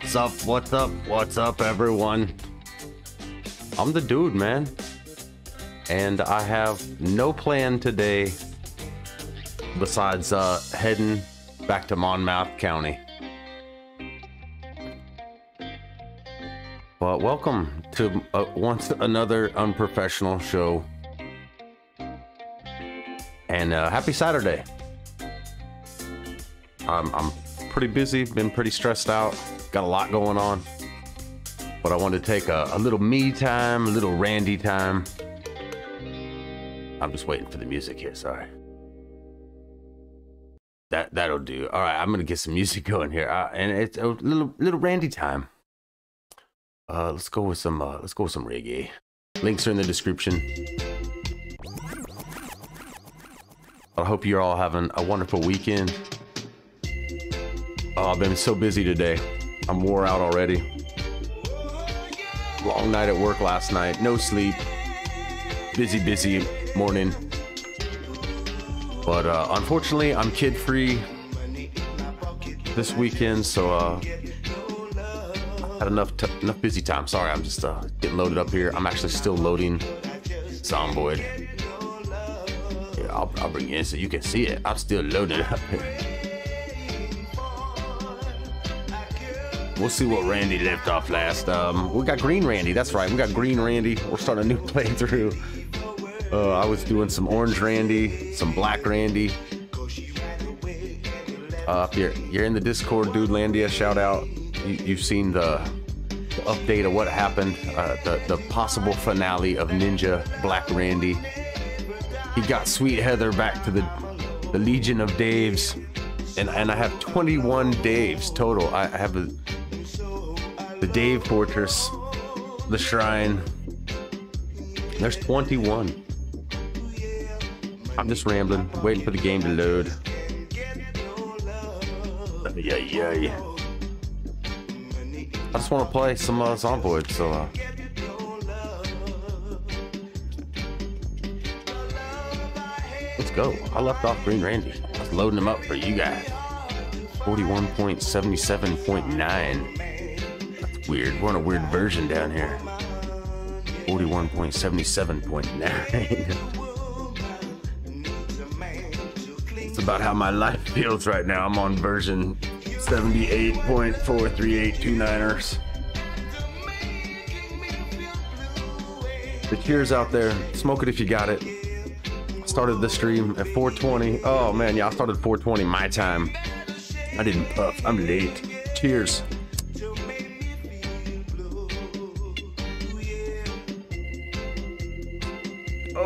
What's up? What's up? What's up, everyone? I'm the dude, man. And I have no plan today besides uh, heading back to Monmouth County. But welcome to uh, once another unprofessional show. And uh, happy Saturday. I'm, I'm pretty busy, been pretty stressed out. Got a lot going on. But I wanted to take a, a little me time, a little Randy time. I'm just waiting for the music here, sorry. That that'll do. All right, I'm gonna get some music going here, uh, and it's a little little Randy time. Uh, let's go with some. Uh, let's go with some reggae. Links are in the description. I hope you're all having a wonderful weekend. Oh, I've been so busy today. I'm wore out already. Long night at work last night. No sleep. Busy, busy morning. But uh, unfortunately, I'm kid free this weekend, so uh, had enough enough busy time. Sorry, I'm just uh, getting loaded up here. I'm actually still loading Zomboid. Yeah, I'll, I'll bring you in so you can see it. I'm still loaded up. We'll see what Randy left off last. Um, we got Green Randy. That's right. We got Green Randy. We're starting a new playthrough. Uh, I was doing some Orange Randy, some Black Randy. Uh, if you're, you're in the Discord, dude, Landia, shout out. You, have seen the, the, update of what happened, uh, the, the possible finale of Ninja Black Randy. He got Sweet Heather back to the, the Legion of Daves. And, and I have 21 Daves total. I have a the Dave Fortress, the Shrine. There's 21. I'm just rambling, waiting for the game to load. Yeah, yeah. yeah. I just want to play some uh, Zomboid, so. Uh... Let's go. I left off Green Randy. I was loading them up for you guys. 41.77.9 weird. We're on a weird version down here. 41.77.9. it's about how my life feels right now. I'm on version 78.43829ers. The cheers out there. Smoke it if you got it. Started the stream at 420. Oh man, yeah, I started 420 my time. I didn't puff. I'm late. Cheers.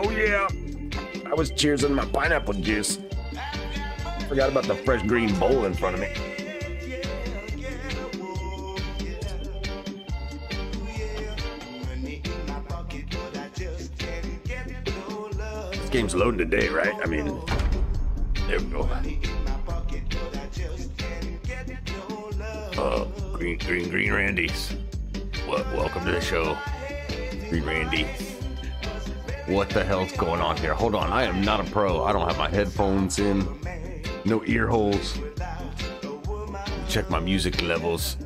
I was cheersing my pineapple juice. Forgot about the fresh green bowl in front of me. This game's loading today, right? I mean, there we go. Uh, green, green, green Randy's. What? Welcome to the show, Green Randy. What the hell's going on here? Hold on, I am not a pro. I don't have my headphones in, no ear holes. Check my music levels.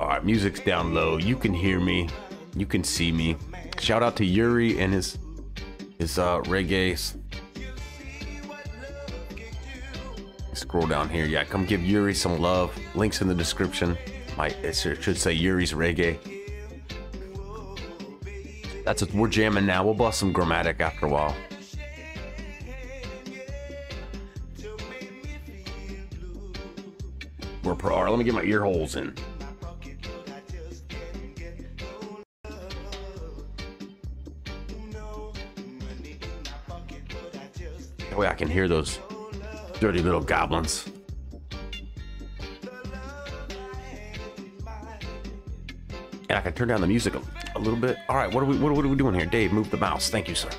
All right, music's down low. You can hear me. You can see me. Shout out to Yuri and his his uh, reggae. Scroll down here. Yeah, come give Yuri some love. Links in the description. My it should say Yuri's reggae. That's what we're jamming now. We'll bust some Gramatik after a while. We're pro. Let me get my ear holes in. Way I can hear those dirty little goblins. And I can turn down the music a, little bit. All right, what are we what, what are we doing here? Dave, move the mouse. Thank you, sir.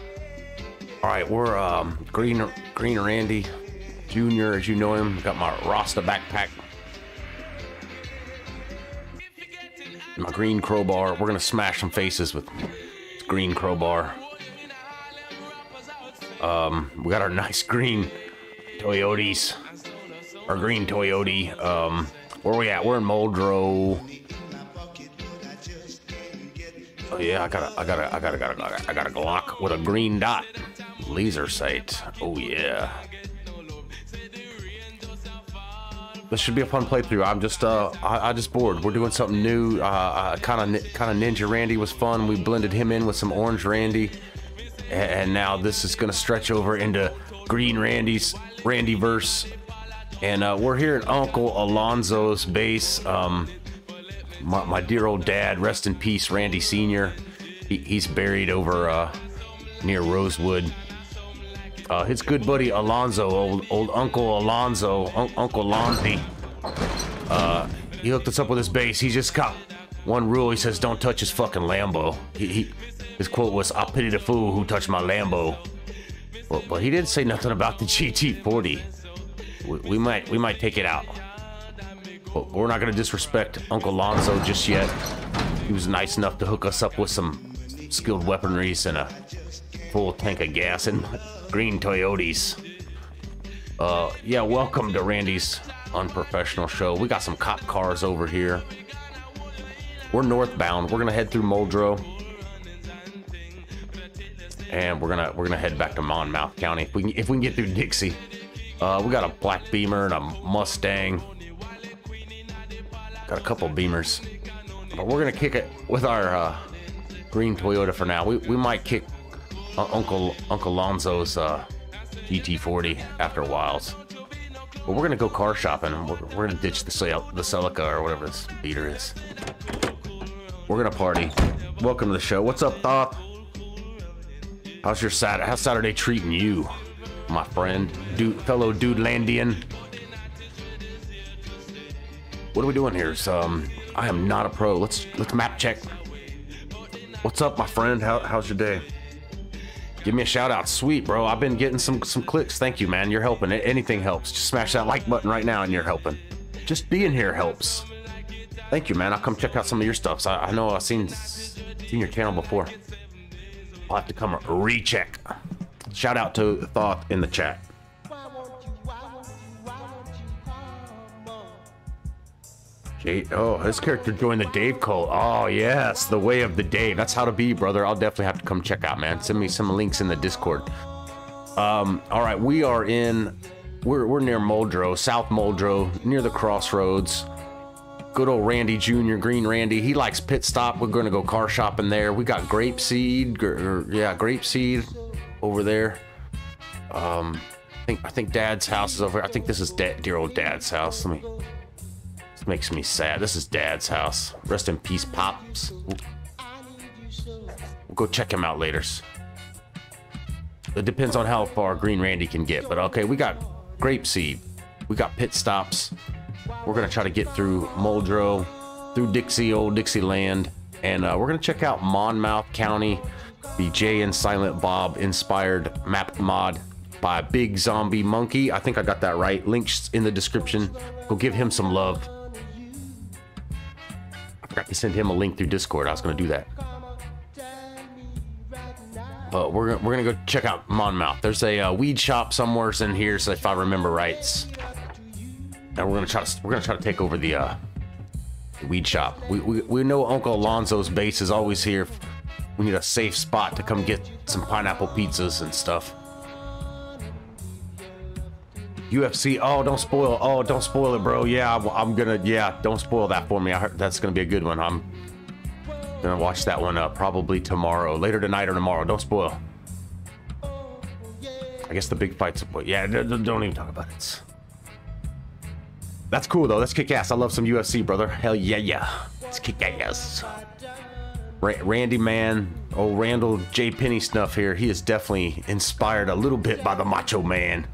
All right, we're um, Green Green Randy Jr. as you know him. Got my Rasta backpack. My green crowbar. We're gonna smash some faces with green crowbar. Um, we got our nice green Toyotas. Our green Toyota. Um, where we at? We're in Muldraugh. Oh yeah, I got a, I got a, I got a, got a, I got a Glock with a green dot, laser sight. Oh yeah. This should be a fun playthrough. I'm just, uh, I, I just bored. We're doing something new. Uh, kind of, kind of Ninja Randy was fun. We blended him in with some Orange Randy, and, and now this is gonna stretch over into Green Randy's Randy verse. And uh, we're here at Uncle Alonzo's base. Um, my, my, dear old dad, rest in peace, Randy Sr. He, he's buried over uh, near Rosewood. Uh, his good buddy Alonzo, old, old Uncle Alonzo, un Uncle Lonzy, uh, he hooked us up with his base. He just got one rule. He says, don't touch his fucking Lambo. He, he his quote was, I pity the fool who touched my Lambo. But he didn't say nothing about the GT40. We, we might we might take it out. But we're not gonna disrespect Uncle Lonzo just yet. He was nice enough to hook us up with some skilled weaponries and a full tank of gas and green Toyotas. Uh, yeah, welcome to Randy's unprofessional show. We got some cop cars over here. We're northbound. We're gonna head through Muldraugh, and we're gonna we're gonna head back to Monmouth County if we can, if we can get through Dixie. Uh, we got a black Beamer and a Mustang. Got a couple Beamers, but we're gonna kick it with our uh, green Toyota for now. We we might kick uh, Uncle Uncle Lonzo's uh, GT40 after a while's. But we're gonna go car shopping. We're, we're gonna ditch the Cel the Celica or whatever this beater is. We're gonna party. Welcome to the show. What's up, Thoth? How's your Saturday? How's Saturday treating you, my friend, dude, fellow dude Landian? What are we doing here? So, um, I am not a pro. Let's let's map check. What's up, my friend? How, how's your day? Give me a shout out. Sweet, bro. I've been getting some some clicks. Thank you, man. You're helping. Anything helps. Just smash that like button right now and you're helping. Just being here helps. Thank you, man. I'll come check out some of your stuff. So I, I know I've seen seen your channel before. I'll have to come recheck. Shout out to Thoth in the chat. Oh, his character joined the Dave cult. Oh, yes, the way of the Dave. That's how to be, brother. I'll definitely have to come check out, man. Send me some links in the Discord. Um, all right, we are in, we're, we're near Muldraugh, South Muldraugh, near the crossroads. Good old Randy Jr., Green Randy. He likes pit stop. We're going to go car shopping there. We got grape seed, or, yeah, grape seed over there. Um, I think I think Dad's house is over. I think this is dear old Dad's house. Let me makes me sad. This is Dad's house. Rest in peace, Pops. We'll, go check him out later. It depends on how far Green Randy can get. But okay, we got grape seed. We got pit stops. We're to try to get through Muldraugh, through Dixie, old Dixieland. And uh, we're to check out Monmouth County. The Jay and Silent Bob inspired map mod by Big Zombie Monkey. I think I got that right. Links in the description. Go give him some love. I forgot to send him a link through Discord. I was going to do that. But we're, we're going to go check out Monmouth. There's a uh, weed shop somewhere in here, so if I remember right. And we're going to try to we're going to try to take over the uh, weed shop. We, we, we know Uncle Alonzo's base is always here. We need a safe spot to come get some pineapple pizzas and stuff. UFC. Oh, don't spoil. Oh, don't spoil it, bro. Yeah, I'm, gonna. Yeah, don't spoil that for me. I heard that's gonna be a good one. I'm gonna watch that one up probably tomorrow, later tonight or tomorrow. Don't spoil. I guess the big fights. Yeah, don't even talk about it. That's cool though. That's kick ass. I love some UFC, brother. Hell yeah, yeah. It's kick ass. Ra Randy Man, old Randall J. Penny snuff here. He is definitely inspired a little bit by the Macho Man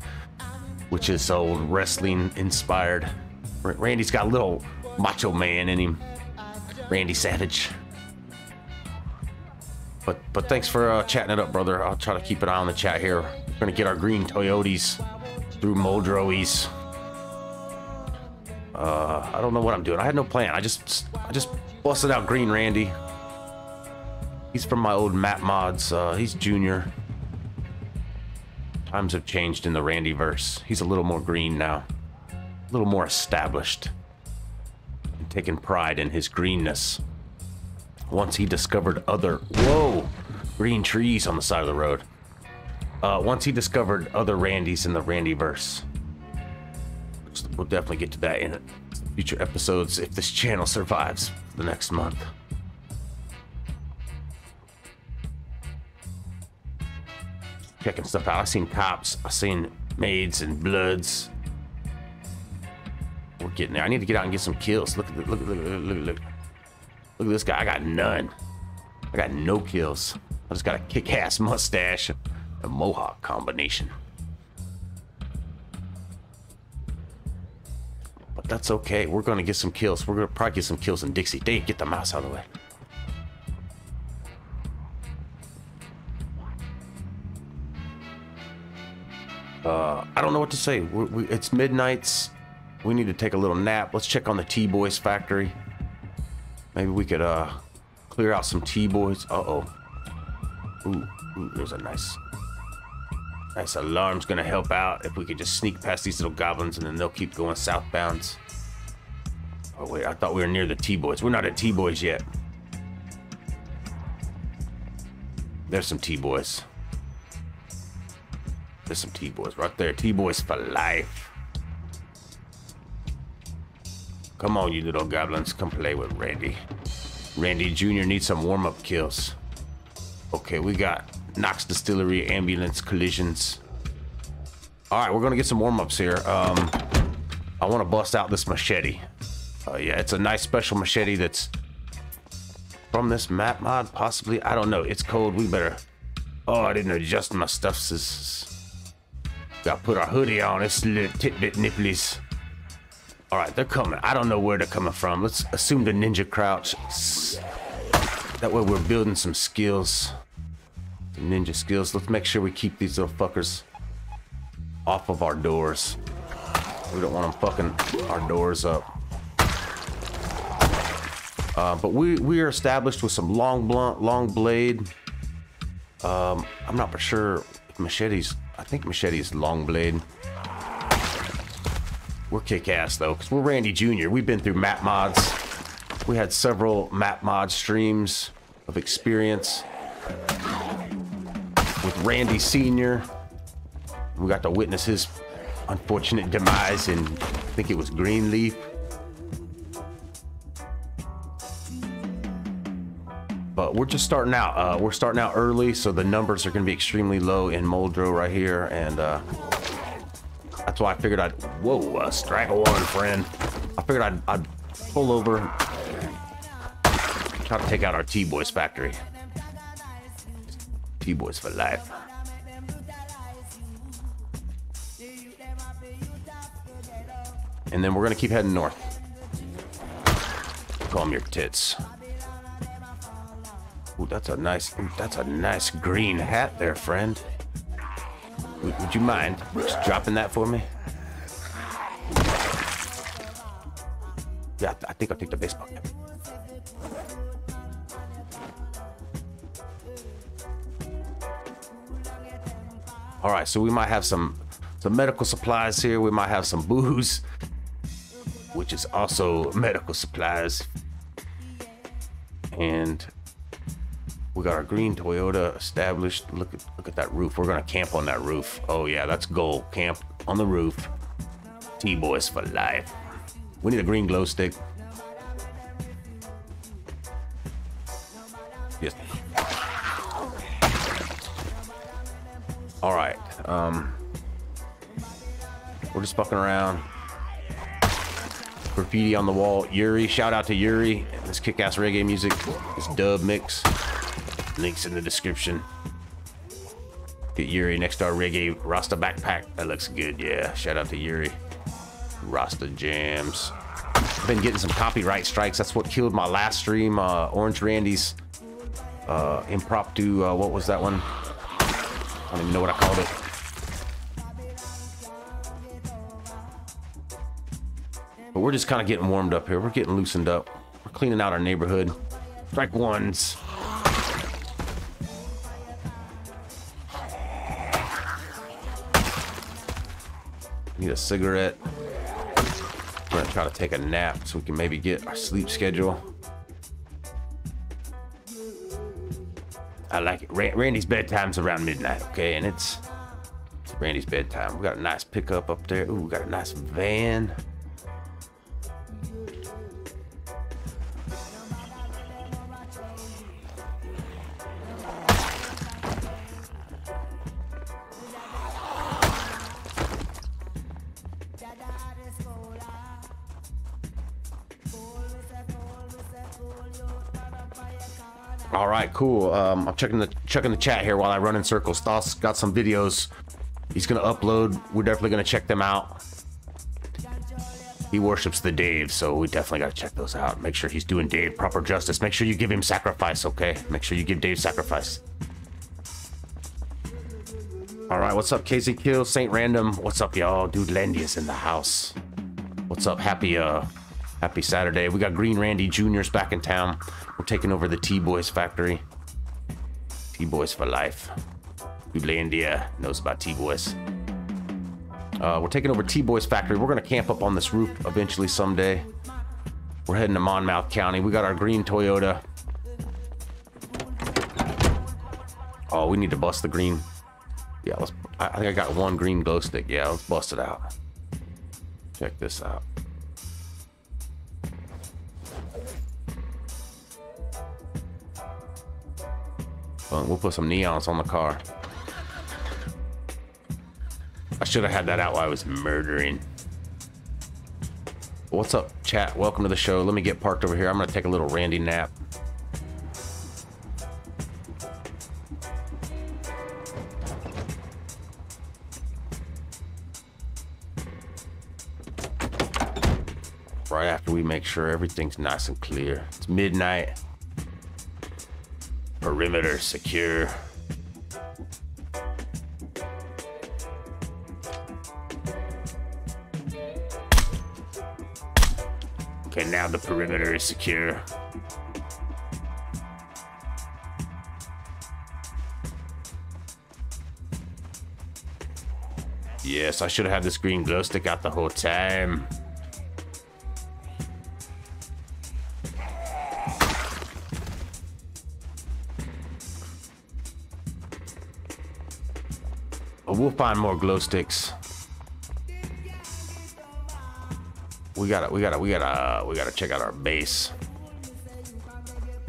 which is old wrestling inspired. Randy's got a little macho man in him. Randy Savage. But but thanks for uh, chatting it up, brother. I'll try to keep an eye on the chat here. We're gonna get our green Toyotas through Muldrowies. Uh, I don't know what I'm doing. I had no plan. I just I just busted out Green Randy. He's from my old map mods. Uh, he's junior. Times have changed in the Randy verse. He's a little more green now. A little more established. And taking pride in his greenness. Once he discovered other... Whoa! Green trees on the side of the road. Uh, once he discovered other Randys in the Randy verse. We'll definitely get to that in future episodes if this channel survives the next month. Checking stuff out. I seen cops. I seen maids and bloods. We're getting there. I need to get out and get some kills. Look at look look look look look. Look at this guy. I got none. I got no kills. I just got a kick-ass mustache, a mohawk combination. But that's okay. We're gonna get some kills. We're gonna probably get some kills in Dixie. Dave, get the mouse out of the way. Uh, I don't know what to say. We, we, it's midnights. We need to take a little nap. Let's check on the T-Boys factory. Maybe we could uh, clear out some T-Boys. Uh-oh. Ooh, ooh, there's a nice... Nice alarm's gonna help out if we could just sneak past these little goblins and then they'll keep going southbounds. Oh wait, I thought we were near the T-Boys. We're not at T-Boys yet. There's some T-Boys. There's some T-boys right there. T-boys for life. Come on, you little goblins. Come play with Randy. Randy Jr. needs some warm-up kills. Okay, we got Knox Distillery ambulance collisions. All right, we're gonna get some warm-ups here. Um, I want to bust out this machete. Uh, yeah, it's a nice special machete that's from this map mod, possibly. I don't know. It's cold. We better. Oh, I didn't adjust my stuff. Gotta put our hoodie on. It's little titbit nipplies. All right, they're coming. I don't know where they're coming from. Let's assume the ninja crouch. That way we're building some skills. Some ninja skills. Let's make sure we keep these little fuckers off of our doors. We don't want them fucking our doors up. Uh, but we we are established with some long blunt, long blade. Um, I'm not for sure if machetes I think Machete's long blade. We're kick-ass though, because we're Randy Jr. We've been through map mods. We had several map mod streams of experience with Randy Sr. We got to witness his unfortunate demise in, I think it was Greenleaf. But we're just starting out. Uh, we're starting out early, so the numbers are going to be extremely low in Muldraugh right here, and uh, that's why I figured I'd. Whoa, uh, strike one, friend. I figured I'd, I'd pull over, try to take out our T-Boys factory. T-Boys for life. And then we're gonna keep heading north. Calm your tits. Ooh, that's a nice, that's a nice green hat there, friend. Would, would you mind just dropping that for me? Yeah, I think I'll take the baseball cap. All right, so we might have some some medical supplies here. We might have some booze, which is also medical supplies. And we got our green Toyota established. Look at look at that roof. We're gonna camp on that roof. Oh yeah, that's goal. Camp on the roof. T-boys for life. We need a green glow stick. Yes. All right. Um, we're just fucking around. Graffiti on the wall. Yuri, shout out to Yuri. This kick-ass reggae music. This dub mix. Links in the description. Get Yuri next our reggae Rasta backpack. That looks good. Yeah. Shout out to Yuri. Rasta jams. I've been getting some copyright strikes. That's what killed my last stream. Uh, Orange Randy's uh, impromptu. Uh, what was that one? I don't even know what I called it. But we're just kind of getting warmed up here. We're getting loosened up. We're cleaning out our neighborhood. Strike ones. Need a cigarette. We're gonna try to take a nap so we can maybe get our sleep schedule. I like it. Randy's bedtime's around midnight, okay? And it's, it's Randy's bedtime. We got a nice pickup up there. Ooh, we got a nice van. All right, cool. Um, I'm checking the checking the chat here while I run in circles. Stoss got some videos he's gonna upload. We're definitely gonna check them out. He worships the Dave, so we definitely gotta check those out. Make sure he's doing Dave proper justice. Make sure you give him sacrifice, okay? Make sure you give Dave sacrifice. All right, what's up, Casey Kill, Saint Random? What's up, y'all? Dude, Landy is in the house. What's up? Happy uh, happy Saturday. We got Green Randy Junior's back in town. We're taking over the T-Boys factory. T-Boys for life. Dudelandia knows about T-Boys. Uh, we're taking over T-Boys factory. We're going to camp up on this roof eventually someday. We're heading to Monmouth County. We got our green Toyota. Oh, we need to bust the green. Yeah, let's. I think I got one green glow stick. Yeah, let's bust it out. Check this out. We'll put some neons on the car. I should have had that out while I was murdering. What's up, chat? Welcome to the show. Let me get parked over here. I'm going to take a little Randy nap. Right after we make sure everything's nice and clear. It's midnight. Perimeter secure. Okay, now the perimeter is secure. Yes, I should have had this green glow stick out the whole time. We'll find more glow sticks. We gotta, we gotta, we gotta, we gotta check out our base.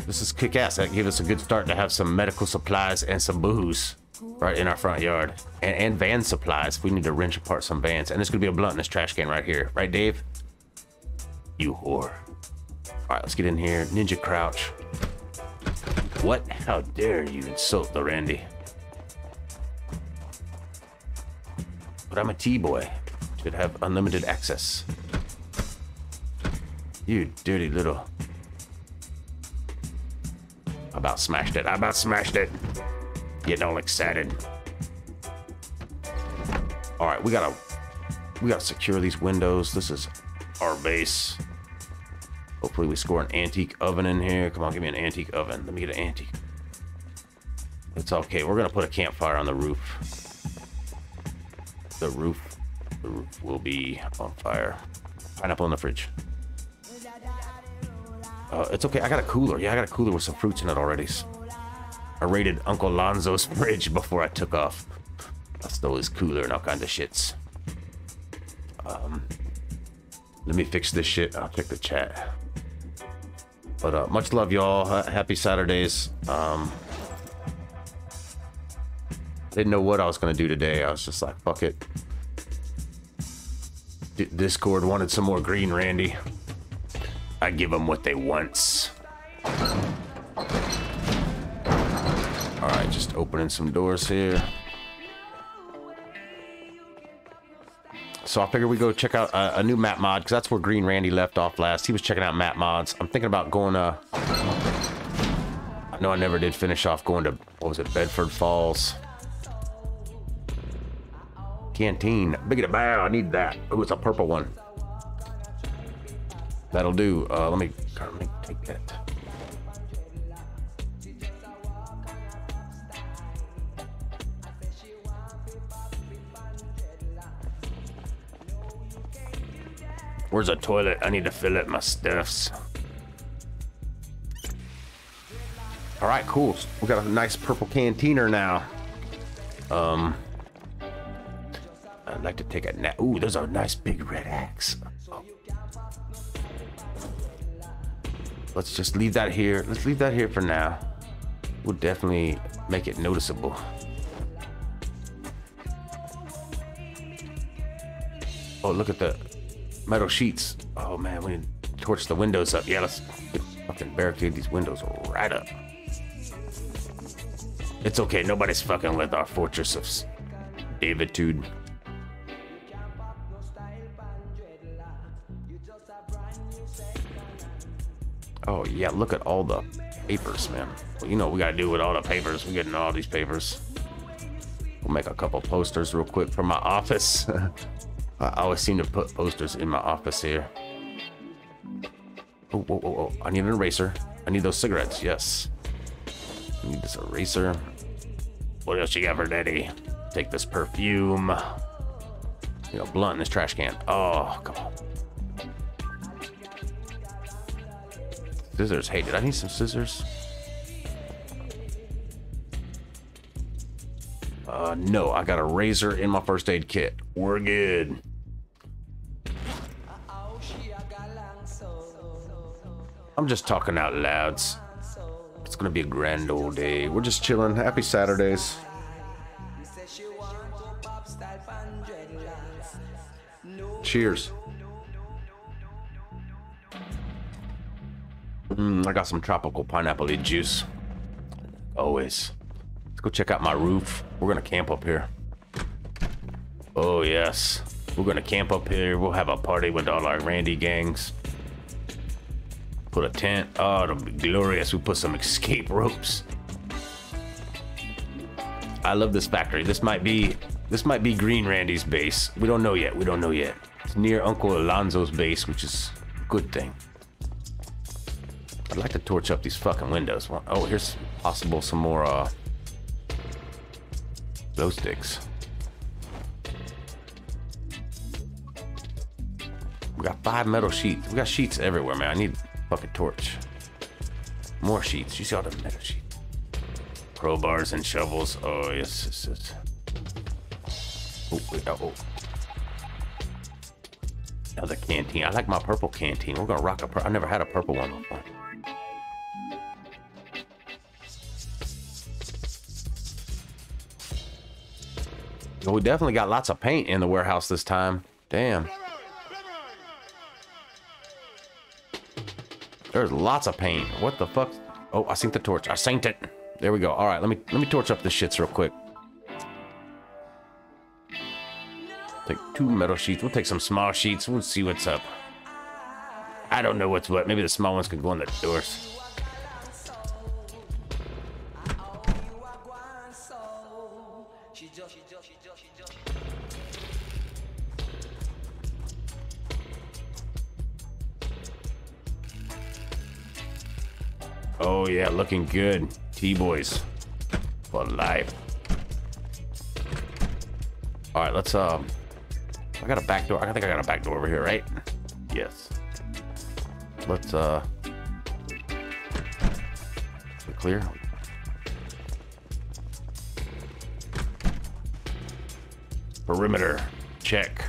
This is kick-ass. That gave us a good start to have some medical supplies and some booze right in our front yard. And, and van supplies. We need to wrench apart some vans. And there's gonna be a blunt in this trash can right here. Right, Dave? You whore. All right, let's get in here. Ninja crouch. What? How dare you insult the Randy? But I'm a T-boy. Should have unlimited access. You dirty little... About smashed it. I about smashed it. Getting all excited. All right, we gotta we gotta secure these windows. This is our base. Hopefully we score an antique oven in here. Come on, give me an antique oven. Let me get an antique. It's okay. We're gonna put a campfire on the roof. The roof, the roof will be on fire. Pineapple in the fridge. Uh, it's okay. I got a cooler. Yeah, I got a cooler with some fruits in it already. I raided Uncle Lonzo's fridge before I took off. I stole his cooler and all kinds of shits. Um, let me fix this shit. I'll check the chat. But uh, much love, y'all. happy Saturdays. Um, didn't know what I was gonna do today. I was just like, fuck it. D Discord wanted some more green Randy. I give them what they want. All right, just opening some doors here. So I figured we go check out a, a new map mod because that's where Green Randy left off last. He was checking out map mods. I'm thinking about going to. I know I never did finish off going to what was it, Bedford Falls. Canteen. Big bow. I need that. Oh, it's a purple one. That'll do. Uh, let me, let me take that. Where's a toilet? I need to fill it my stuffs. All right, cool. We got a nice purple canteener now. Um, I'd like to take a nap. Ooh, there's a nice big red axe. Let's just leave that here. Let's leave that here for now. We'll definitely make it noticeable. Oh, look at the metal sheets. Oh man, we need to torch the windows up. Yeah, let's fucking barricade these windows right up. It's okay, nobody's fucking with our fortress of Davitude. Oh yeah, look at all the papers, man. Well, you know we gotta do with all the papers. We're getting all these papers. We'll make a couple posters real quick for my office. I always seem to put posters in my office here. Oh, oh, oh, oh, I need an eraser. I need those cigarettes, yes. I need this eraser. What else you got for daddy? Take this perfume. You know, blunt in this trash can. Oh, come on. Scissors. Hey, did I need some scissors? Uh, no, I got a razor in my first aid kit. We're good. I'm just talking out loud. It's gonna be a grand old day. We're just chilling. Happy Saturdays. Cheers. Mm, I got some tropical pineapple juice. Always. Let's go check out my roof. We're gonna camp up here. Oh yes. We're gonna camp up here. We'll have a party with all our Randy gangs. Put a tent. Oh, it'll be glorious. We put some escape ropes. I love this factory. This might be this might be Green Randy's base. We don't know yet. We don't know yet. It's near Uncle Alonzo's base, which is a good thing. I'd like to torch up these fucking windows. Oh, here's possible some more uh glow sticks. We got five metal sheets. We got sheets everywhere, man. I need Fucking torch. More sheets. You see all the metal sheets. Crowbars and shovels. Oh, yes, yes, yes. Oh, wait, oh. Another canteen. I like my purple canteen. We're gonna rock a purple. I never had a purple one before. We definitely got lots of paint in the warehouse this time. Damn. There's lots of paint. What the fuck? Oh, I synced the torch. I synced it. There we go. All right, let me let me torch up the shits real quick. Take two metal sheets. We'll take some small sheets. We'll see what's up. I don't know what's what. Maybe the small ones can go on the doors. Oh yeah, looking good. T-boys for life. All right, let's um. I got a back door. I think I got a back door over here, right? Yes. Let's uh. Clear. Perimeter check.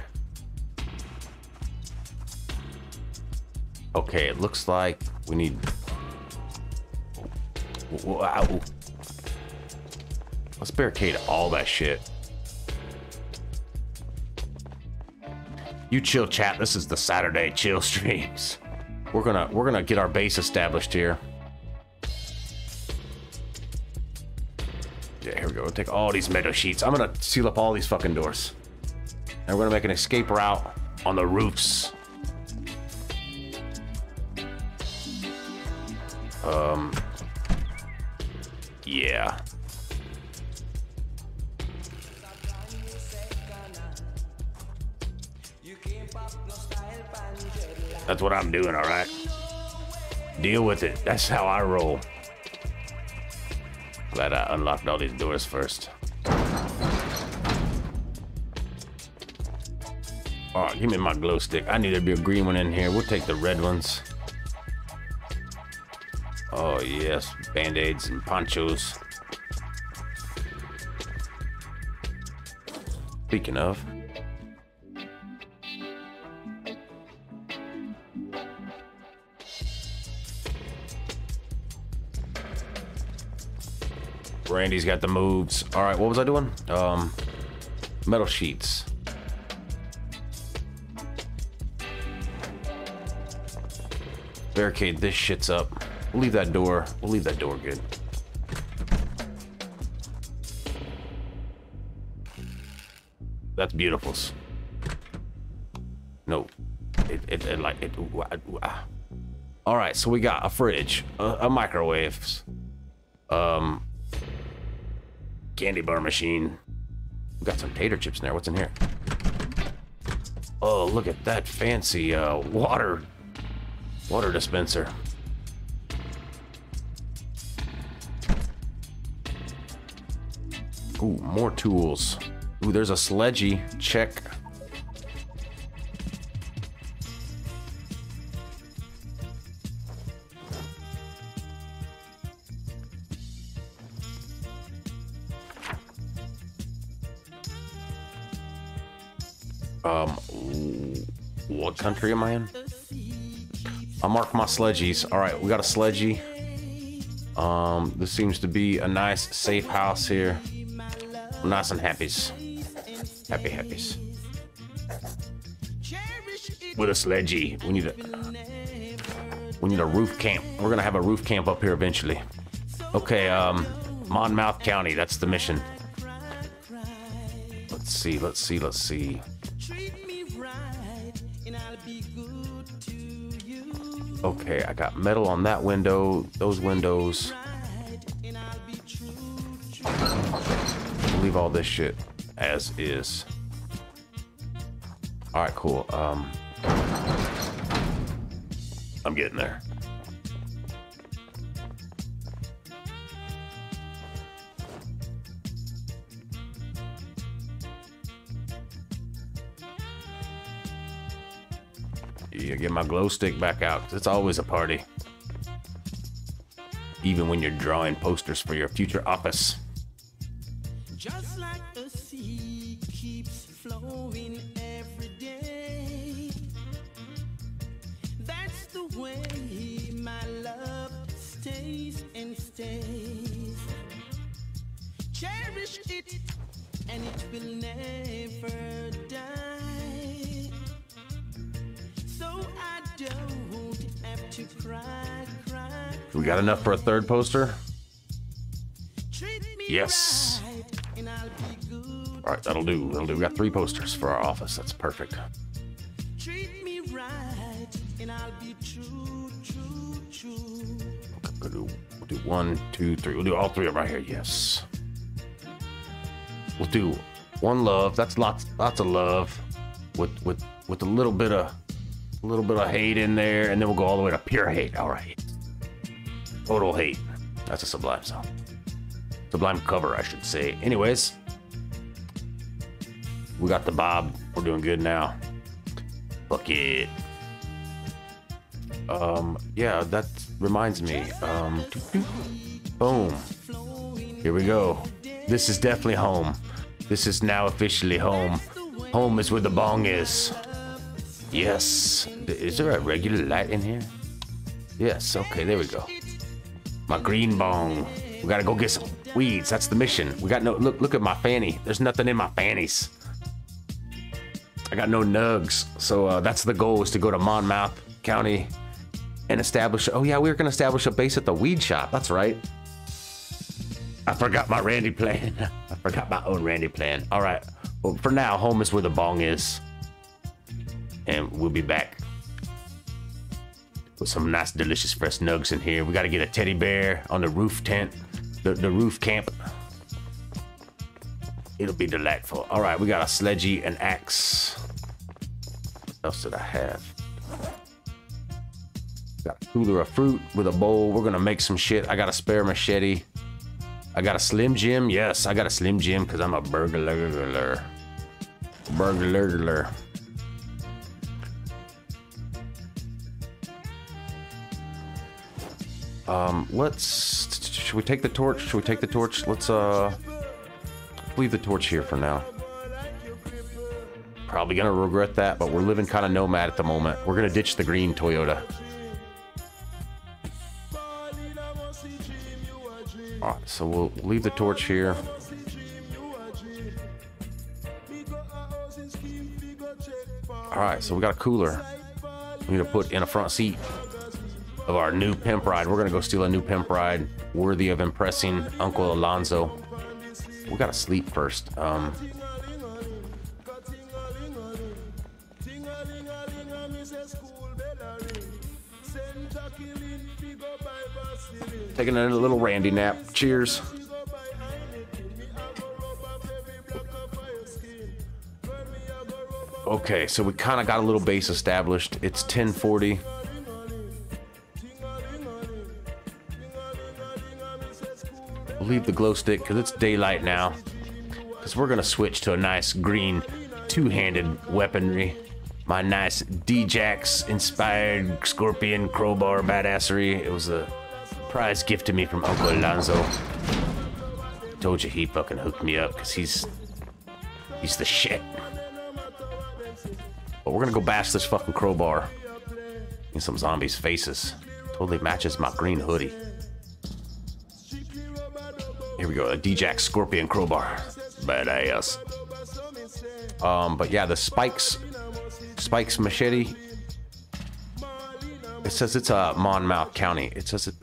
Okay, it looks like we need. Wow. Let's barricade all that shit. You chill, chat. This is the Saturday chill streams. We're gonna we're gonna get our base established here. Yeah, here we go. We'll take all these meadow sheets. I'm gonna seal up all these fucking doors. And we're gonna make an escape route on the roofs. Um. Yeah. That's what I'm doing, all right? Deal with it. That's how I roll. Glad I unlocked all these doors first. Oh, give me my glow stick. I need to be a green one in here. We'll take the red ones. Oh, yes. Band-aids and ponchos. Speaking of... Randy's got the moves. All right, what was I doing? Um, metal sheets. Barricade this shit's up. We'll leave that door. We'll leave that door good. That's beautiful. No, it, it, it like it. All right, so we got a fridge, a, a microwave, um, candy bar machine. We got some tater chips in there. What's in here? Oh, look at that fancy uh, water water dispenser. Ooh, more tools. Ooh, there's a sledgy. Check. Um, what country am I in? I'll mark my sledgies. All right, we got a sledgy. Um, this seems to be a nice, safe house here. Nice and happies. Happy happies. With a sledgy. We need a we need a roof camp. We're gonna have a roof camp up here eventually. Okay, um Monmouth County, that's the mission. Let's see, let's see, let's see. Okay, I got metal on that window, those windows. Leave all this shit as is. All right, cool. Um, I'm getting there. Yeah, get my glow stick back out. It's always a party. Even when you're drawing posters for your future office. Enough for a third poster? Yes. All right, that'll do. That'll do. We got three posters for our office. That's perfect. We'll do, we'll do one, two, three. We'll do all three of them right here. Yes. We'll do one love. That's lots, lots of love, with with with a little bit of, a little bit of hate in there, and then we'll go all the way to pure hate. All right. Total hate. That's a Sublime song. Sublime cover, I should say. Anyways, we got the Bob. We're doing good now. Fuck it. Um, yeah, that reminds me. Um, boom. Here we go. This is definitely home. This is now officially home. Home is where the bong is. Yes. Is there a regular light in here? Yes. Okay, there we go. My green bong. We gotta go get some weeds. That's the mission. We got no look. Look at my fanny. There's nothing in my fannies. I got no nugs. So uh, that's the goal is to go to Monmouth County and establish. Oh yeah, we were gonna establish a base at the weed shop. That's right. I forgot my Randy plan. I forgot my own Randy plan. All right. Well, for now, home is where the bong is, and we'll be back with some nice, delicious fresh nugs in here. We got to get a teddy bear on the roof tent, the, the roof camp. It'll be delightful. All right, we got a sledgy, an axe. What else did I have? Got a cooler of fruit with a bowl. We're gonna make some shit. I got a spare machete. I got a Slim Jim. Yes, I got a Slim Jim because I'm a burglar. Burglar. Um, let's. Should we take the torch? Should we take the torch? Let's uh, leave the torch here for now. Probably gonna regret that, but we're living kind of nomad at the moment. We're gonna ditch the green Toyota. Alright, so we'll leave the torch here. Alright, so we got a cooler. We need to put in a front seat of our new pimp ride. We're gonna go steal a new pimp ride worthy of impressing Uncle Alonzo. We gotta sleep first. Um, taking a little Randy nap. Cheers. Okay, so we kind of got a little base established. It's 1040. We'll leave the glow stick because it's daylight now. Because we're going to switch to a nice green two-handed weaponry. My nice D-Jax inspired scorpion crowbar badassery. It was a prize gift to me from Uncle Alonzo. Told you he fucking hooked me up because he's he's the shit. But we're gonna go bash this fucking crowbar in some zombies' faces. Totally matches my green hoodie. Here we go, a D-Jax Scorpion crowbar. Badass. Um, but yeah, the spikes, spikes machete. It says it's a uh, Monmouth County. It says it.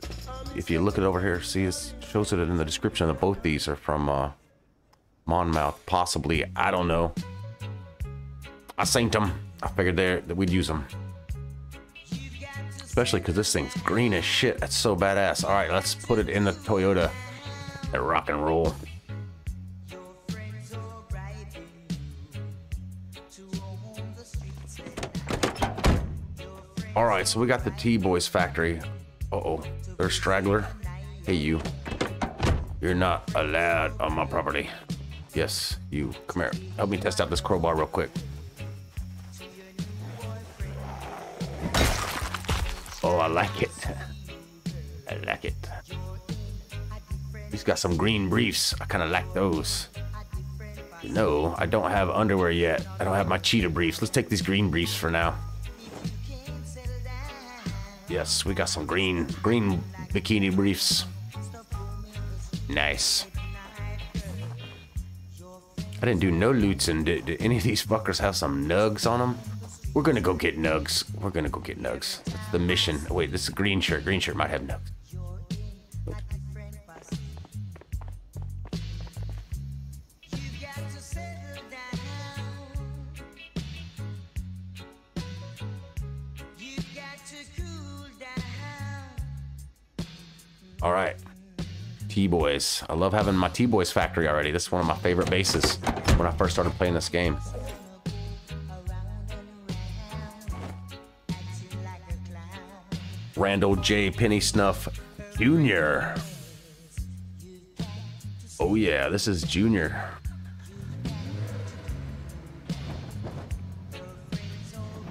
If you look it over here, see it shows it in the description that both these are from uh, Monmouth. Possibly, I don't know. I synced them. I figured there that we'd use them. Especially because this thing's green as shit. That's so badass. All right, let's put it in the Toyota rock and roll. All right, so we got the T-Boys factory. Uh-oh, there's Straggler. Hey, you. You're not allowed on my property. Yes, you. Come here. Help me test out this crowbar real quick. Oh, I like it. I like it. He's got some green briefs. I kind of like those. No, I don't have underwear yet. I don't have my cheetah briefs. Let's take these green briefs for now. Yes, we got some green, green bikini briefs. Nice. I didn't do no loots, and did, did any of these fuckers have some nugs on them? We're gonna go get nugs. We're gonna go get nugs. That's the mission. Wait, this is green shirt. Green shirt might have nugs. T-Boys. I love having my T-Boys factory already. This is one of my favorite bases when I first started playing this game. Randall J. Penny Snuff Junior. Oh yeah, this is Junior.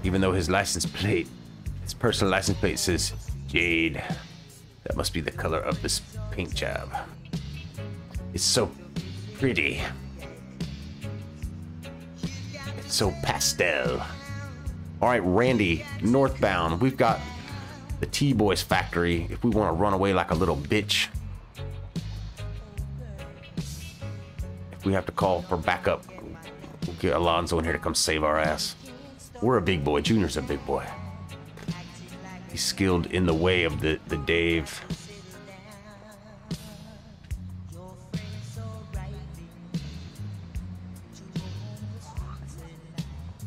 Even though his license plate, his personal license plate says Jade. That must be the color of this paint job. It's so pretty. It's so pastel. All right, Randy, northbound. We've got the T-Boys factory. If we want to run away like a little bitch. If we have to call for backup, we'll get Alonzo in here to come save our ass. We're a big boy. Junior's a big boy. He's skilled in the way of the, the Dave.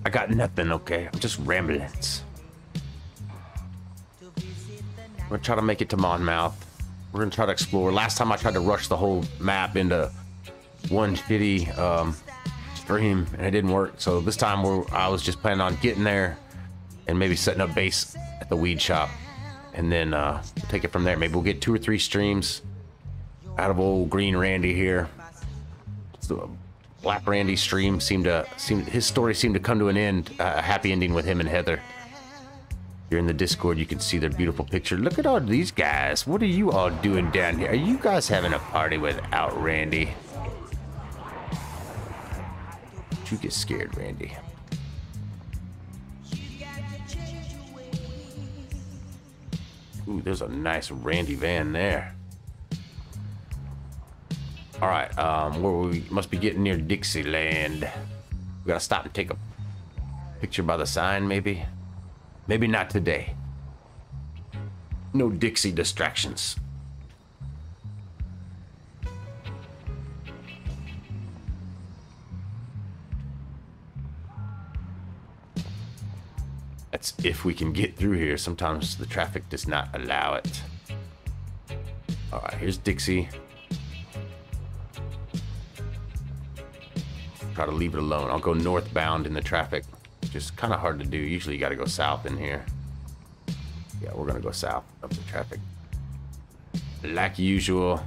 I got nothing, okay? I'm just ramblings. We're gonna try to make it to Monmouth. We're gonna try to explore. Last time I tried to rush the whole map into one shitty um, stream, and it didn't work. So this time I was just planning on getting there and maybe setting up base at the weed shop, and then uh, we'll take it from there. Maybe we'll get two or three streams out of old Green Randy here. Black Randy stream seemed to seem his story seemed to come to an end, uh, a happy ending with him and Heather. You're in the Discord, you can see their beautiful picture. Look at all these guys. What are you all doing down here? Are you guys having a party without Randy? Don't you get scared, Randy. Ooh, there's a nice Randy van there. All right, um, where we must be getting near Dixieland. We gotta stop and take a picture by the sign, maybe. Maybe not today. No Dixie distractions. That's if we can get through here. Sometimes the traffic does not allow it. All right, here's Dixie. Try to leave it alone. I'll go northbound in the traffic. Just kind of hard to do. Usually you got to go south in here. Yeah, we're going to go south of the traffic. Like usual,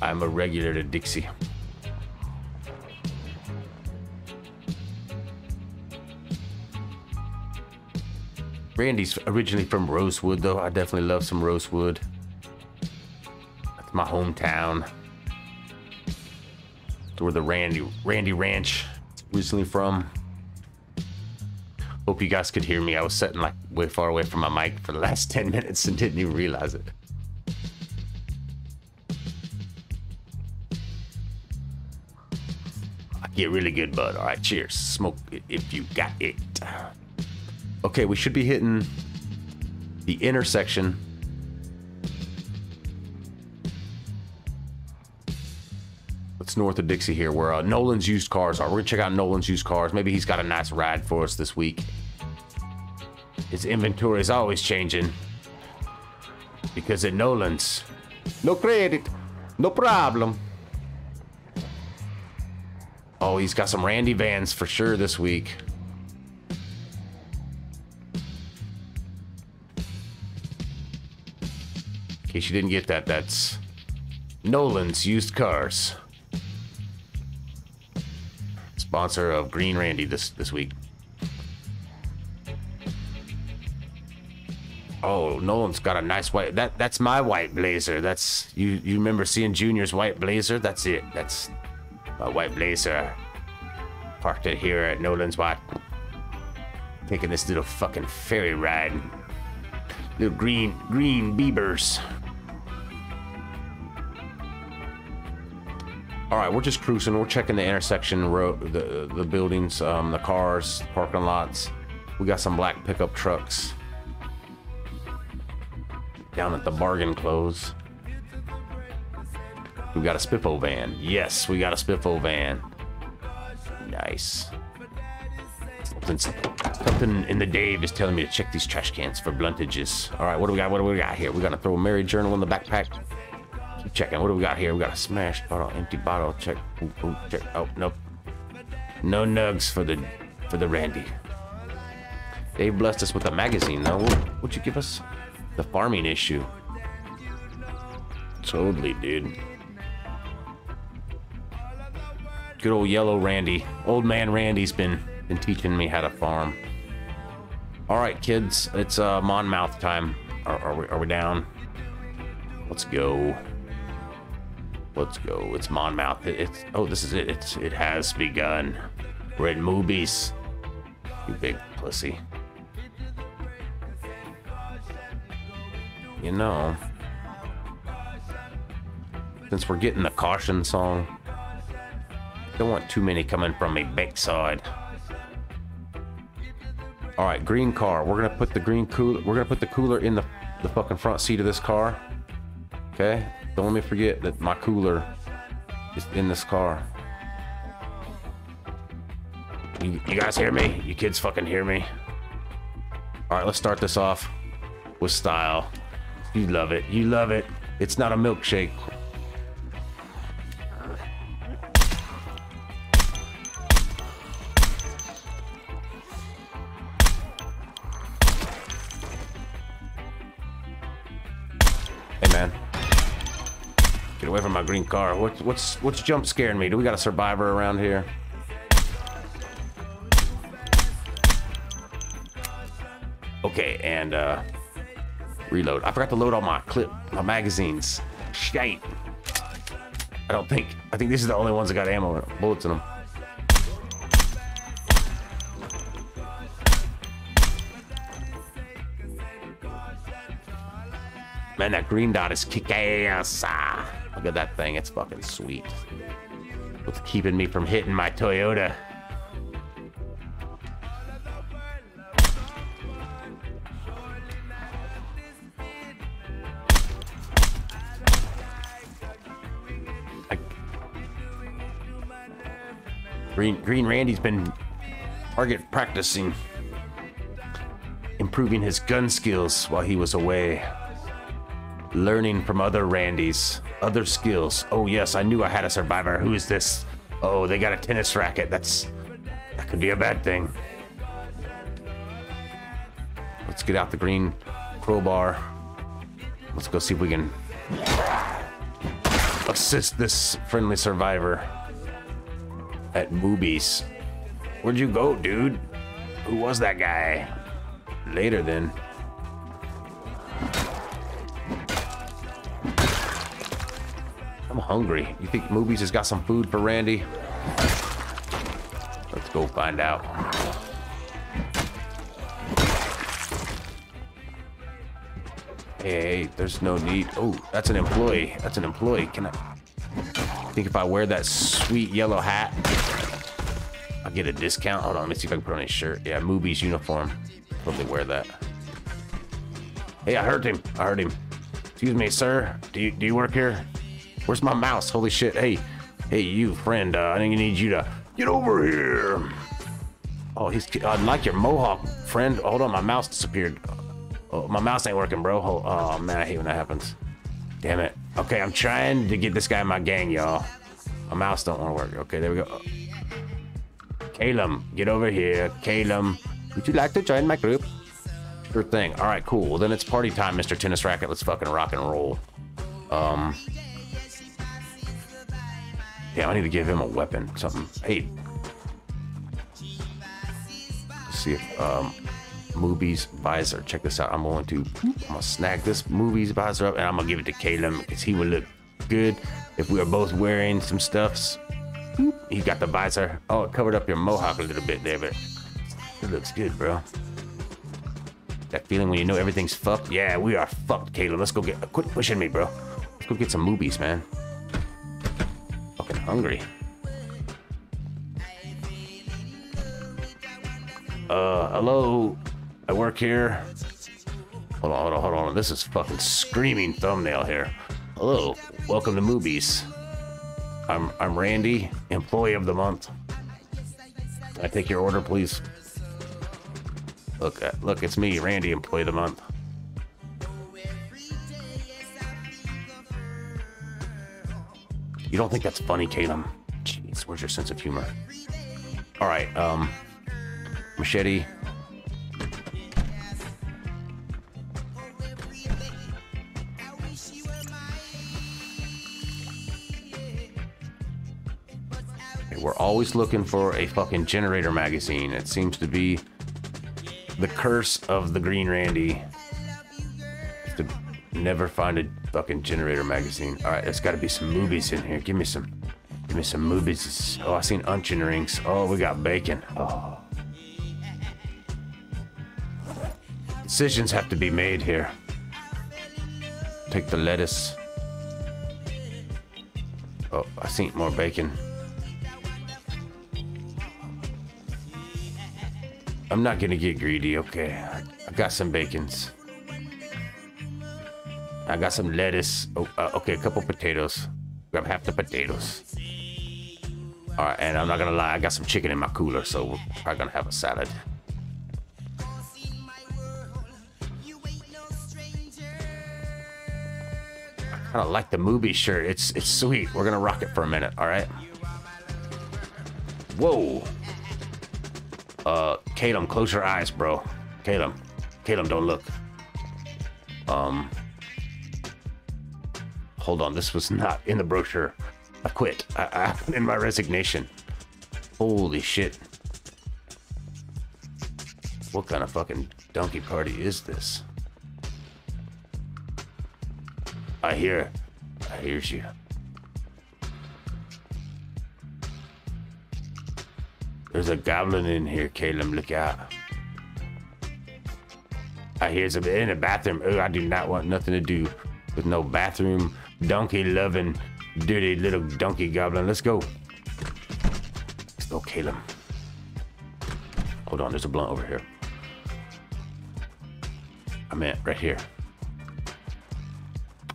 I'm a regular to Dixie. Randy's originally from Rosewood, though. I definitely love some Rosewood. That's my hometown. It's where the Randy Randy Ranch originally from. Hope you guys could hear me. I was sitting like way far away from my mic for the last 10 minutes and didn't even realize it. I get really good bud. All right, cheers. Smoke it if you got it. Okay, we should be hitting the intersection. It's north of Dixie here, where uh, Nolan's used cars are. We're gonna check out Nolan's used cars. Maybe he's got a nice ride for us this week. His inventory is always changing because at Nolan's, no credit, no problem. Oh, he's got some Randy vans for sure this week. In case you didn't get that, that's Nolan's Used Cars. Sponsor of Green Randy this this week. Oh, Nolan's got a nice white. That that's my white blazer. That's you. You remember seeing Junior's white blazer? That's it. That's my white blazer. Parked it here at Nolan's White. Taking this little fucking ferry ride. Little green green beavers. All right, we're just cruising. We're checking the intersection road, the the buildings, um, the cars, parking lots. We got some black pickup trucks down at the bargain close. We got a Spiffo van. Yes, we got a Spiffo van. Nice. Something, something in the Dave is telling me to check these trash cans for bluntages. All right, what do we got? What do we got here? We gotta throw a Mary journal in the backpack. Checking. What do we got here? We got a smashed bottle, empty bottle. Check. Ooh, ooh, check. Oh nope. No nugs for the for the Randy. Dave blessed us with a magazine though. What, what'd you give us? the farming issue. Totally, dude. Good old yellow Randy. Old man Randy's been been teaching me how to farm. All right, kids, it's uh, Monmouth time. Are, are, we, are we down? Let's go. Let's go. It's Monmouth. It, it's oh, this is it. It's it has begun. We're in Mooby's. You big pussy. You know, since we're getting the caution song, don't want too many coming from me backside. All right, green car. We're gonna put the green cooler. We're gonna put the cooler in the the fucking front seat of this car. Okay. Don't let me forget that my cooler is in this car. You, you guys hear me? You kids fucking hear me? All right, let's start this off with style. You love it. You love it. It's not a milkshake. Green car. What's what's what's jump scaring me? Do we got a survivor around here? Okay, and uh, reload. I forgot to load all my clip, my magazines. Shite. I don't think. I think these are the only ones that got ammo, bullets in them. Man, that green dot is kick ass. Look at that thing. It's fucking sweet. What's keeping me from hitting my Toyota? Green Green Randy's been target practicing, improving his gun skills while he was away learning from other Randys, other skills. Oh yes, I knew I had a survivor. Who is this? Oh, they got a tennis racket. That's that could be a bad thing. Let's get out the green crowbar. Let's go see if we can assist this friendly survivor at Mooby's. Where'd you go, dude? Who was that guy? Later then. Hungry. You think Mooby's has got some food for Randy? Let's go find out. Hey, there's no need. Oh, that's an employee. That's an employee. Can I? Think if I wear that sweet yellow hat, I'll get a discount. Hold on, let me see if I can put on his shirt. Yeah, Mooby's uniform. Probably wear that. Hey, I heard him. I heard him. Excuse me, sir. Do you do you work here? Where's my mouse? Holy shit. Hey, hey, you friend. Uh, I need you to get over here. Oh, he's. I like your mohawk, friend. Hold on, my mouse disappeared. Oh, my mouse ain't working, bro. Hold, oh man, I hate when that happens. Damn it. Okay, I'm trying to get this guy in my gang, y'all. My mouse don't want to work. Okay, there we go. Calum, get over here. Calum, would you like to join my group? Sure thing. All right, cool. Well, then it's party time, Mr. Tennis Racket. Let's fucking rock and roll. Um. Yeah, I need to give him a weapon, something. Hey. Let's see if um, Mooby's visor. Check this out. I'm going to I'm gonna snag this Mooby's visor up and I'm gonna give it to Caleb because he would look good if we were both wearing some stuffs. He got the visor. Oh, it covered up your mohawk a little bit there, but it looks good, bro. That feeling when you know everything's fucked. Yeah, we are fucked, Caleb. Let's go get. Quit pushing me, bro. Let's go get some Mooby's, man. Hungry. Uh, hello. I work here. Hold on, hold on, hold on. This is fucking screaming thumbnail here. Hello, welcome to Mooby's. I'm I'm Randy, employee of the month. Can I take your order, please? Look, uh, look, it's me, Randy, employee of the month. You don't think that's funny, Caleb? Jeez, where's your sense of humor? All right, um, machete. We're always looking for a fucking generator magazine. It seems to be the curse of the Green Randy. Never find a fucking generator magazine. All right, there's got to be some movies in here. Give me some. Give me some movies. Oh, I seen onion rings. Oh, we got bacon. Oh. Decisions have to be made here. Take the lettuce. Oh, I seen more bacon. I'm not gonna get greedy, okay. I got some bacons. I got some lettuce. Oh, uh, okay, a couple potatoes. Grab half the potatoes. All right, and I'm not gonna lie, I got some chicken in my cooler, so we're probably gonna have a salad. I kind of like the movie shirt. It's it's sweet. We're gonna rock it for a minute. All right. Whoa. Uh, Caleb, close your eyes, bro. Caleb, Caleb, don't look. Um. Hold on, this was not in the brochure. I quit. I, I in my resignation. Holy shit. What kind of fucking donkey party is this? I hear. I hears you. There's a goblin in here, Caleb. Look out. I hear some in the bathroom. Oh, I do not want nothing to do with no bathroom donkey loving dirty little donkey goblin. Let's go. Let's go, Caleb. Hold on, there's a blunt over here. I meant right here.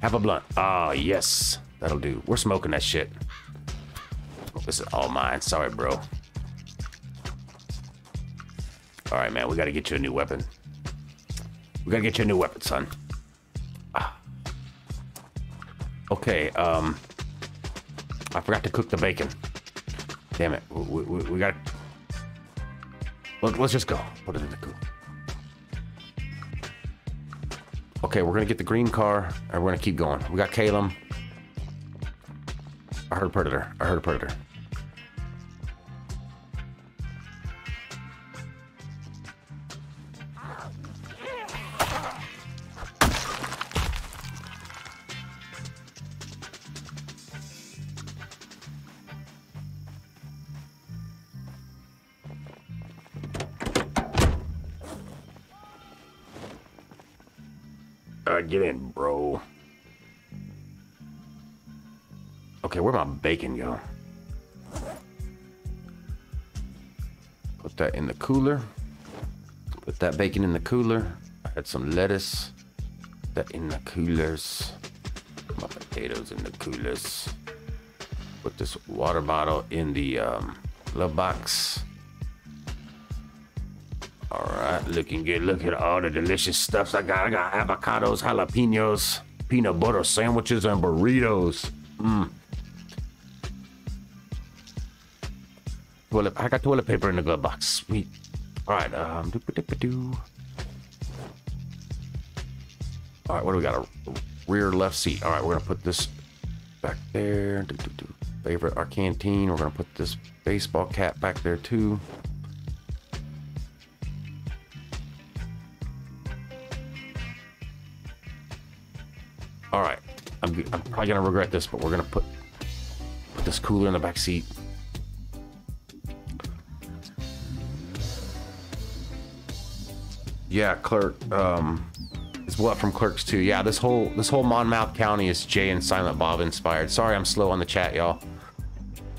Have a blunt. Ah, oh, yes. That'll do. We're smoking that shit. This is all mine. Sorry, bro. All right, man. We got to get you a new weapon. We got to get you a new weapon, son. Okay, um... I forgot to cook the bacon. Damn it. We, we, we got... Let, let's just go. Put it in the coop. Okay, we're gonna get the green car, and we're gonna keep going. We got Caleb. I heard a predator. I heard a predator. Get in, bro. Okay, where'd my bacon go? Put that in the cooler. Put that bacon in the cooler. I had some lettuce. Put that in the coolers. My potatoes in the coolers. Put this water bottle in the um, glove box. All right, looking good. Look at all the delicious stuffs I got. I got avocados, jalapenos, peanut butter sandwiches, and burritos. Mmm. Toilet, I got toilet paper in the glove box. Sweet. All right. Um. Doo -doo -doo all right. What do we got? A rear left seat. All right. We're gonna put this back there. Favorite our canteen. We're gonna put this baseball cap back there too. I'm, I'm probably gonna regret this, but we're gonna put put this cooler in the back seat. Yeah, clerk. Um, it's what from Clerks too. Yeah, this whole this whole Monmouth County is Jay and Silent Bob inspired. Sorry, I'm slow on the chat, y'all.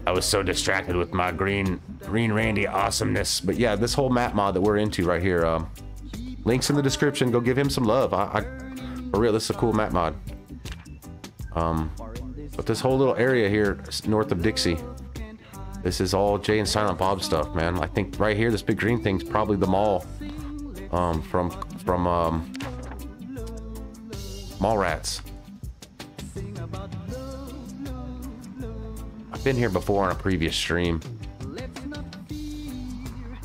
I was so distracted with my green green Randy awesomeness. But yeah, this whole map mod that we're into right here. Um, links in the description. Go give him some love. I, I for real, this is a cool map mod. Um, but this whole little area here north of Dixie, this is all Jay and Silent Bob stuff, man. I think right here, this big green thing's probably the mall um, from from um, Mallrats. I've been here before on a previous stream.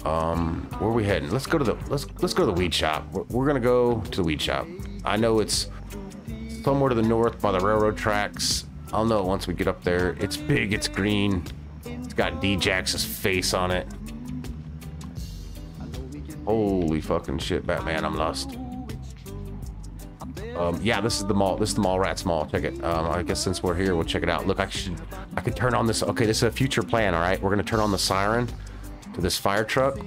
Um, where are we heading? Let's go to the let's let's go to the weed shop. We're, we're gonna go to the weed shop. I know it's somewhere to the north by the railroad tracks. I'll know once we get up there. It's big, it's green, it's got D-Jax's face on it. Holy fucking shit, Batman, I'm lost. Um, yeah, this is the mall. This is the Mallrats Mall. Check it. Um, I guess since we're here, we'll check it out. Look, I should, I could turn on this. Okay, this is a future plan. All right, we're gonna turn on the siren to this fire truck,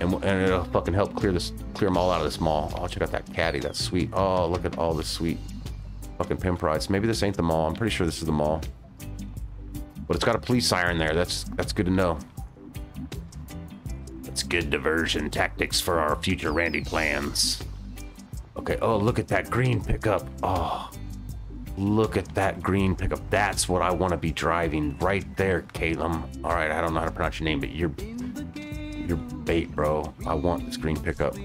and, and it'll fucking help clear this, clear them all out of this mall. Oh, check out that caddy. That's sweet. Oh, look at all this sweet fucking pimp rides. Maybe this ain't the mall. I'm pretty sure this is the mall, but it's got a police siren there. That's that's good to know. That's good diversion tactics for our future Randy plans. Okay, oh, look at that green pickup. Oh, look at that green pickup. That's what I want to be driving right there, Caleb. All right, I don't know how to pronounce your name, but you're, you're bait, bro. I want this green pickup.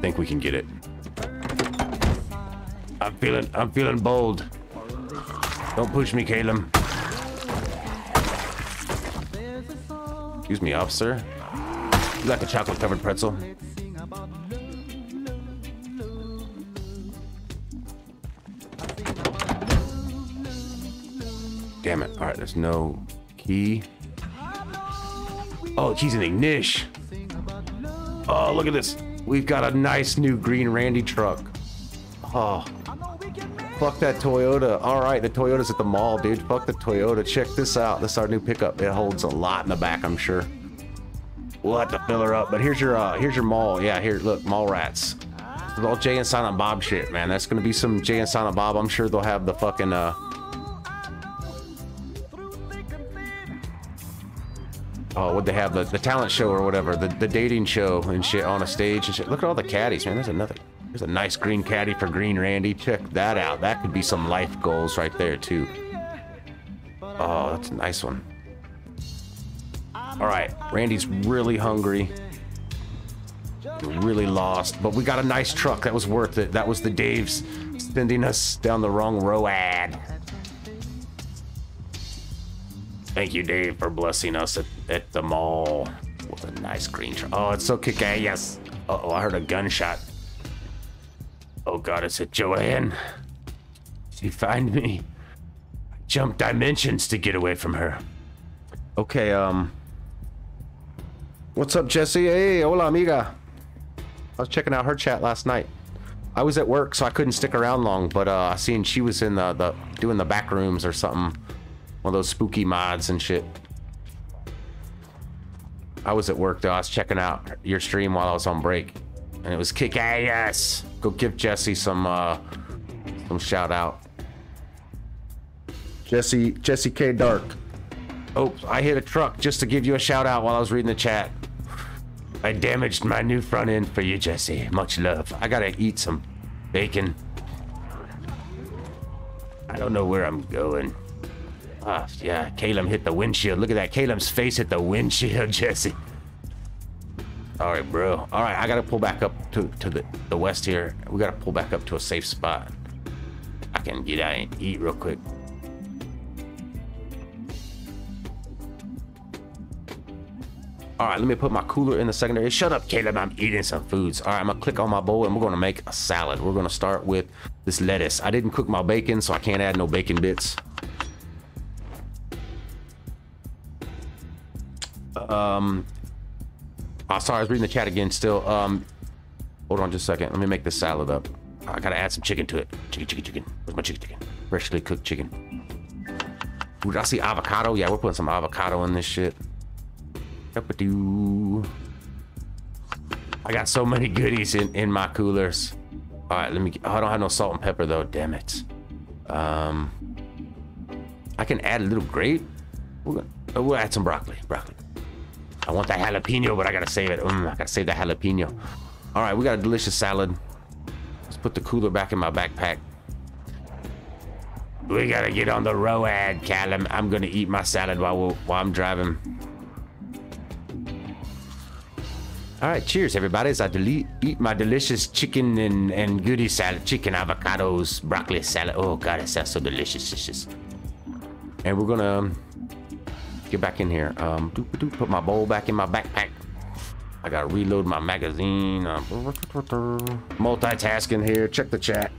Think we can get it. I'm feeling, I'm feeling bold. Don't push me, Caleb. Excuse me, officer. You like a chocolate covered pretzel? Damn it. Alright, there's no key. Oh, keys in ignition. Oh, look at this. We've got a nice new green Randy truck. Oh. Fuck that Toyota. All right, the Toyota's at the mall, dude. Fuck the Toyota. Check this out. This is our new pickup. It holds a lot in the back, I'm sure. We'll have to fill her up. But here's your uh, here's your mall. Yeah, here, look, Mallrats. It's all Jay and Silent Bob shit, man. That's gonna be some Jay and Silent Bob. I'm sure they'll have the fucking uh. Oh, would they have the, the talent show or whatever, the, the dating show and shit on a stage and shit. Look at all the caddies, man. There's another there's a nice green caddy for Green Randy. Check that out. That could be some life goals right there, too. Oh, that's a nice one. All right, Randy's really hungry. Really lost, but we got a nice truck. That was worth it. That was the Dave's sending us down the wrong road. Thank you, Dave, for blessing us at, at the mall with a nice green truck. Oh, it's so kick-ass. Uh oh, I heard a gunshot. Oh god, is it Joanne? She find me? Jump dimensions to get away from her. Okay, um... What's up, Jesse? Hey, hola, amiga. I was checking out her chat last night. I was at work, so I couldn't stick around long, but uh, I seen she was in the, the doing the back rooms or something. One of those spooky mods and shit. I was at work, though. I was checking out your stream while I was on break and it was kick ass. Go give Jesse some uh, some shout out. Jesse Jesse K Dark. Oh, I hit a truck just to give you a shout out while I was reading the chat. I damaged my new front end for you, Jesse. Much love. I gotta eat some bacon. I don't know where I'm going. Ah, yeah, Caleb hit the windshield. Look at that. Caleb's face hit the windshield, Jesse. All right, bro. All right, I gotta pull back up to, to the, the west here. We gotta pull back up to a safe spot. I can get out and eat real quick. All right, let me put my cooler in the secondary. Shut up, Caleb. I'm eating some foods. All right, I'm gonna click on my bowl and we're gonna make a salad. We're gonna start with this lettuce. I didn't cook my bacon, so I can't add no bacon bits. Um, Oh, sorry, I was reading the chat again still. Um, hold on just a second. Let me make this salad up. I gotta add some chicken to it. Chicken, chicken, chicken. Where's my chicken, chicken? Freshly cooked chicken. Ooh, did I see avocado? Yeah, we're putting some avocado in this shit. I got so many goodies in, in my coolers. All right, let me, oh, I don't have no salt and pepper though, damn it. Um, I can add a little grape. Gonna, oh, we'll add some broccoli, broccoli. I want that jalapeno, but I gotta save it. Mm, I gotta save that jalapeno. All right, we got a delicious salad. Let's put the cooler back in my backpack. We gotta get on the road, Callum. I'm gonna eat my salad while, while I'm driving. All right, cheers, everybody. As I delete, eat my delicious chicken and, and goodie salad, chicken, avocados, broccoli salad. Oh, God, it sounds so delicious. And we're gonna get back in here. Um, doop, put my bowl back in my backpack. I gotta reload my magazine. Uh, multitasking here. Check the chat.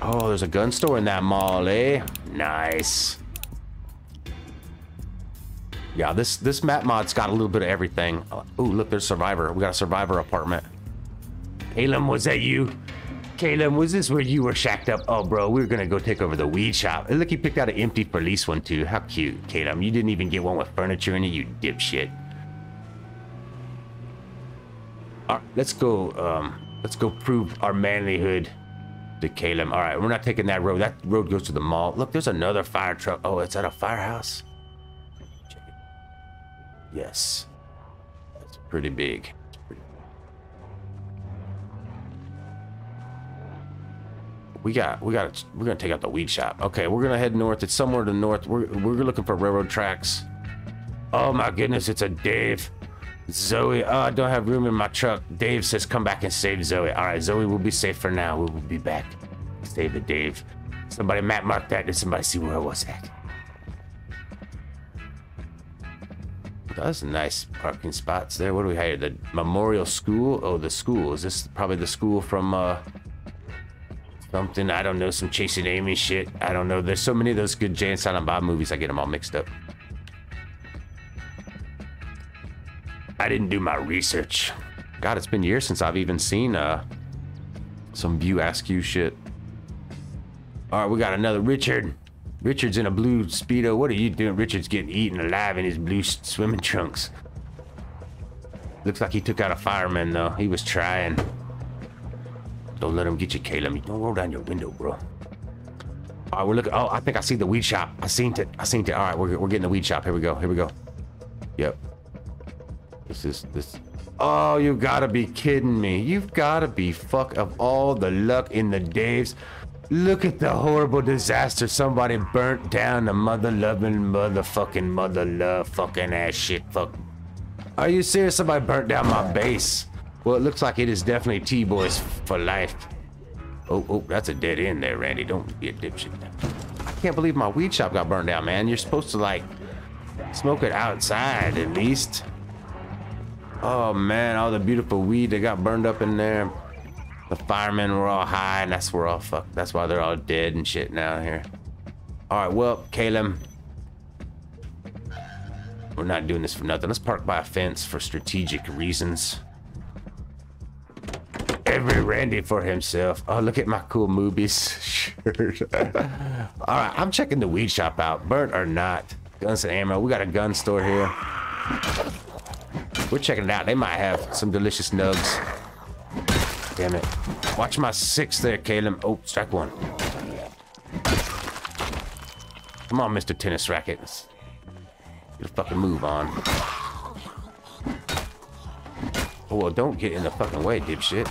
Oh, there's a gun store in that mall, eh? Nice. Yeah, this this map mod's got a little bit of everything. Oh, look, there's Survivor. We got a Survivor apartment. Caleb, was that you? Caleb, was this where you were shacked up? Oh, bro, we were gonna go take over the weed shop. Look, you picked out an empty police one too. How cute, Caleb. You didn't even get one with furniture in it, you dipshit. All right, let's go. Um, let's go prove our manlyhood to Caleb. All right, we're not taking that road. That road goes to the mall. Look, there's another fire truck. Oh, it's at a firehouse. Check it. Yes, that's pretty big. We got, we got, we're gonna take out the weed shop. Okay, we're gonna head north. It's somewhere to the north. We're, we're looking for railroad tracks. Oh my goodness, it's a Dave. Zoe, oh, I don't have room in my truck. Dave says come back and save Zoe. All right, Zoe will be safe for now. We will be back. Save the Dave. Somebody map mark that. Did somebody see where I was at? That's nice parking spots there. What do we have? The Memorial School? Oh, the school. Is this probably the school from, uh, something. I don't know, some Chasing Amy shit. I don't know. There's so many of those good Jay and Silent Bob movies, I get them all mixed up. I didn't do my research. God, it's been years since I've even seen uh, some View Askew shit. All right, we got another Richard. Richard's in a blue Speedo. What are you doing? Richard's getting eaten alive in his blue swimming trunks. Looks like he took out a fireman, though. He was trying. Don't let him get you, Caleb. Don't roll down your window, bro. All right, we're looking. Oh, I think I see the weed shop. I seen it. I seen it. All right, we're, we're getting the weed shop. Here we go. Here we go. Yep. This is this. Oh, you gotta be kidding me. You've gotta be fuck of all the luck in the days. Look at the horrible disaster. Somebody burnt down the mother loving motherfucking mother love fucking ass shit. Fuck. Are you serious? Somebody burnt down my base. Well, it looks like it is definitely T-Boys for life. Oh, oh, that's a dead end there, Randy. Don't be a dipshit. I can't believe my weed shop got burned down, man. You're supposed to, like, smoke it outside, at least. Oh, man, all the beautiful weed that got burned up in there. The firemen were all high, and that's where all fuck. That's why they're all dead and shit now here. All right, well, Caleb. We're not doing this for nothing. Let's park by a fence for strategic reasons. Every Randy for himself. Oh, look at my cool Mooby's shirt. All right, I'm checking the weed shop out. Burnt or not. Guns and ammo. We got a gun store here. We're checking it out. They might have some delicious nugs. Damn it. Watch my six there, Caleb. Oh, strike one. Come on, Mr. Tennis Racket. Get a fucking move on. Oh, well, don't get in the fucking way, dipshit.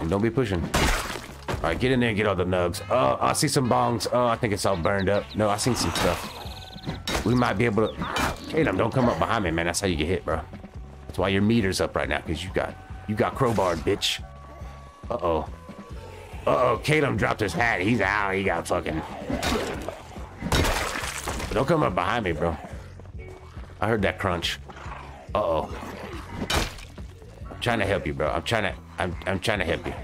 And don't be pushing. All right, get in there and get all the nugs. Oh, I see some bongs. Oh, I think it's all burned up. No, I seen some stuff. We might be able to... Caleb, don't come up behind me, man. That's how you get hit, bro. That's why your meter's up right now, because you got... You got crowbarred, bitch. Uh-oh. Uh-oh, Caleb dropped his hat. He's out. He got fucking... Don't come up behind me, bro. I heard that crunch. Uh-oh. I'm trying to help you, bro. I'm trying to... I'm, I'm trying to help you.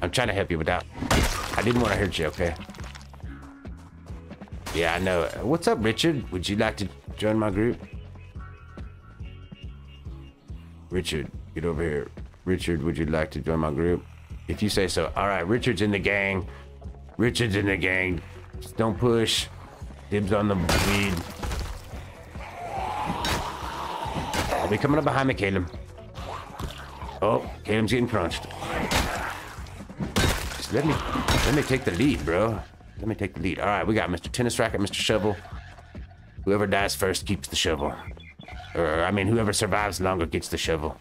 I'm trying to help you without... I didn't want to hurt you, okay? Yeah, I know. What's up, Richard? Would you like to join my group? Richard, get over here. Richard, would you like to join my group? If you say so. All right, Richard's in the gang. Richard's in the gang. Just don't push. Dibs on the weed. I'll be coming up behind me, Caleb. Oh, Caleb's getting crunched. Just let me let me take the lead, bro. Let me take the lead. All right, we got Mr. Tennis Racket, Mr. Shovel. Whoever dies first keeps the shovel. Or, I mean, whoever survives longer gets the shovel.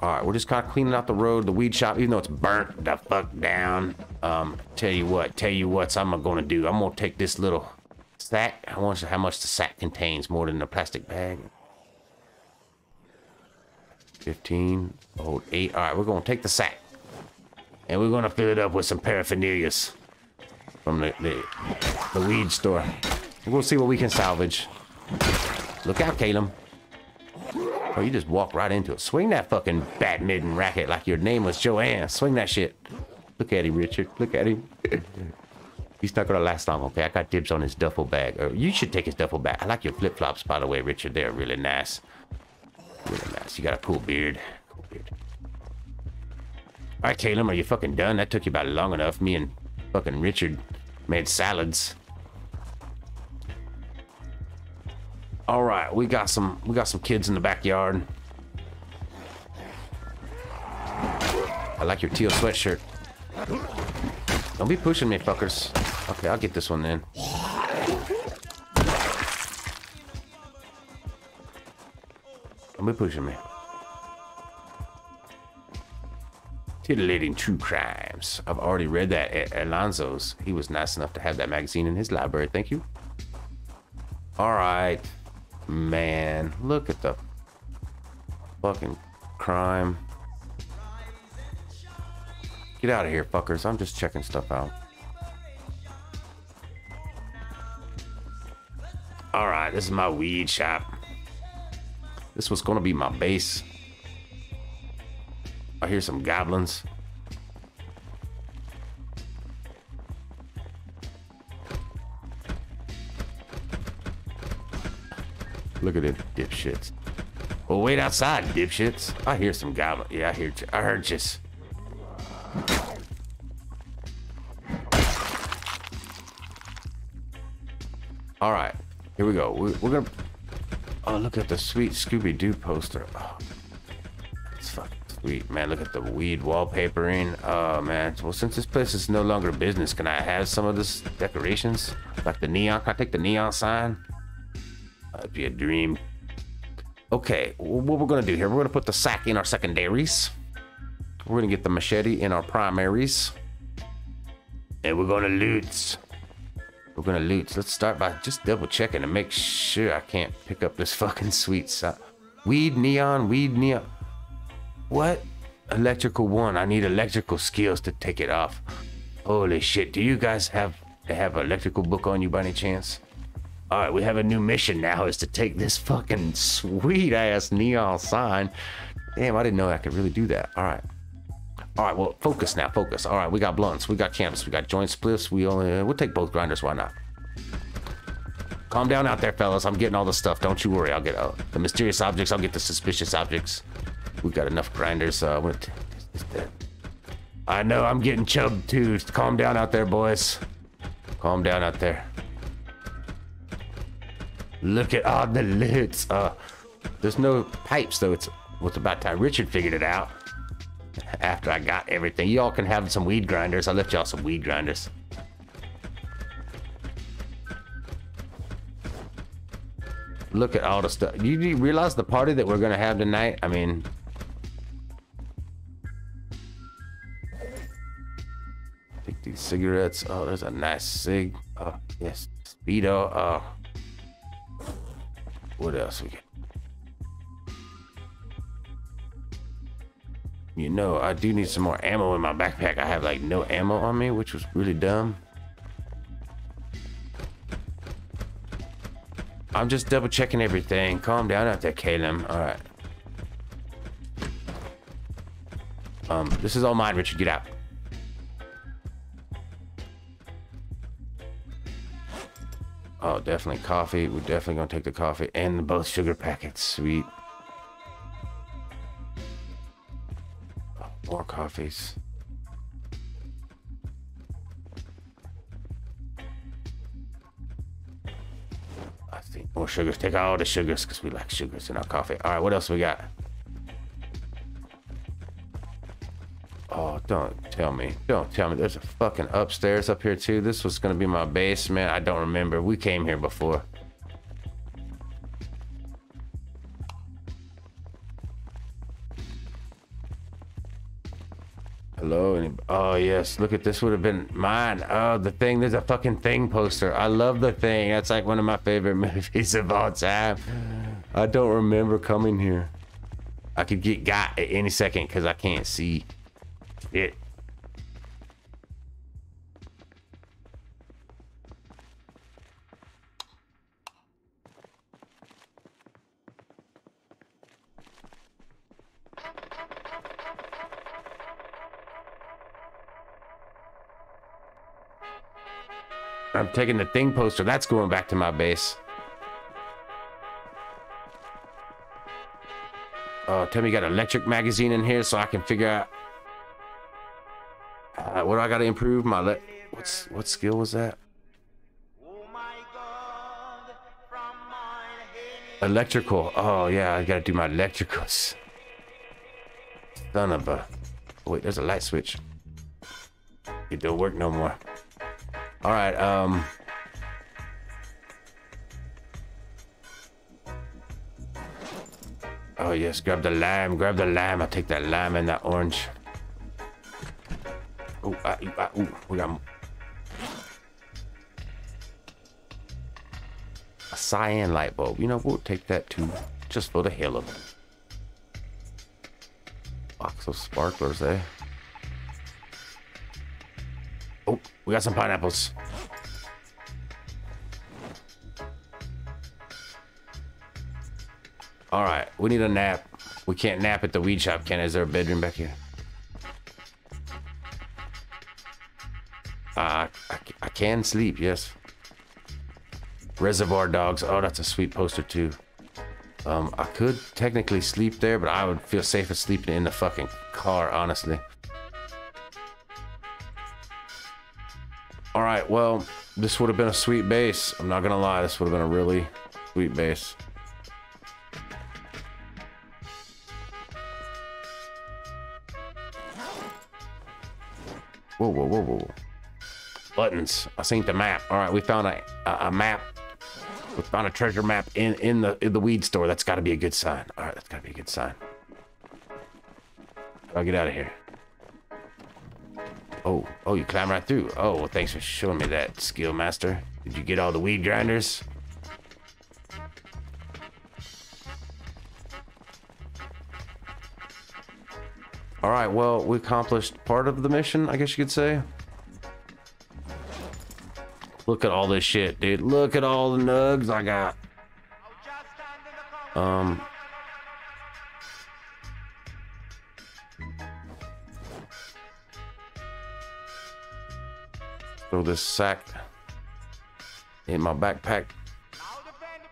All right, we're just kind of cleaning out the road, the weed shop, even though it's burnt the fuck down. Um, tell you what, tell you what I'm gonna do. I'm gonna take this little sack. I want to how much the sack contains more than the plastic bag. 15, hold 8. All right, we're going to take the sack. And we're going to fill it up with some paraphernalias from the, the the weed store. We'll see what we can salvage. Look out, Caleb. Oh, you just walk right into it. Swing that fucking badminton racket like your name was Joanne. Swing that shit. Look at him, Richard. Look at him. He's not gonna last long, okay? I got dibs on his duffel bag. Or you should take his duffel bag. I like your flip-flops, by the way, Richard. They're really nice. You got a cool beard. Cool beard. All right, Caleb, are you fucking done? That took you about long enough. Me and fucking Richard made salads. All right, we got some we got some kids in the backyard. I like your teal sweatshirt. Don't be pushing me, fuckers. Okay, I'll get this one then. Don't be pushing me. Titillating True Crimes. I've already read that at Alonzo's. He was nice enough to have that magazine in his library. Thank you. All right. Man, look at the fucking crime. Get out of here, fuckers. I'm just checking stuff out. All right, this is my weed shop. This was gonna be my base. I hear some goblins. Look at it, dipshits. Well, wait outside, dipshits. I hear some goblins. Yeah, I hear. I heard just. All right, here we go. We, we're gonna. Oh, look at the sweet Scooby Doo poster. Oh, it's fucking sweet, man. Look at the weed wallpapering. Oh man. Well, since this place is no longer business, can I have some of this decorations? Like the neon? Can I take the neon sign? That'd be a dream. Okay, what we're gonna do here, we're gonna put the sack in our secondaries. We're gonna get the machete in our primaries. And we're gonna loot. We're gonna loot. Let's start by just double checking to make sure I can't pick up this fucking sweet stuff. Weed, neon, weed, neon. What? Electrical one. I need electrical skills to take it off. Holy shit. Do you guys have have an electrical book on you by any chance? All right, we have a new mission now is to take this fucking sweet ass neon sign. Damn, I didn't know I could really do that. All right. All right, well, focus now, focus. All right, we got blunts, we got cannabis, we got joint spliffs. We only, we'll take both grinders, why not? Calm down out there, fellas. I'm getting all the stuff. Don't you worry. I'll get uh, the mysterious objects. I'll get the suspicious objects. We've got enough grinders. Uh, I'm gonna I know I'm getting chubbed too. Calm down out there, boys. Calm down out there. Look at all the loots. Uh, there's no pipes though. It's what's about time. Richard figured it out after I got everything. Y'all can have some weed grinders. I left y'all some weed grinders. Look at all the stuff. You, you realize the party that we're gonna have tonight? I mean, take these cigarettes. Oh, there's a nice cig. Oh, yes, speedo. Oh. What else we got? You know, I do need some more ammo in my backpack. I have like no ammo on me, which was really dumb. I'm just double checking everything. Calm down out there, Caleb. All right. Um, this is all mine, Richard. Get out. Oh, definitely coffee. We're definitely gonna take the coffee and both sugar packets. Sweet. More coffees. I think more sugars. Take all the sugars because we like sugars in our coffee. All right, what else we got? Oh, don't tell me. Don't tell me. There's a fucking upstairs up here too. This was gonna be my basement. I don't remember. We came here before. Hello. Oh yes. Look at this. Would have been mine. Oh, the thing. There's a fucking thing poster. I love the thing. That's like one of my favorite movies of all time. I don't remember coming here. I could get got at any second because I can't see it. I'm taking the thing poster. That's going back to my base. Oh, tell me you got electric magazine in here so I can figure out uh, what do I got to improve? My le what's what skill was that? Electrical. Oh yeah, I gotta do my electricals. Son of a. Wait, there's a light switch. It don't work no more. All right. Um. Oh yes, grab the lime. Grab the lime. I'll take that lime and that orange. Oh, uh, uh, ooh, we got a cyan light bulb. You know, we'll take that too, just for the hell of it. Box of sparklers, eh? Oh, we got some pineapples. All right, we need a nap. We can't nap at the weed shop, can? Is there a bedroom back here? Uh, I, I can sleep, yes. Reservoir Dogs. Oh, that's a sweet poster too. Um, I could technically sleep there, but I would feel safer sleeping in the fucking car, honestly. All right, well, this would have been a sweet base. I'm not gonna lie, this would have been a really sweet base. Whoa, whoa, whoa, whoa. Buttons. I seen the map. All right, we found a, a, a map we found a treasure map in in the in the weed store. That's got to be a good sign. All right, that's got to be a good sign. I'll get out of here. Oh, oh, you climb right through. Oh, well, thanks for showing me that, skill master. Did you get all the weed grinders? All right, well, we accomplished part of the mission, I guess you could say. Look at all this shit, dude. Look at all the nugs I got. Um. Throw this sack in my backpack.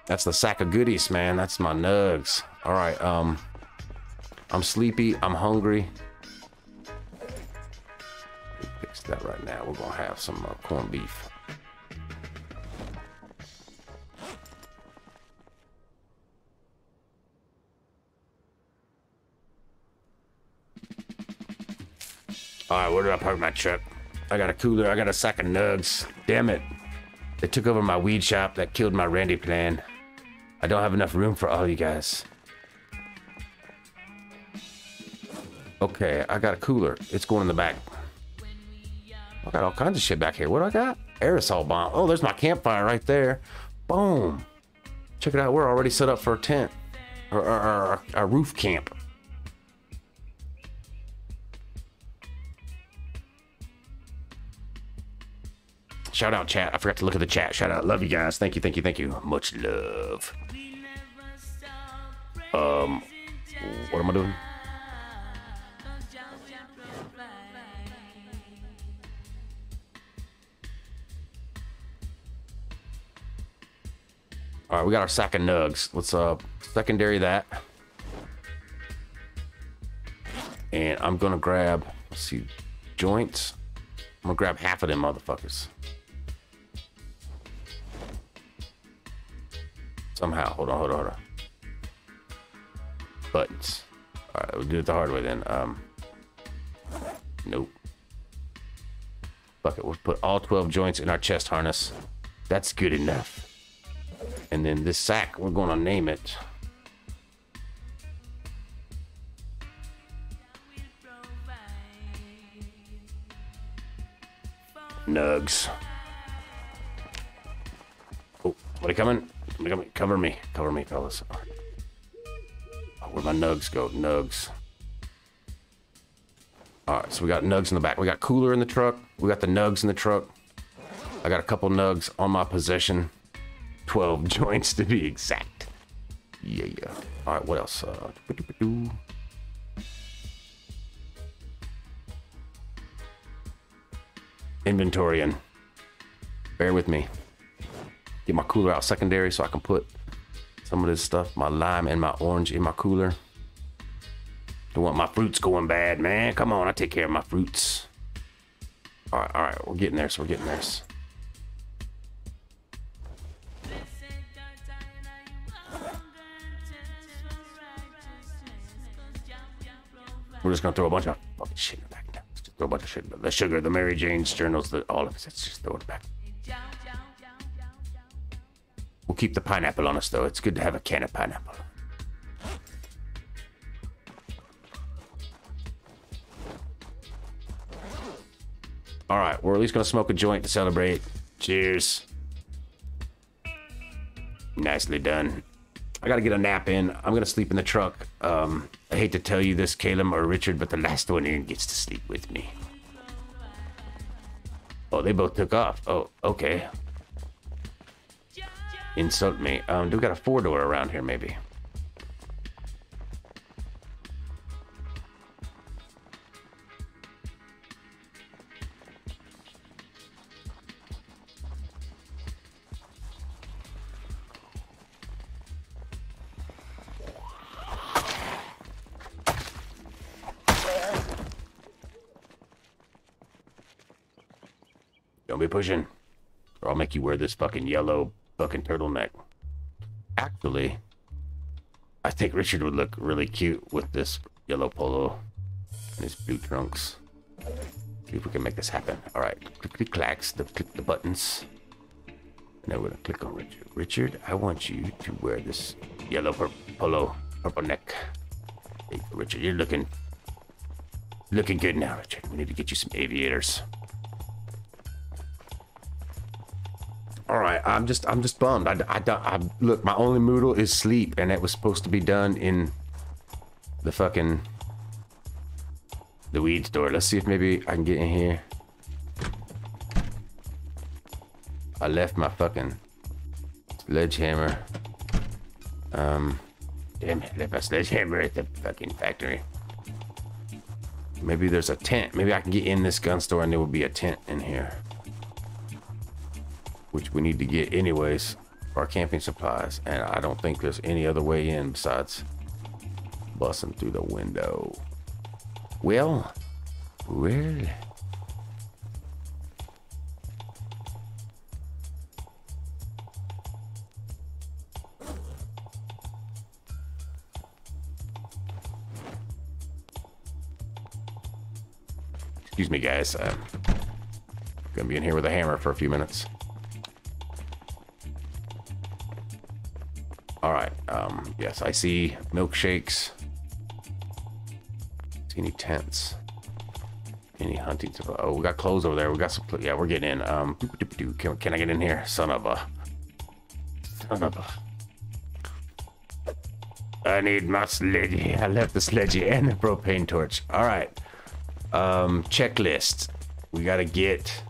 That's the sack of goodies, man. That's my nugs. All right, um, I'm sleepy. I'm hungry. Fix that right now. We're gonna have some uh, corned beef. All right, where did I park my truck? I got a cooler. I got a sack of nugs. Damn it. They took over my weed shop. That killed my Randy plan. I don't have enough room for all you guys. Okay, I got a cooler. It's going in the back. I got all kinds of shit back here. What do I got? Aerosol bomb. Oh, there's my campfire right there. Boom. Check it out. We're already set up for a tent. Or, a roof camp. Shout out, chat. I forgot to look at the chat. Shout out. Love you guys. Thank you, thank you, thank you. Much love. Um, what am I doing? All right, we got our sack of nugs. Let's uh secondary that. And I'm gonna grab, let's see, joints. I'm gonna grab half of them motherfuckers. Somehow. Hold on, hold on, hold on. Buttons. Alright, we'll do it the hard way then. Um Nope. Fuck it, we'll put all 12 joints in our chest harness. That's good enough. And then this sack, we're gonna name it. Nugs. Oh, what are coming? Cover me. Cover me, fellas. Oh, where'd my nugs go? Nugs. All right, so we got nugs in the back. We got cooler in the truck. We got the nugs in the truck. I got a couple nugs on my possession. 12 joints to be exact. Yeah, yeah. All right, what else? Uh, Inventorying. Bear with me. Get my cooler out secondary so I can put some of this stuff, my lime and my orange in my cooler. Don't want my fruits going bad, man. Come on, I take care of my fruits. All right, all right, we're getting there, so we're getting there. We're just gonna throw a bunch of fucking shit in the back now. Just throw a bunch of shit. The sugar, the Mary Jane's journals, the all of it. Let's just throw it back. We'll keep the pineapple on us though. It's good to have a can of pineapple. All right, we're at least gonna smoke a joint to celebrate. Cheers. Nicely done. I gotta get a nap in. I'm gonna sleep in the truck. Um, I hate to tell you this, Caleb or Richard, but the last one in gets to sleep with me. Oh, they both took off. Oh, okay. Insult me. Um, do we got a four door around here, maybe? Don't be pushing, or I'll make you wear this fucking yellow fucking turtleneck. Actually, I think Richard would look really cute with this yellow polo and his blue trunks. See if we can make this happen. All right, click the clacks, the click the buttons. Now we're gonna click on Richard. Richard, I want you to wear this yellow pur polo, purple neck. Hey, Richard, you're looking looking good now, Richard. We need to get you some aviators. All right, I'm just I'm just bummed. I, I, I, look, my only moodle is sleep, and it was supposed to be done in the fucking the weed store. Let's see if maybe I can get in here. I left my fucking sledgehammer. Um, damn it, left my sledgehammer at the fucking factory. Maybe there's a tent. Maybe I can get in this gun store and there will be a tent in here which we need to get anyways for our camping supplies. And I don't think there's any other way in besides busting through the window. Well, well. Excuse me, guys. I'm gonna be in here with a hammer for a few minutes. All right. Um, yes, I see milkshakes. See any tents? Any hunting? Oh, we got clothes over there. We got some. Yeah, we're getting in. Um, can, can I get in here? Son of a. Son of a. I need my sledge. I left the sledge and the propane torch. All right. Um, checklist. We gotta get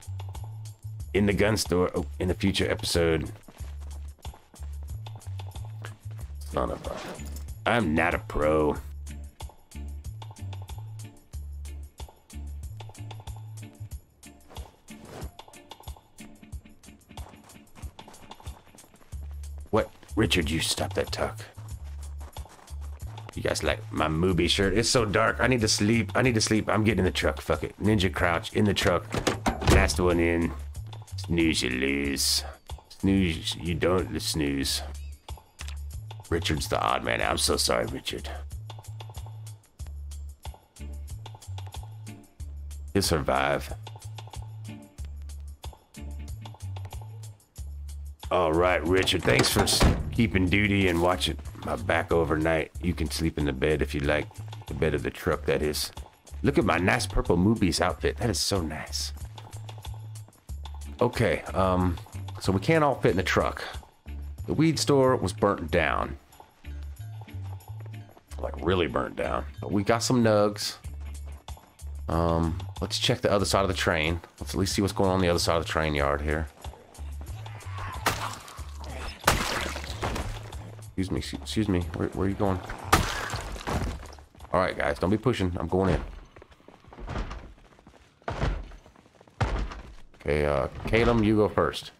in the gun store oh, in the future episode. Son of a... I'm not a pro. What? Richard, you stop that talk. You guys like my movie shirt? It's so dark. I need to sleep. I need to sleep. I'm getting in the truck. Fuck it. Ninja crouch in the truck. Last one in. Snooze, you lose. Snooze, you don't snooze. Richard's the odd man. I'm so sorry, Richard. He'll survive. All right, Richard. Thanks for keeping duty and watching my back overnight. You can sleep in the bed if you like. The bed of the truck, that is. Look at my nice purple movies outfit. That is so nice. Okay, um, so we can't all fit in the truck. The weed store was burnt down like really burnt down. But we got some nugs. Um, let's check the other side of the train. Let's at least see what's going on, the other side of the train yard here. Excuse me, excuse me. Where, where are you going? All right, guys, don't be pushing. I'm going in. Okay, uh, Caleb, you go first.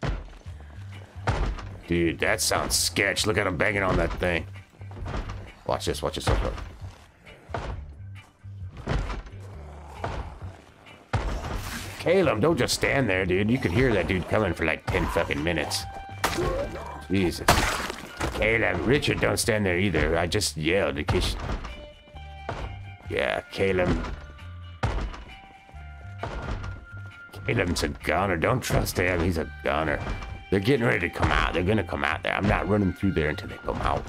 Dude, that sounds sketch. Look at him banging on that thing. Watch this, watch this. Watch this. Caleb, don't just stand there, dude. You could hear that dude coming for like 10 fucking minutes. Jesus. Caleb, Richard, don't stand there either. I just yelled in case. Yeah, Caleb. Caleb's a gunner. Don't trust him. He's a gunner. They're getting ready to come out. They're gonna come out there. I'm not running through there until they come out.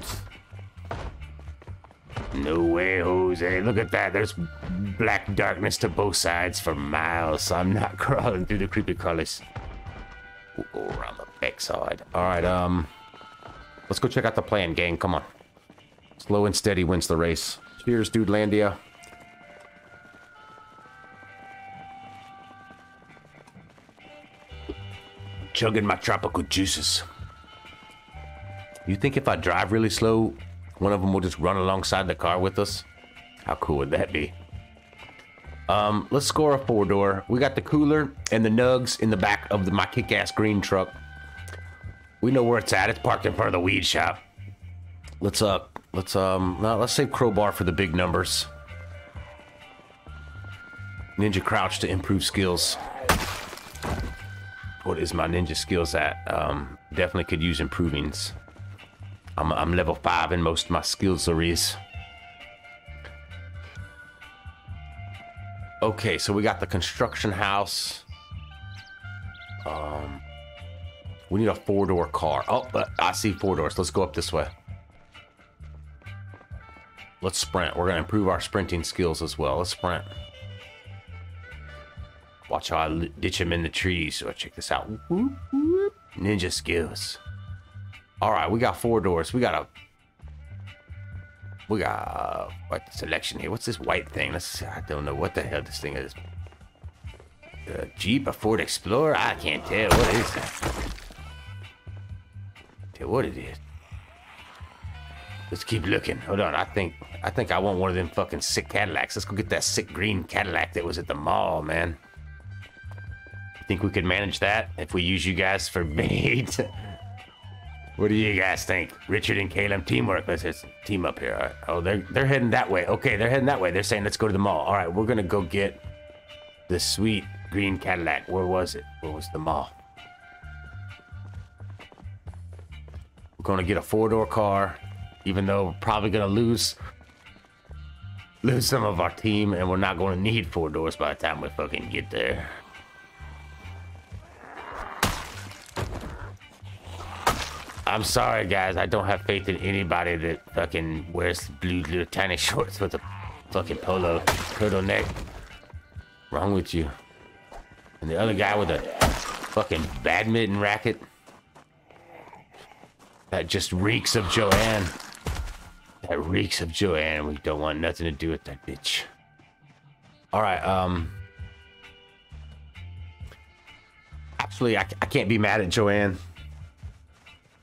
No way, Jose. Look at that. There's black darkness to both sides for miles. So I'm not crawling through the creepy crawlies. We'll go around the backside. All right, um, let's go check out the plan, gang. Come on. Slow and steady wins the race. Cheers, dude, Landia. Chugging my tropical juices. You think if I drive really slow, one of them will just run alongside the car with us? How cool would that be? Um, let's score a four door. We got the cooler and the nugs in the back of the, my kick-ass green truck. We know where it's at. It's parked in front of the weed shop. Let's uh, let's um, no, let's save crowbar for the big numbers. Ninja crouch to improve skills. What is my ninja skills at? Um, definitely could use improvings. I'm, I'm level 5 in most of my skills areas. Okay, so we got the construction house. Um, we need a four-door car. Oh, I see four doors. Let's go up this way. Let's sprint. We're going to improve our sprinting skills as well. Let's sprint. Watch how I ditch him in the trees. So check this out. Ninja skills. All right, we got four doors. We got a we got uh, what selection here. What's this white thing? Let's I don't know what the hell this thing is. A Jeep, a Ford Explorer? I can't tell. What is that? Tell what it is. Let's keep looking. Hold on. I think I think I want one of them fucking sick Cadillacs. Let's go get that sick green Cadillac that was at the mall, man. Think we could manage that if we use you guys for bait? What do you guys think? Richard and Caleb, teamwork. Let's just team up here. Oh, they're they're heading that way. Okay, they're heading that way. They're saying let's go to the mall. All right, we're gonna go get the sweet green Cadillac. Where was it? Where was the mall? We're gonna get a four-door car, even though we're probably gonna lose lose some of our team, and we're not gonna need four doors by the time we fucking get there. I'm sorry, guys. I don't have faith in anybody that fucking wears blue tiny shorts with a fucking polo turtleneck. Wrong with you? And the other guy with a fucking badminton racket. That just reeks of Joanne. That reeks of Joanne. We don't want nothing to do with that bitch. All right, um... Actually, I, I can't be mad at Joanne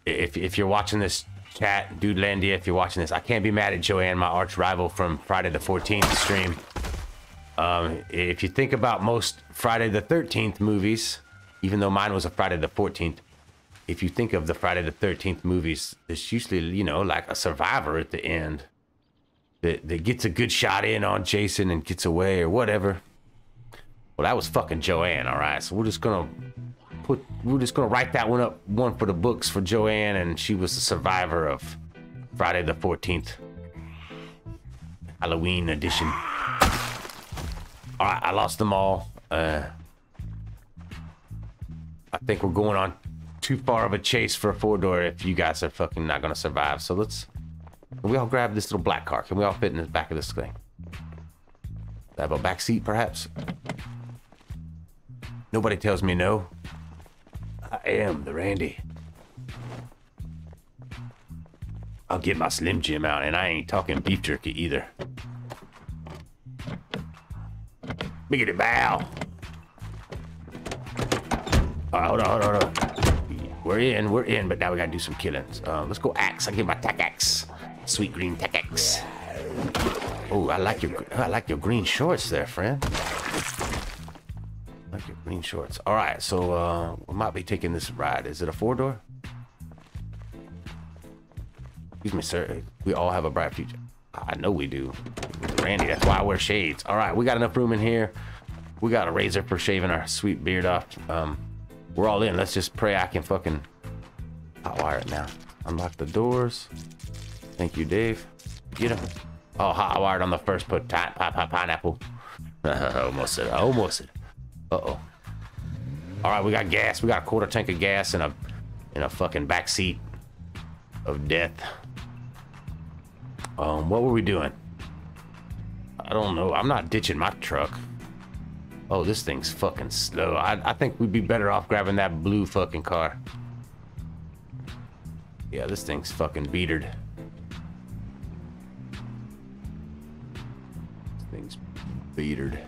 if, if you're watching this chat, Dudelandia, if you're watching this, I can't be mad at Joanne, my arch rival from Friday the 14th stream. Um, if you think about most Friday the 13th movies, even though mine was a Friday the 14th, if you think of the Friday the 13th movies, there's usually, you know, like a survivor at the end that, that gets a good shot in on Jason and gets away or whatever. Well, that was fucking Joanne, all right? So we're just gonna put we're just gonna write that one up one for the books for Joanne and she was the survivor of Friday the 14th Halloween edition. Alright, I lost them all. Uh I think we're going on too far of a chase for a four door if you guys are fucking not gonna survive. So let's we all grab this little black car. Can we all fit in the back of this thing? Have a back seat perhaps? Nobody tells me no. I am the Randy. I'll get my Slim Jim out, and I ain't talking beef jerky either. Biggity bow. All right, hold on, hold on, hold on. We're in, we're in, but now we gotta do some killings. Uh, let's go axe. I get my tack axe. Sweet green tack axe. Oh, I like your, I like your green shorts there, friend like your green shorts. All right, so uh, we might be taking this ride. Is it a four door? Excuse me, sir. We all have a bright future. I know we do. Randy, that's why I wear shades. All right, we got enough room in here. We got a razor for shaving our sweet beard off. Um, we're all in. Let's just pray I can fucking hotwire it now. Unlock the doors. Thank you, Dave. Get him. Oh, hotwired on the first put pi pi pi pineapple. almost it. Almost it. Uh-oh. All right, we got gas. We got a quarter tank of gas in a in a fucking back seat of death. Um, what were we doing? I don't know. I'm not ditching my truck. Oh, this thing's fucking slow. I, I think we'd be better off grabbing that blue fucking car. Yeah, this thing's fucking beatered. This thing's beatered.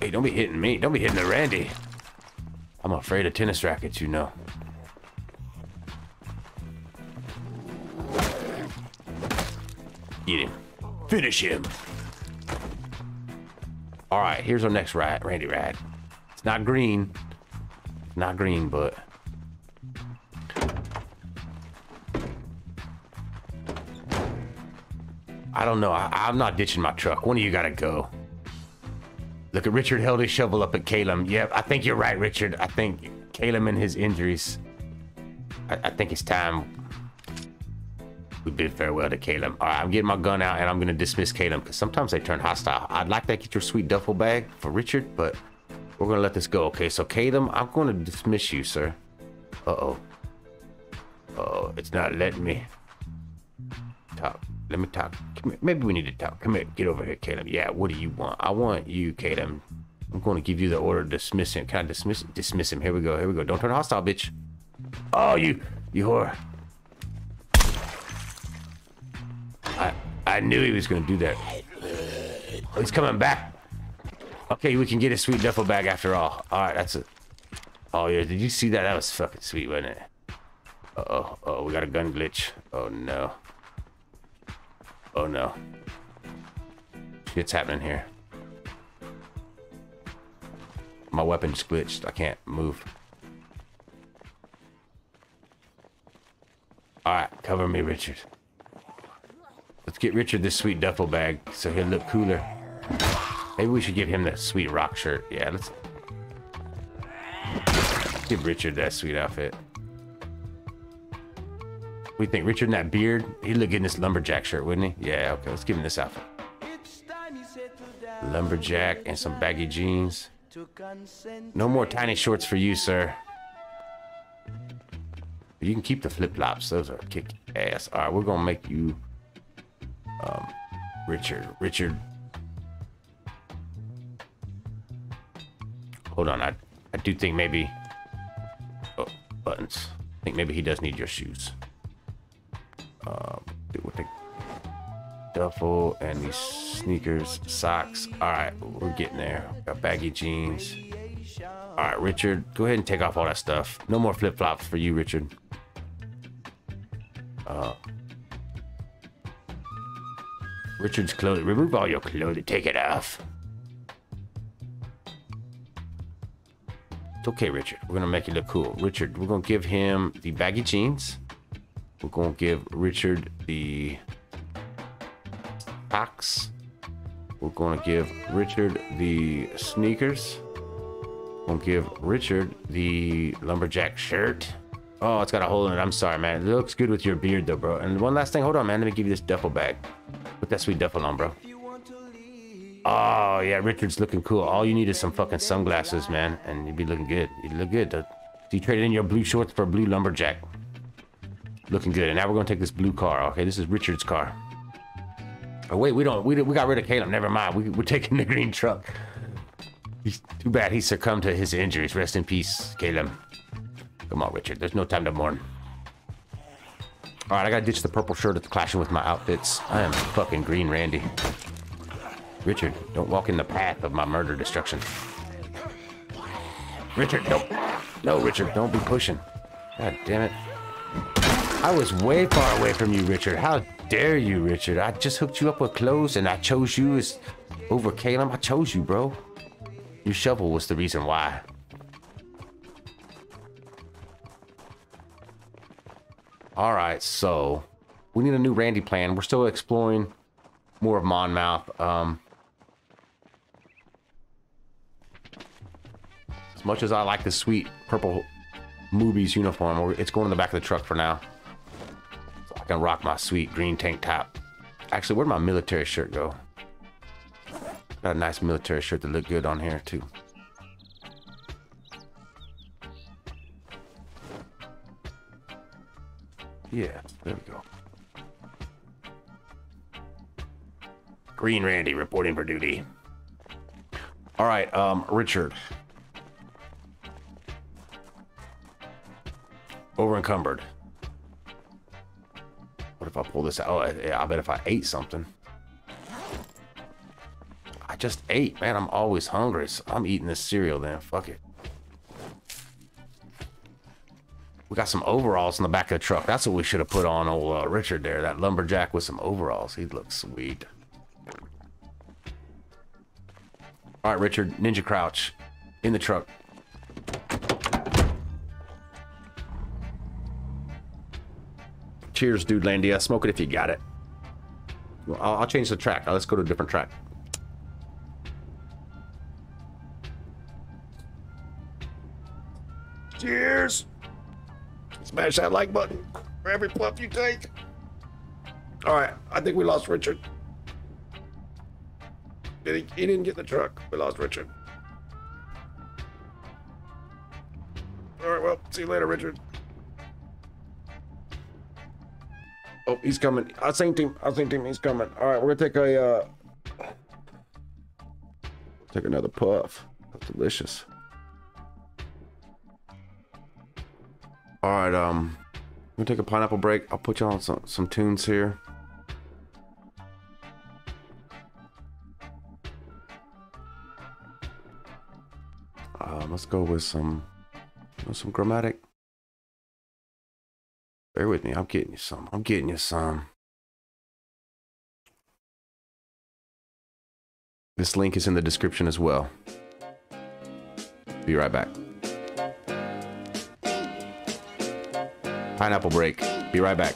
Hey, don't be hitting me. Don't be hitting the Randy. I'm afraid of tennis rackets, you know. Get him. Finish him. All right, here's our next rat, Randy rat. It's not green. Not green, but... I don't know. I, I'm not ditching my truck. One of you gotta go. Look at Richard held his shovel up at Caleb. Yep, I think you're right, Richard. I think Caleb and his injuries. I, I think it's time we bid farewell to Caleb. All right, I'm getting my gun out and I'm gonna dismiss Caleb because sometimes they turn hostile. I'd like to get your sweet duffel bag for Richard, but we're gonna let this go. Okay, so Caleb, I'm gonna dismiss you, sir. Uh-oh. Uh oh, it's not letting me. Let me talk. Maybe we need to talk. Come here. Get over here, Caleb. Yeah, what do you want? I want you, Caleb. I'm going to give you the order to dismiss him. Can I dismiss him? dismiss him? Here we go. Here we go. Don't turn hostile, bitch. Oh, you, you whore. I, I knew he was going to do that. Oh, he's coming back. Okay, we can get his sweet duffel bag after all. All right, that's it. Oh, yeah. Did you see that? That was fucking sweet, wasn't it? Uh-oh. Oh, we got a gun glitch. Oh, no. Oh no. Shit's happening here. My weapon's glitched. I can't move. Alright, cover me, Richard. Let's get Richard this sweet duffel bag so he'll look cooler. Maybe we should give him the sweet rock shirt. Yeah, let's give Richard that sweet outfit. We think Richard in that beard, he'd look good in this lumberjack shirt, wouldn't he? Yeah, okay, let's give him this outfit. Lumberjack and some baggy jeans. No more tiny shorts for you, sir. You can keep the flip-flops. Those are kick ass. All right, we're gonna make you, um, Richard. Richard. Hold on, I, I do think maybe. Oh, buttons. I think maybe he does need your shoes. Um, with the duffel and these sneakers, socks. All right, we're getting there. Got baggy jeans. All right, Richard, go ahead and take off all that stuff. No more flip flops for you, Richard. Uh, Richard's clothing. Remove all your clothing. Take it off. It's okay, Richard. We're gonna make you look cool. Richard, we're gonna give him the baggy jeans. We're going to give Richard the axe. We're going to give Richard the sneakers. To give Richard the lumberjack shirt. Oh, it's got a hole in it. I'm sorry, man. It looks good with your beard, though, bro. And one last thing. Hold on, man. Let me give you this duffel bag. Put that sweet duffel on, bro. Oh, yeah. Richard's looking cool. All you need is some fucking sunglasses, man. And you'd be looking good. You'd look good. So you traded in your blue shorts for a blue lumberjack. Looking good. And now we're going to take this blue car. Okay, this is Richard's car. Oh, wait, we don't. We, we got rid of Caleb. Never mind. We, we're taking the green truck. He's, too bad he succumbed to his injuries. Rest in peace, Caleb. Come on, Richard. There's no time to mourn. All right, I gotta ditch the purple shirt. It's clashing with my outfits. I am fucking green Randy. Richard, don't walk in the path of my murder destruction. Richard, don't. No, Richard, don't be pushing. God damn it. I was way far away from you, Richard. How dare you, Richard? I just hooked you up with clothes and I chose you as Over Caleb, I chose you, bro. Your shovel was the reason why. All right, so we need a new Randy plan. We're still exploring more of Monmouth. Um, as much as I like the sweet purple movies uniform, it's going in the back of the truck for now. Can rock my sweet green tank top. Actually, where'd my military shirt go? Got a nice military shirt that look good on here too. Yeah, there we go. Green Randy reporting for duty. All right, um, Richard. Over encumbered. What if I pull this out? Oh, yeah, I bet if I ate something. I just ate, man. I'm always hungry. So I'm eating this cereal then. Fuck it. We got some overalls in the back of the truck. That's what we should have put on old uh, Richard there. That lumberjack with some overalls. He looks sweet. All right, Richard. Ninja crouch. In the truck. Cheers, Dudelandia. Smoke it if you got it. I'll, I'll change the track. let's go to a different track. Cheers. Smash that like button for every puff you take. All right, I think we lost Richard. He, he didn't get the truck. We lost Richard. All right, well, see you later, Richard. Oh, he's coming. I synced him. I synced him. He's coming. All right, we're gonna take a uh, take another puff. That's delicious. All right, um, gonna take a pineapple break. I'll put y'all on some some tunes here. Uh, let's go with some some Gramatik. Bear with me. I'm getting you some. I'm getting you some. This link is in the description as well. Be right back. Pineapple break. Be right back.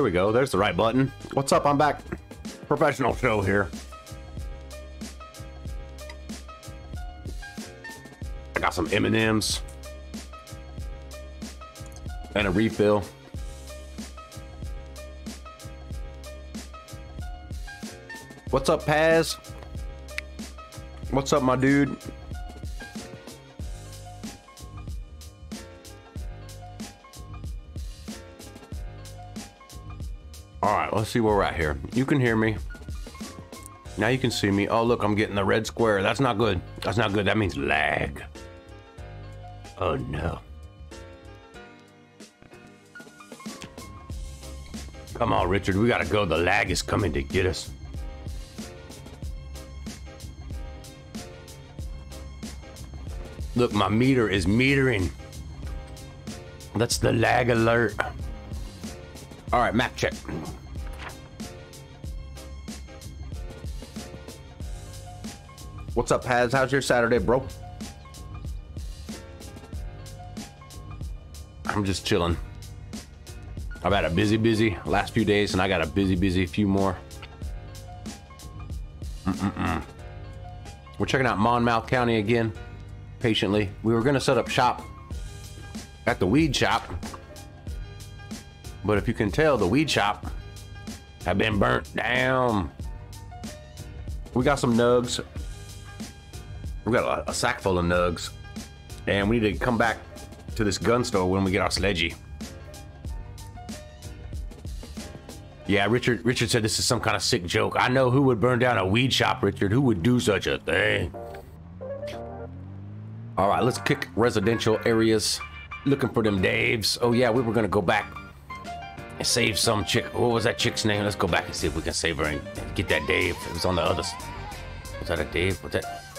There we go. There's the right button. What's up? I'm back. Professional show here. I got some M&Ms and a refill. What's up, Paz? What's up, my dude? See where we're at here. You can hear me. Now you can see me. Oh, look, I'm getting the red square. That's not good. That's not good. That means lag. Oh, no. Come on, Richard. We gotta go. The lag is coming to get us. Look, my meter is metering. That's the lag alert. All right, map check. What's up, Paz? How's your Saturday, bro? I'm just chilling. I've had a busy, busy last few days, and I got a busy, busy few more. Mm-mm-mm. We're checking out Monmouth County again, patiently. We were gonna set up shop at the weed shop, but if you can tell, the weed shop have been burnt down. We got some nugs. We got a, a sack full of nugs, and we need to come back to this gun store when we get our sledgy. Yeah, Richard. Richard said this is some kind of sick joke. I know who would burn down a weed shop, Richard. Who would do such a thing? All right, let's kick residential areas. Looking for them Daves. Oh yeah, we were gonna go back and save some chick. What was that chick's name? Let's go back and see if we can save her and get that Dave. It was on the other. Was that a Dave? What's that?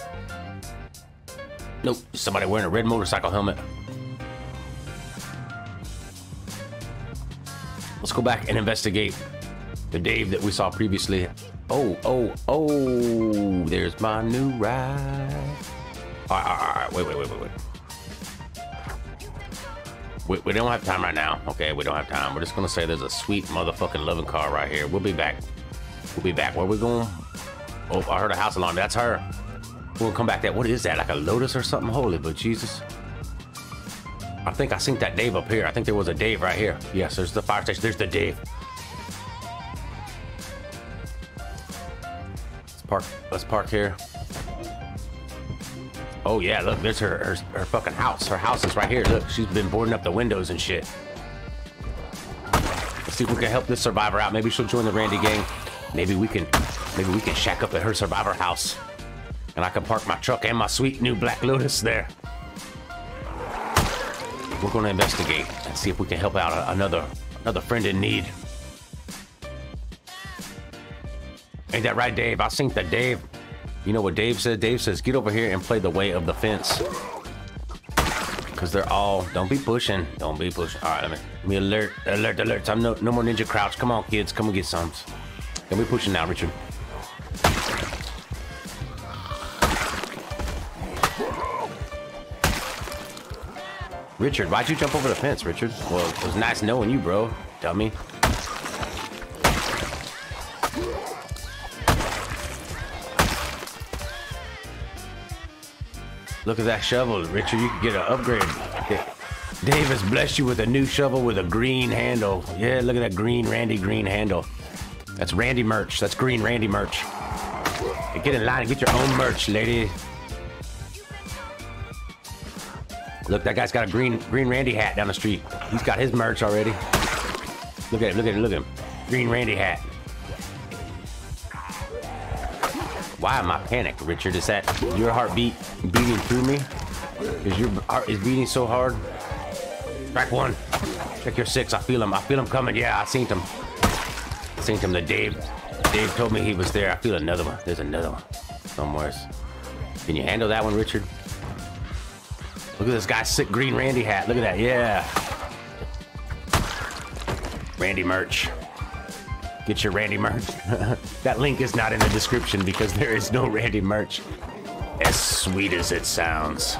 Nope. Somebody wearing a red motorcycle helmet. Let's go back and investigate the Dave that we saw previously. Oh, oh, oh, there's my new ride. All right, all right. Wait, wait, wait, wait, wait. We, we don't have time right now. Okay, we don't have time. We're just gonna say there's a sweet motherfucking loving car right here. We'll be back. We'll be back. Where we going? Oh, I heard a house alarm. That's her. We'll come back That What is that? Like a Lotus or something? Holy but Jesus. I think I seen that Dave up here. I think there was a Dave right here. Yes, there's the fire station. There's the Dave. Let's park. Let's park here. Oh yeah, look, there's her, her her fucking house. Her house is right here. Look, she's been boarding up the windows and shit. Let's see if we can help this survivor out. Maybe she'll join the Randy gang. Maybe we can maybe we can shack up at her survivor house. And I can park my truck and my sweet new black Lotus there. We're gonna investigate and see if we can help out another another friend in need. Ain't that right, Dave? I seen that Dave. You know what Dave said? Dave says, get over here and play the way of the fence. Because they're all, don't be pushing. Don't be pushing. All right, let me, let me alert, alert, alert. I'm no, no more ninja crouch. Come on, kids. Come and get some. Don't be pushing now, Richard. Richard, why'd you jump over the fence, Richard? Well, it was nice knowing you, bro. Dummy. Look at that shovel, Richard. You can get an upgrade. Dave has blessed you with a new shovel with a green handle. Yeah, look at that green Randy green handle. That's Randy merch. That's green Randy merch. Hey, get in line and get your own merch, lady. Look, that guy's got a green green Randy hat down the street. He's got his merch already. Look at him, look at him, look at him. Green Randy hat. Why am I panicked, Richard? Is that your heartbeat beating through me? Is your heart is beating so hard? Track one. Check your six. I feel him. I feel him coming. Yeah, I seen him. I seen him. The Dave. Dave told me he was there. I feel another one. There's another one. Somewhere. Can you handle that one, Richard? Look at this guy's sick green Randy hat. Look at that. Yeah. Randy merch. Get your Randy merch. that link is not in the description because there is no Randy merch. As sweet as it sounds.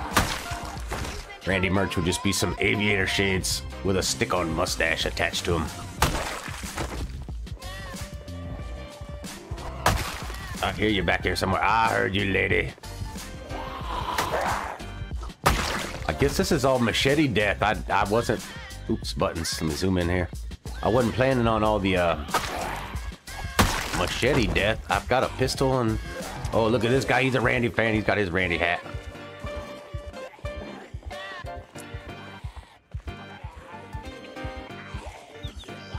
Randy merch would just be some aviator shades with a stick-on mustache attached to him. I hear you back here somewhere. I heard you, lady. I guess this is all machete death. I I wasn't. Oops, buttons. Let me zoom in here. I wasn't planning on all the uh, machete death. I've got a pistol and oh, look at this guy. He's a Randy fan. He's got his Randy hat.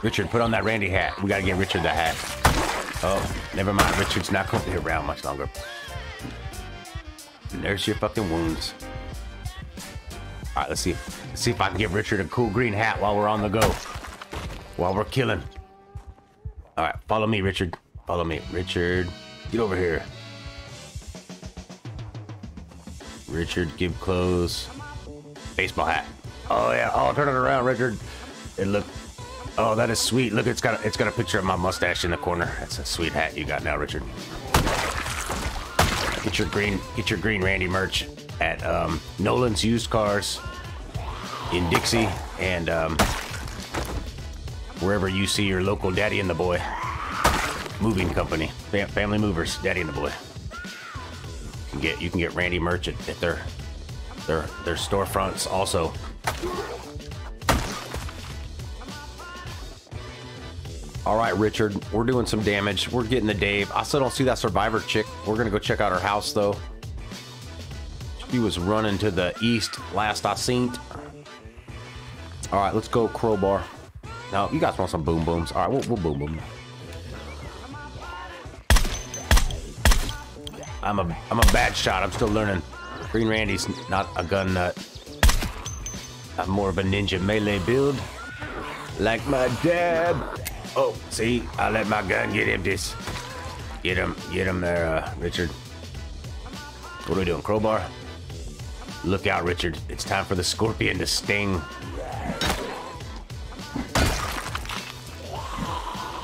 Richard, put on that Randy hat. We gotta get Richard the hat. Oh, never mind. Richard's not to be around much longer. Nurse your fucking wounds. All right, let's see. Let's see if I can give Richard a cool green hat while we're on the go. While we're killing. All right, follow me, Richard. Follow me. Richard, get over here. Richard, give clothes. Baseball hat. Oh yeah. Oh, turn it around, Richard. It look. Oh, that is sweet. Look, it's got a, it's got a picture of my mustache in the corner. That's a sweet hat you got now, Richard. Get your green, get your green Randy merch at um, Nolan's Used Cars in Dixie and um, wherever you see your local Daddy and the Boy moving company, Fam- Family Movers, Daddy and the Boy. You can get you can get Randy merch at, at their their their storefronts also. All right, Richard, we're doing some damage. We're getting the Dave. I still don't see that survivor chick. We're gonna go check out her house though. She was running to the east last I seen. All right, let's go crowbar. Now, you guys want some boom booms? All right, we'll, we'll boom boom. I'm a I'm a bad shot. I'm still learning. Green Randy's not a gun nut. I'm more of a ninja melee build, like my dad. Oh, see, I let my gun get empty. Get him, get him there, uh, Richard. What are we doing? Crowbar? Look out, Richard. It's time for the scorpion to sting.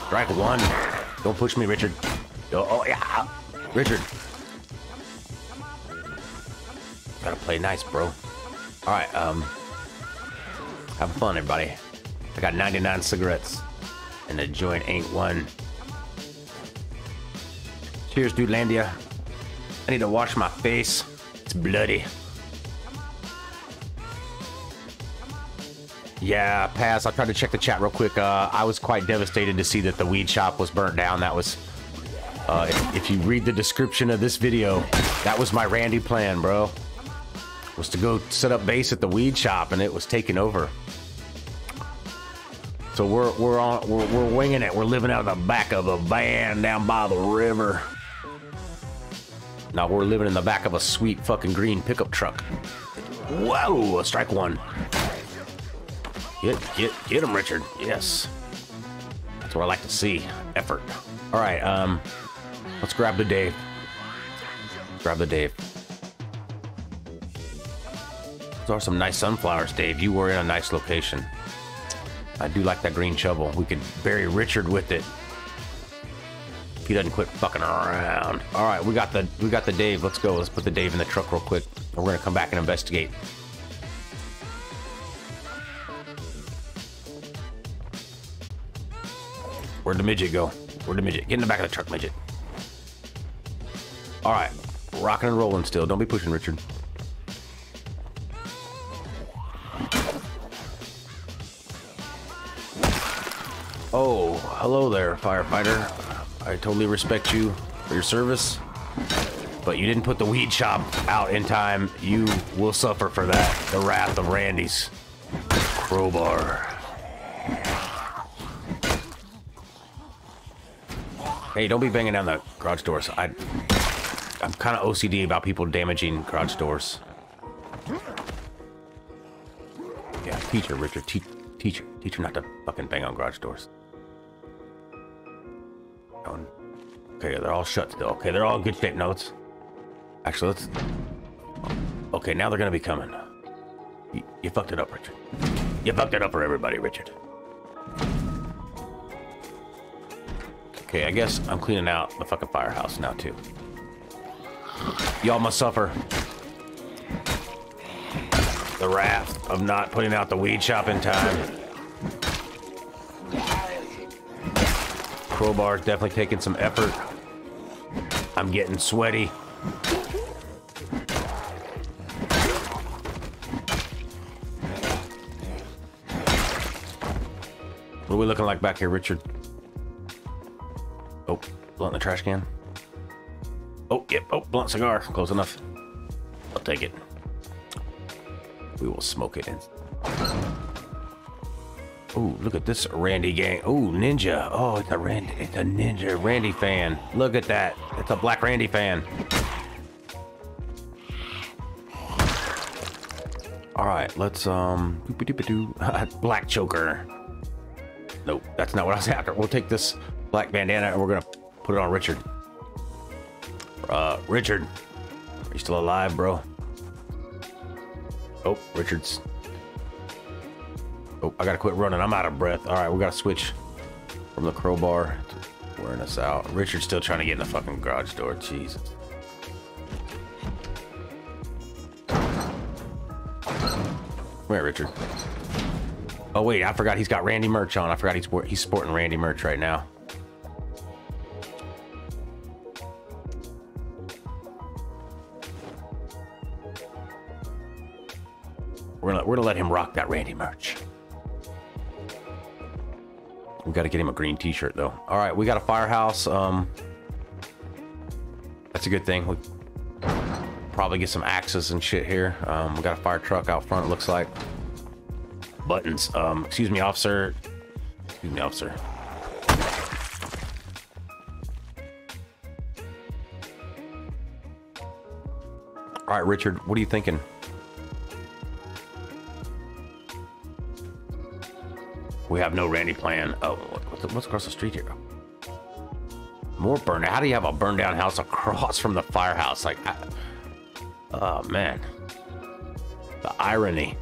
Strike one. Don't push me, Richard. Oh, oh yeah. Richard. Gotta play nice, bro. All right, um, have fun, everybody. I got 99 cigarettes, and the joint ain't one. Cheers, dude, Landia. I need to wash my face. It's bloody. Yeah, pass. I tried to check the chat real quick. Uh, I was quite devastated to see that the weed shop was burnt down. That was, uh, if, if you read the description of this video, that was my Randy plan, bro. Was to go set up base at the weed shop, and it was taken over. So we're we're on we're, we're winging it. We're living out of the back of a van down by the river. Now we're living in the back of a sweet fucking green pickup truck. Whoa! Strike one. Get, get, get him, Richard. Yes. That's what I like to see. Effort. All right, um, let's grab the Dave. Grab the Dave. Those are some nice sunflowers, Dave. You were in a nice location. I do like that green shovel. We could bury Richard with it. He doesn't quit fucking around. All right, we got the we got the Dave. Let's go. Let's put the Dave in the truck real quick. We're gonna come back and investigate. Where'd the midget go? Where'd the midget? Get in the back of the truck, midget. All right, rocking and rolling still. Don't be pushing, Richard. Oh, hello there, firefighter. I totally respect you for your service, but you didn't put the weed shop out in time. You will suffer for that. The wrath of Randy's crowbar. Hey, don't be banging down the garage doors. I, I'm kind of OCD about people damaging garage doors. Yeah, teacher, Richard. Te teacher, teacher, not to fucking bang on garage doors. Okay, they're all shut still. Okay, they're all in good shape notes. Actually, let's. Okay, now they're gonna be coming. You, you fucked it up, Richard. You fucked it up for everybody, Richard. Okay, I guess I'm cleaning out the fucking firehouse now too. Y'all must suffer the wrath of not putting out the weed shop in time. Crowbar's definitely taking some effort. I'm getting sweaty. What are we looking like back here, Richard? Oh, blunt in the trash can. Oh, yep. Oh, blunt cigar. Close enough. I'll take it. We will smoke it in. Oh, look at this Randy gang. Oh, Ninja. Oh, it's a Randy. It's a Ninja Randy fan. Look at that. It's a Black Randy fan. All right, let's um. Black choker. Nope, that's not what I was after. We'll take this black bandana and we're gonna put it on Richard. Uh, Richard, are you still alive, bro? Oh, Richard's. Oh, I gotta quit running. I'm out of breath. All right, we gotta switch from the crowbar to wearing us out. Richard's still trying to get in the fucking garage door. Jesus. Come here, Richard. Oh wait, I forgot he's got Randy merch on. I forgot he's he's sporting Randy merch right now. We're gonna we're gonna let him rock that Randy merch. We got to get him a green T-shirt though. All right, we got a firehouse. Um, that's a good thing. We probably get some axes and shit here. Um, we got a fire truck out front. It looks like buttons. Um, excuse me, officer. Excuse me, officer. All right, Richard, what are you thinking? We have no Randy plan. Oh, what's, across the street here? More burned. How do you have a burned down house across from the firehouse? Like, I, oh man, the irony.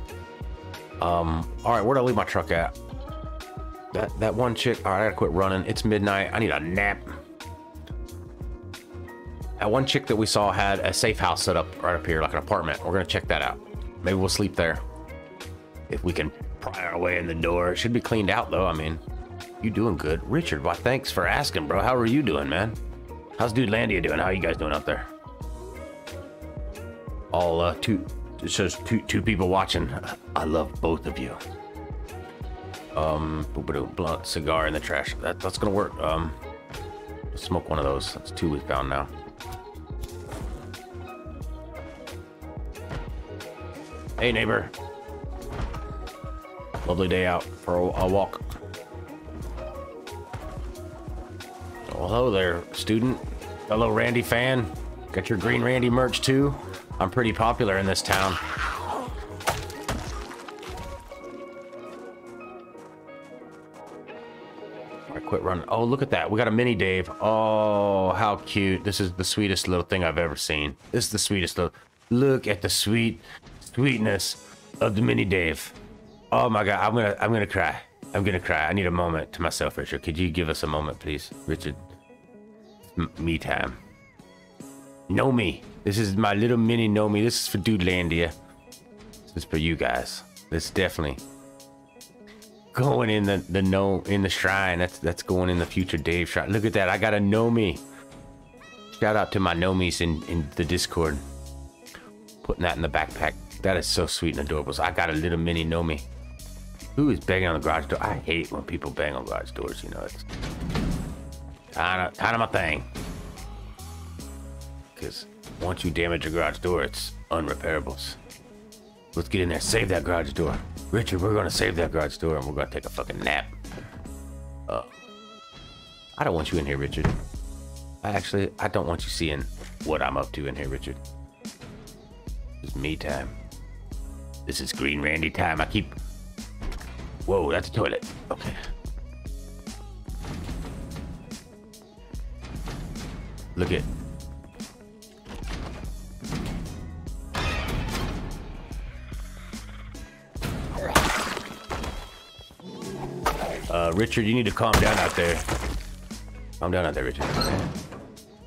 Um, all right, where do I leave my truck at? That that one chick. All right, I gotta quit running. It's midnight. I need a nap. That one chick that we saw had a safe house set up right up here, like an apartment. We're gonna check that out. Maybe we'll sleep there if we can pry our way in the door. It should be cleaned out though. I mean, you doing good, Richard? Why, thanks for asking, bro. How are you doing, man? How's Dudelandia doing? How are you guys doing out there? All uh, two it says two two people watching. I love both of you. Um, blunt cigar in the trash. That that's gonna work. Um, smoke one of those. That's two we found now. Hey neighbor. Lovely day out for a, a walk. Well, hello there, student. Hello, Randy fan. Got your Green Randy merch too? I'm pretty popular in this town. I quit running. Oh, look at that. We got a mini Dave. Oh, how cute. This is the sweetest little thing I've ever seen. This is the sweetest little... Look at the sweet sweetness of the mini Dave. Oh my god, I'm gonna I'm gonna cry. I'm gonna cry. I need a moment to myself, Richard. Could you give us a moment, please? Richard. M me time. Know me. This is my little mini Nomi. This is for Dudelandia. This is for you guys. This is definitely going in the the no in the shrine. That's that's going in the future Dave shrine. Look at that. I got a Nomi. Shout out to my nomies in in the Discord. Putting that in the backpack. That is so sweet and adorable. So I got a little mini Nomi. Who is banging on the garage door? I hate when people bang on garage doors. You know, it's kind of kind of my thing because once you damage a garage door, it's unrepairables. Let's get in there, save that garage door. Richard, we're gonna save that garage door and we're gonna take a fucking nap. Uh, I don't want you in here, Richard. I actually, I don't want you seeing what I'm up to in here, Richard. It's me time. This is Green Randy time. I keep. Whoa, that's a toilet. Okay. Look at Uh, Richard, you need to calm down out there. Calm down out there, Richard.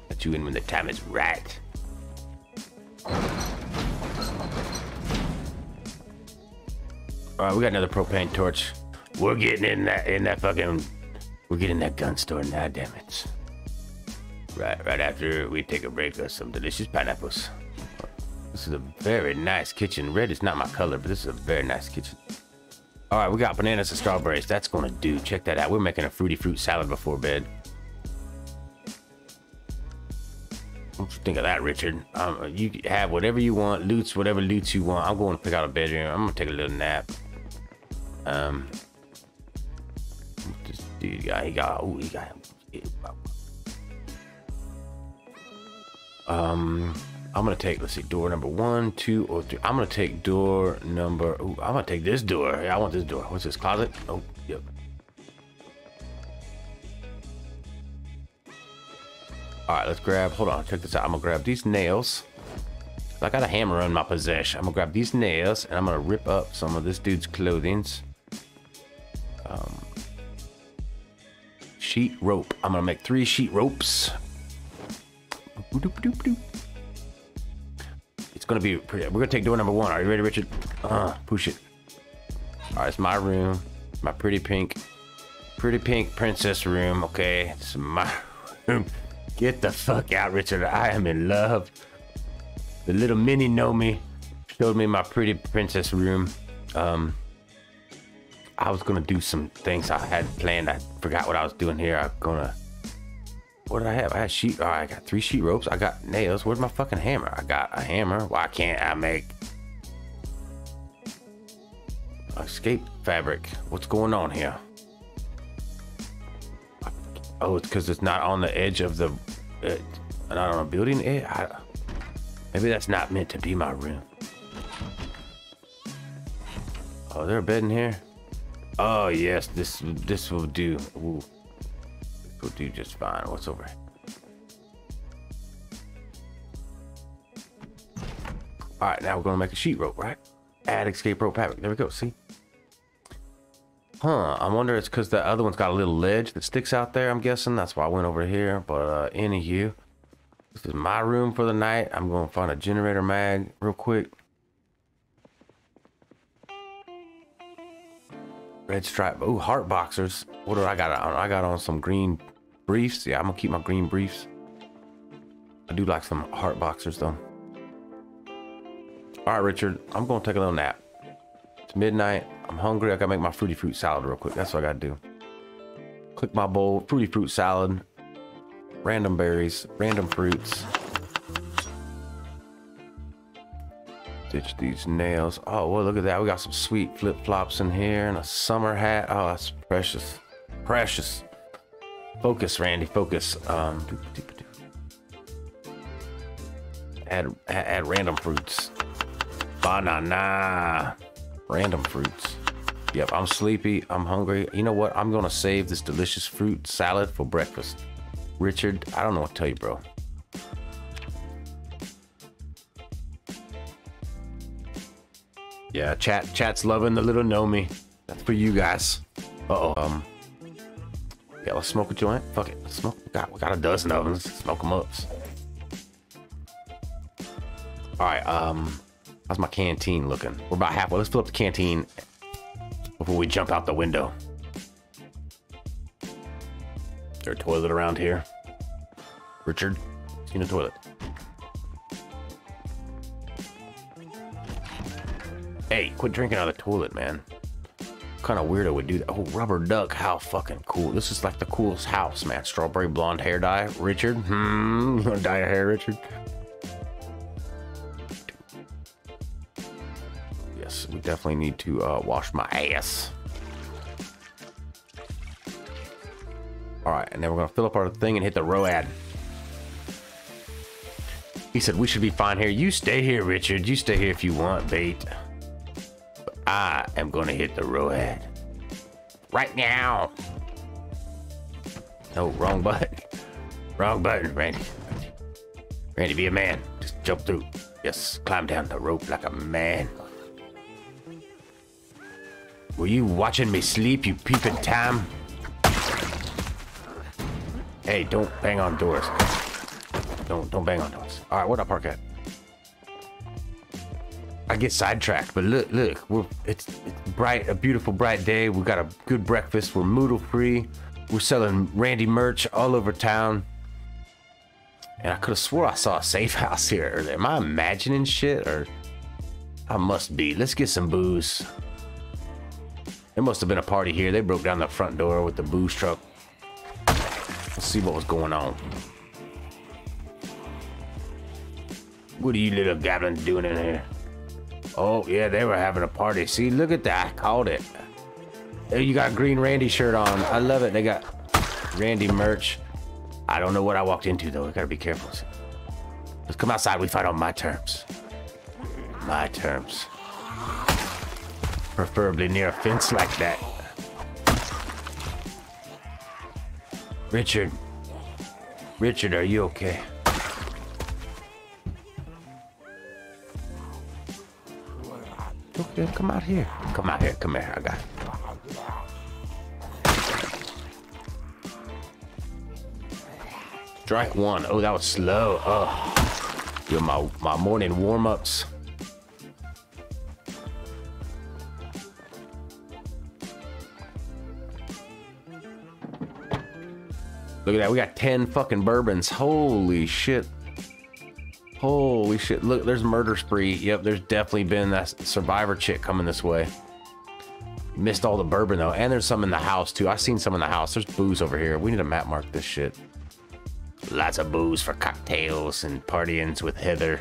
Let you in when the time is right. All right, we got another propane torch. We're getting in that in that fucking. We're getting that gun store now, damn it. Right, right after we take a break of some delicious pineapples. This is a very nice kitchen. Red is not my color, but this is a very nice kitchen. All right, we got bananas and strawberries. That's gonna do. Check that out. We're making a fruity fruit salad before bed. What you think of that, Richard? Um, you have whatever you want, loots, whatever loots you want. I'm going to pick out a bedroom. I'm gonna take a little nap. Um, this dude got, he got, oh, he got. Um, I'm gonna take, let's see, door number one, two, or three. I'm gonna take door number, ooh, I'm gonna take this door. Yeah, I want this door. What's this, closet? Oh, yep. All right, let's grab, hold on, check this out. I'm gonna grab these nails. I got a hammer in my possession. I'm gonna grab these nails and I'm gonna rip up some of this dude's clothings. Um, sheet rope. I'm gonna make three sheet ropes. It's gonna be pretty. We're gonna take door number one. Are you ready, Richard? Uh, push it. All right, it's my room, my pretty pink, pretty pink princess room. Okay, it's my room. Get the fuck out, Richard. I am in love. The little mini Nomi showed me my pretty princess room. Um, I was gonna do some things I had planned. I forgot what I was doing here. I'm gonna. What did I have? I had sheet. Oh, I got three sheet ropes. I got nails. Where's my fucking hammer? I got a hammer. Why can't I make escape fabric? What's going on here? Oh, it's because it's not on the edge of the. Uh, not on a building. I, maybe that's not meant to be my room. Oh, there a bed in here? Oh yes, this this will do. Ooh. This will do just fine. What's over here? All right, now we're gonna make a sheet rope, right? Add escape rope fabric. There we go. See? Huh? I wonder it's because the other one's got a little ledge that sticks out there. I'm guessing that's why I went over here. But uh, anywho, this is my room for the night. I'm gonna find a generator mag real quick. Red stripe. Oh, heart boxers. What do I got on? I got on some green briefs. Yeah, I'm gonna keep my green briefs. I do like some heart boxers though. All right, Richard. I'm gonna take a little nap. It's midnight. I'm hungry. I gotta make my fruity fruit salad real quick. That's what I gotta do. Click my bowl. Fruity fruit salad. Random berries. Random fruits. Ditch these nails. Oh, well, look at that. We got some sweet flip flops in here and a summer hat. Oh, that's precious. Precious. Focus, Randy. Focus. Um, add, add random fruits. Banana. Random fruits. Yep, I'm sleepy. I'm hungry. You know what? I'm going to save this delicious fruit salad for breakfast. Richard, I don't know what to tell you, bro. Yeah, chat chat's loving the little Nomi. That's for you guys. Uh oh. Um. Yeah, let's smoke a joint. Fuck it. Let's smoke. We got we got a dozen of them. Let's smoke them up. All right. Um. How's my canteen looking? We're about halfway. Let's fill up the canteen before we jump out the window. Is there a toilet around here? Richard, seen a toilet. Hey, quit drinking out of the toilet, man. What kind of weirdo would do that? Oh, rubber duck. How fucking cool. This is like the coolest house, man. Strawberry blonde hair dye. Richard? Hmm. You want to dye your hair, Richard? Yes, we definitely need to uh, wash my ass. All right, and then we're going to fill up our thing and hit the ROAD. He said, we should be fine here. You stay here, Richard. You stay here if you want, bait. I am gonna hit the road right now. No, wrong button. Wrong button, Randy. Randy, be a man. Just jump through. Yes, climb down the rope like a man. Were you watching me sleep, you peeping Tom? Hey, don't bang on doors. Don't don't bang on doors. All right, what up, park at? I get sidetracked, but look, look, we're it's, it's bright, a beautiful bright day. We got a good breakfast. We're moodle free. We're selling Randy merch all over town. And I could have swore I saw a safe house here. Earlier. Am I imagining shit or I must be. Let's get some booze. There must have been a party here. They broke down the front door with the booze truck. Let's see what was going on. What are you little goblins doing in here? Oh, yeah, they were having a party. See, look at that. I called it. You got green Randy shirt on. I love it. They got Randy merch. I don't know what I walked into, though. I gotta be careful. Let's come outside. We fight on my terms. My terms. Preferably near a fence like that. Richard. Richard, are you okay? Okay, come out here. Come out here. Come here. I got. Strike one. Oh, that was slow. Oh, do my my morning warm ups. Look at that. We got 10 fucking bourbons. Holy shit. Holy shit. Look, there's murder spree. Yep, there's definitely been that survivor chick coming this way. Missed all the bourbon though. And there's some in the house too. I've seen some in the house. There's booze over here. We need to map mark this shit. Lots of booze for cocktails and partyings with Heather.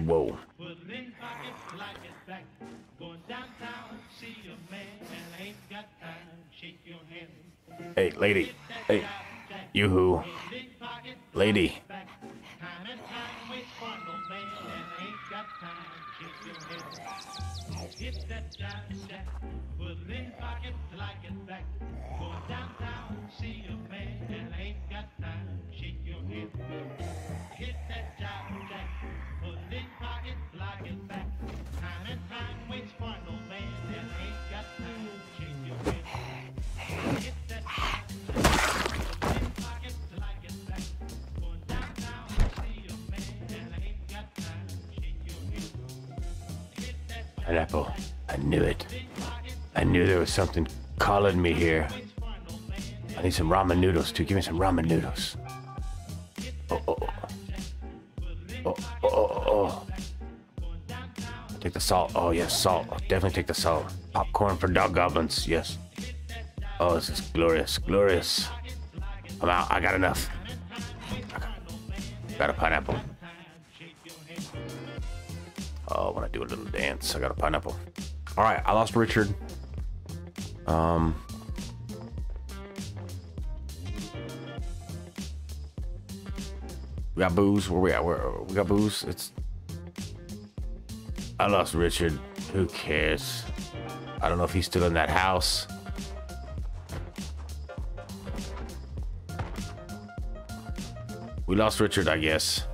Whoa. Hey, lady. Hey, Yoo-hoo. Lady. Pineapple. I knew it. I knew there was something calling me here. I need some ramen noodles too. Give me some ramen noodles. Oh, oh, oh. Oh, oh, oh, oh. oh. Take the salt. Oh, yes, salt. I'll definitely take the salt. Popcorn for dog goblins. Yes. Oh, this is glorious. Glorious. I'm out. I got enough. Got a pineapple. Oh, when I do a little dance. I got a pineapple. All right, I lost Richard. Um. We got booze. Where we at? Where we got booze? It's. I lost Richard. Who cares? I don't know if he's still in that house. We lost Richard, I guess.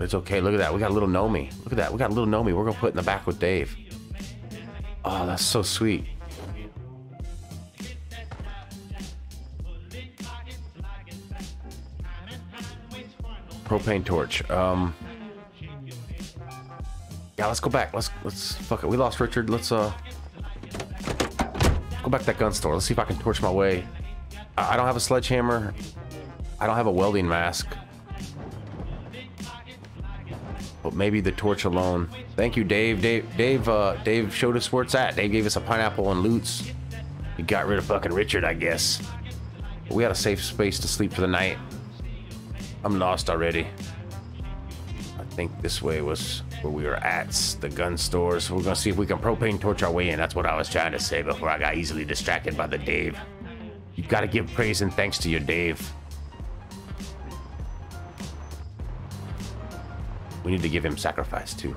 It's okay. Look at that. We got a little Nomi. Look at that. We got a little Nomi. We're gonna put in the back with Dave. Oh, that's so sweet. Propane torch. Um. Yeah, let's go back. Let's let's fuck it. We lost Richard. Let's uh go back to that gun store. Let's see if I can torch my way. I don't have a sledgehammer. I don't have a welding mask. But maybe the torch alone. Thank you, Dave. Dave Dave uh Dave showed us where it's at. Dave gave us a pineapple and loots. He got rid of fucking Richard, I guess. But we had a safe space to sleep for the night. I'm lost already. I think this way was where we were at, the gun stores. We're gonna see if we can propane torch our way in. That's what I was trying to say before I got easily distracted by the Dave. You gotta give praise and thanks to your Dave. We need to give him sacrifice too.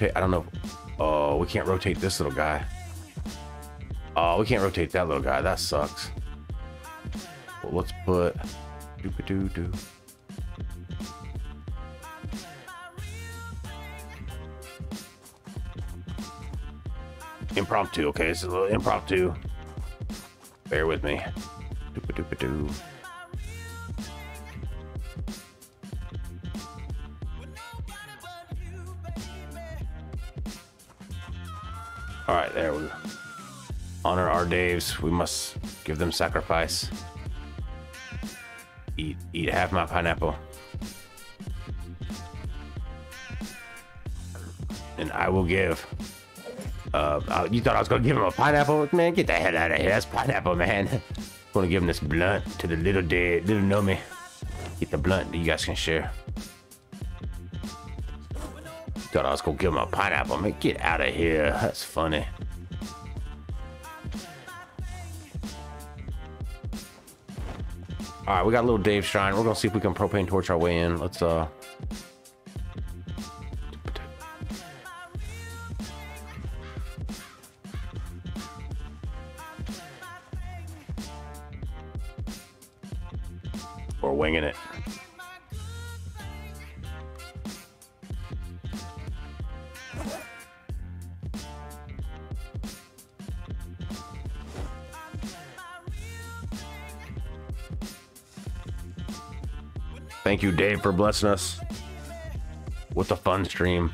Rotate? I don't know. Oh, we can't rotate this little guy. Oh, we can't rotate that little guy. That sucks. Well, let's put... Doo -doo -doo. Impromptu, okay? It's a little impromptu. Bear with me. Doopa doopa doo. All right, there we go. Honor our Daves. We must give them sacrifice. Eat, eat half my pineapple. And I will give. Uh, you thought I was gonna give him a pineapple? Man, get the hell out of here. That's pineapple, man. I'm gonna give him this blunt to the little dead, little Nomi. Get the blunt that you guys can share. Thought I was gonna give him a pineapple. Man, get out of here. That's funny. All right, we got a little Dave shrine. We're gonna see if we can propane torch our way in. Let's uh. We're winging it. Thank you, Dave, for blessing us with a fun stream.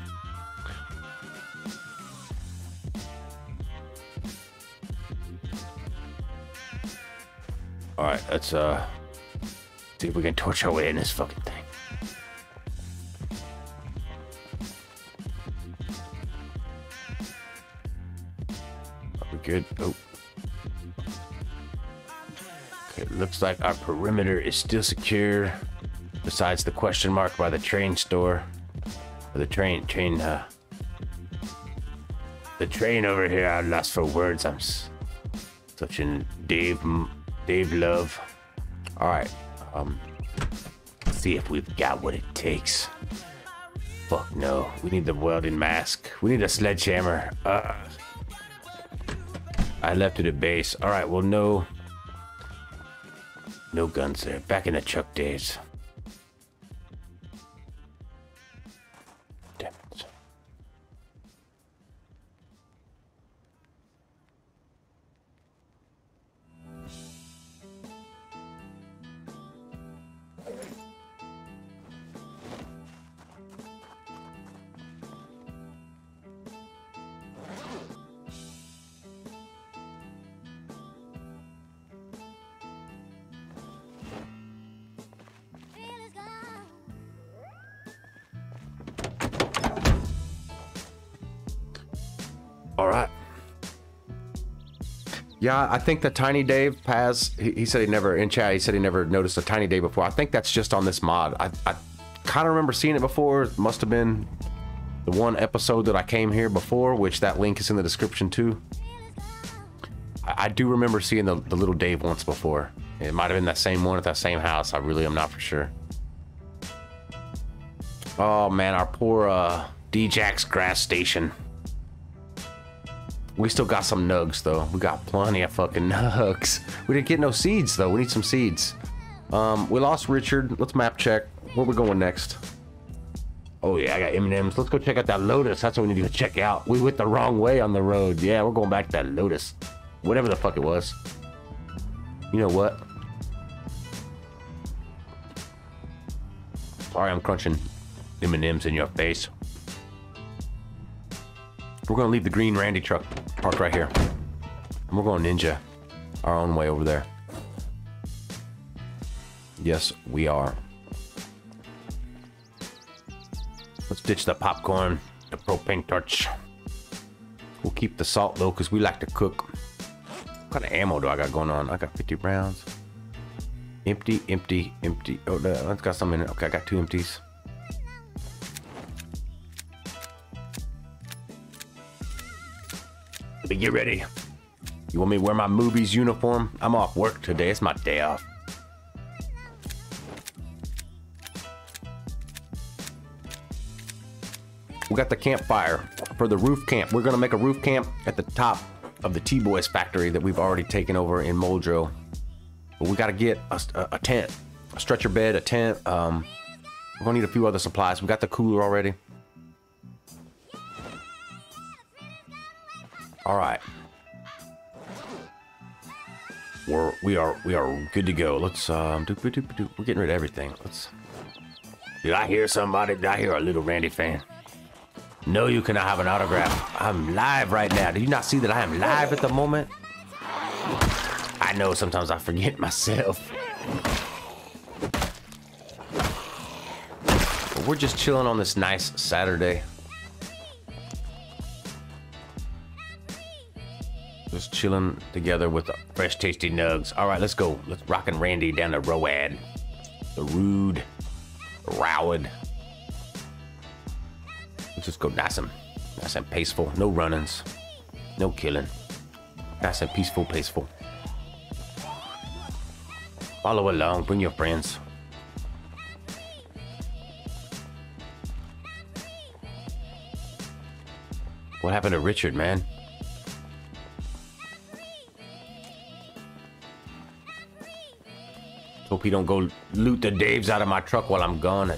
All right, let's uh see if we can torch our way in this fucking thing. Are we good? Oh. Okay, looks like our perimeter is still secure. Besides the question mark by the train store. Or the train, train, uh... The train over here, I lost for words. I'm such a Dave, Dave love. All right, um, see if we've got what it takes. Fuck no, we need the welding mask. We need a sledgehammer. Uh, I left it at base. All right, well, no, no guns there. Back in the Chuck days. Yeah, I think the Tiny Dave Paz, he, he said he never, in chat, he said he never noticed a Tiny Dave before. I think that's just on this mod. I, I kind of remember seeing it before. It must have been the one episode that I came here before, which that link is in the description too. I, I do remember seeing the, the little Dave once before. It might have been that same one at that same house. I really am not for sure. Oh man, our poor uh, D-Jack's grass station. We still got some nugs though. We got plenty of fucking nugs. We didn't get no seeds though. We need some seeds. Um, we lost Richard. Let's map check. Where we going next? Oh yeah, I got M&Ms. Let's go check out that Lotus. That's what we need to check out. We went the wrong way on the road. Yeah, we're going back to that Lotus. Whatever the fuck it was. You know what? Sorry, I'm crunching M&Ms in your face. We're gonna leave the green Randy truck parked right here. And we're going ninja our own way over there. Yes, we are. Let's ditch the popcorn, the propane torch. We'll keep the salt though, because we like to cook. What kind of ammo do I got going on? I got 50 rounds. Empty, empty, empty. Oh, that's got some in it. Okay, I got two empties. Me get ready. You want me to wear my Mooby's uniform? I'm off work today. It's my day off. We got the campfire for the roof camp. We're gonna make a roof camp at the top of the T-Boys factory that we've already taken over in Muldraugh. But we gotta get a, a, a tent, a stretcher bed, a tent. Um, we're gonna need a few other supplies. We got the cooler already. All right. We're we are we are good to go. Let's um we're getting rid of everything. Let's Did I hear somebody? Did I hear a little Randy fan? No, you cannot have an autograph. I'm live right now. Do you not see that I am live at the moment? I know sometimes I forget myself. But we're just chilling on this nice Saturday. Just chilling together with fresh, tasty nugs. All right, let's go. Let's rockin' Randy down to Road. The Rude, Rowad. Let's just go nice and, nice and peaceful. No runnings, no killing. Nice and peaceful, peaceful. Follow along, bring your friends. What happened to Richard, man? Hope he don't go loot the Daves out of my truck while I'm gone. Uh,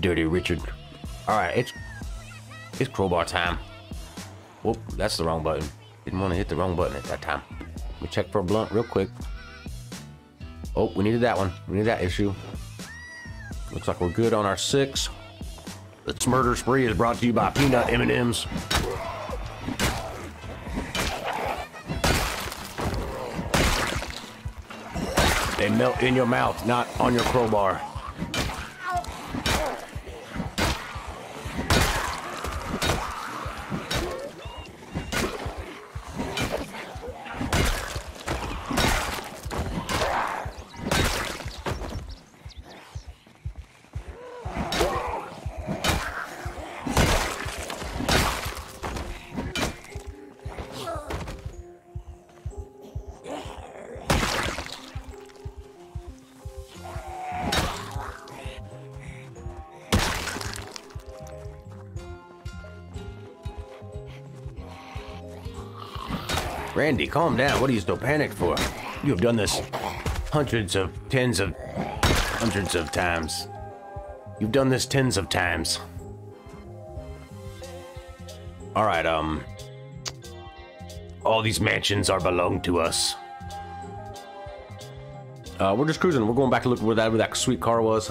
Dirty Richard. All right, it's it's crowbar time. Whoop, that's the wrong button. Didn't want to hit the wrong button at that time. Let me check for a blunt real quick. Oh, we needed that one. We need that issue. Looks like we're good on our six. This murder spree is brought to you by Peanut M&Ms. They melt in your mouth, not on your crowbar. Randy, calm down. What are you so panicked for? You have done this hundreds of, tens of, hundreds of times. You've done this tens of times. All right, um, all these mansions are belong to us. Uh, we're just cruising. We're going back to look where that, where that sweet car was.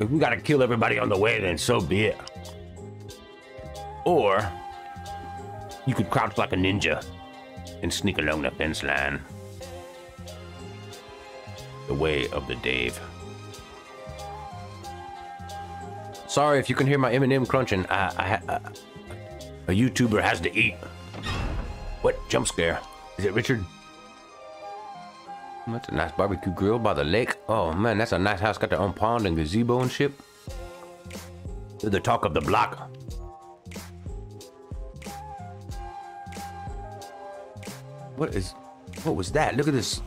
If we gotta kill everybody on the way, then so be it. Or you could crouch like a ninja and sneak along the fence line. The way of the Dave. Sorry if you can hear my M&M crunching. I, I, I, a YouTuber has to eat. What jump scare? Is it Richard? That's a nice barbecue grill by the lake. Oh man, that's a nice house. Got their own pond and gazebo and shit. They're the talk of the block. What is... What was that? Look at this.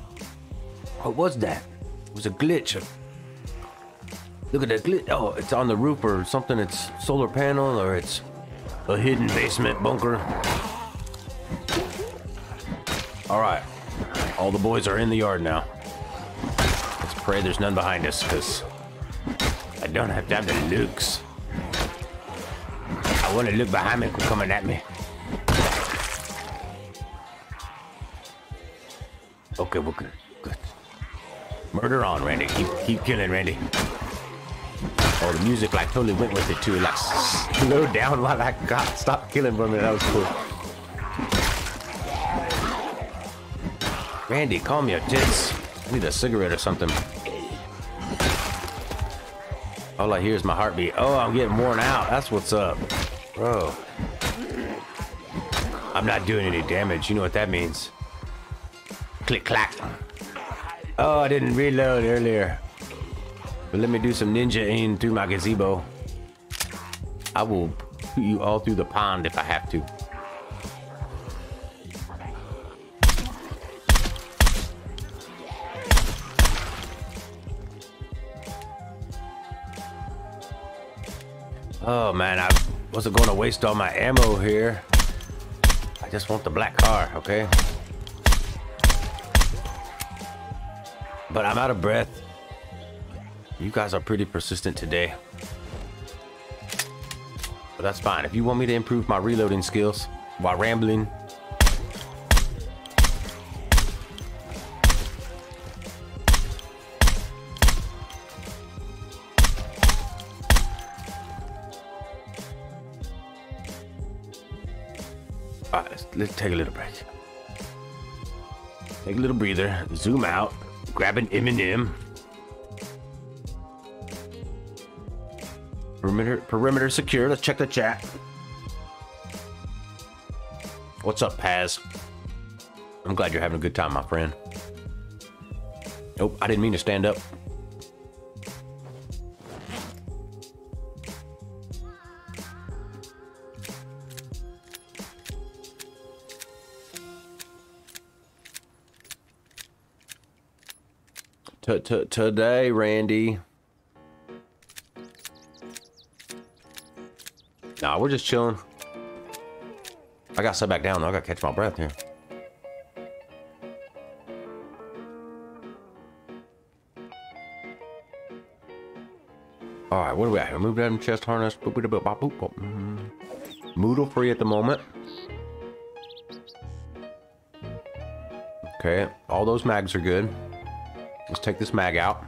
What was that? It was a glitch. Look at that glitch. Oh, it's on the roof or something. It's solar panel or it's a hidden basement bunker. All right. All the boys are in the yard now. Let's pray there's none behind us because I don't have to have the looks. I want to look behind me coming at me. Okay, we're good. Good. Murder on, Randy. Keep keep killing, Randy. Oh, the music like totally went with it too. Like slowed down while I got stopped killing for a minute. That was cool. Randy, calm your tits. I need a cigarette or something. All I hear is my heartbeat. Oh, I'm getting worn out. That's what's up. Bro. I'm not doing any damage. You know what that means. Click clack. Oh, I didn't reload earlier. But let me do some ninja in through my gazebo. I will put you all through the pond if I have to. Oh man, I wasn't going to waste all my ammo here. I just want the black car, okay? But I'm out of breath. You guys are pretty persistent today. But that's fine. If you want me to improve my reloading skills while rambling, let's take a little break. Take a little breather, zoom out, grab an M&M. Perimeter, perimeter secure. Let's check the chat. What's up, Paz? I'm glad you're having a good time, my friend. Nope, I didn't mean to stand up. T -t Today, Randy. Nah, we're just chilling. I gotta sit back down though. I gotta catch my breath here. All right, what are we at here? Move down chest harness. Boop, boop, boop, boop, boop, boop. Mm. Moodle free at the moment. Okay, all those mags are good. Let's take this mag out.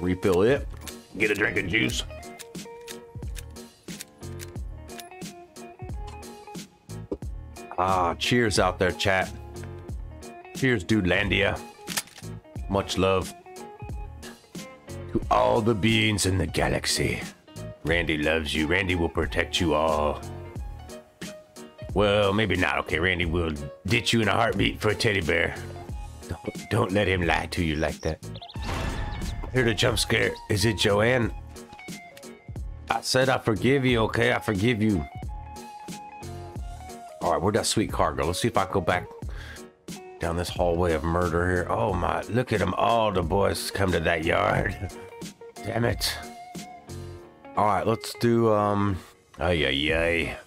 Refill it. Get a drink of juice. Ah, cheers out there, chat. Cheers, Dudelandia. Much love to all the beings in the galaxy. Randy loves you. Randy will protect you all. Well, maybe not. Okay, Randy we'll ditch you in a heartbeat for a teddy bear. Don't, don't let him lie to you like that. Heard a jump scare. Is it Joanne? I said I forgive you, okay? I forgive you. All right, where'd that sweet car go? Let's see if I go back down this hallway of murder here. Oh my, look at them. All the boys come to that yard. Damn it. All right, let's do, um, ay, ay, ay.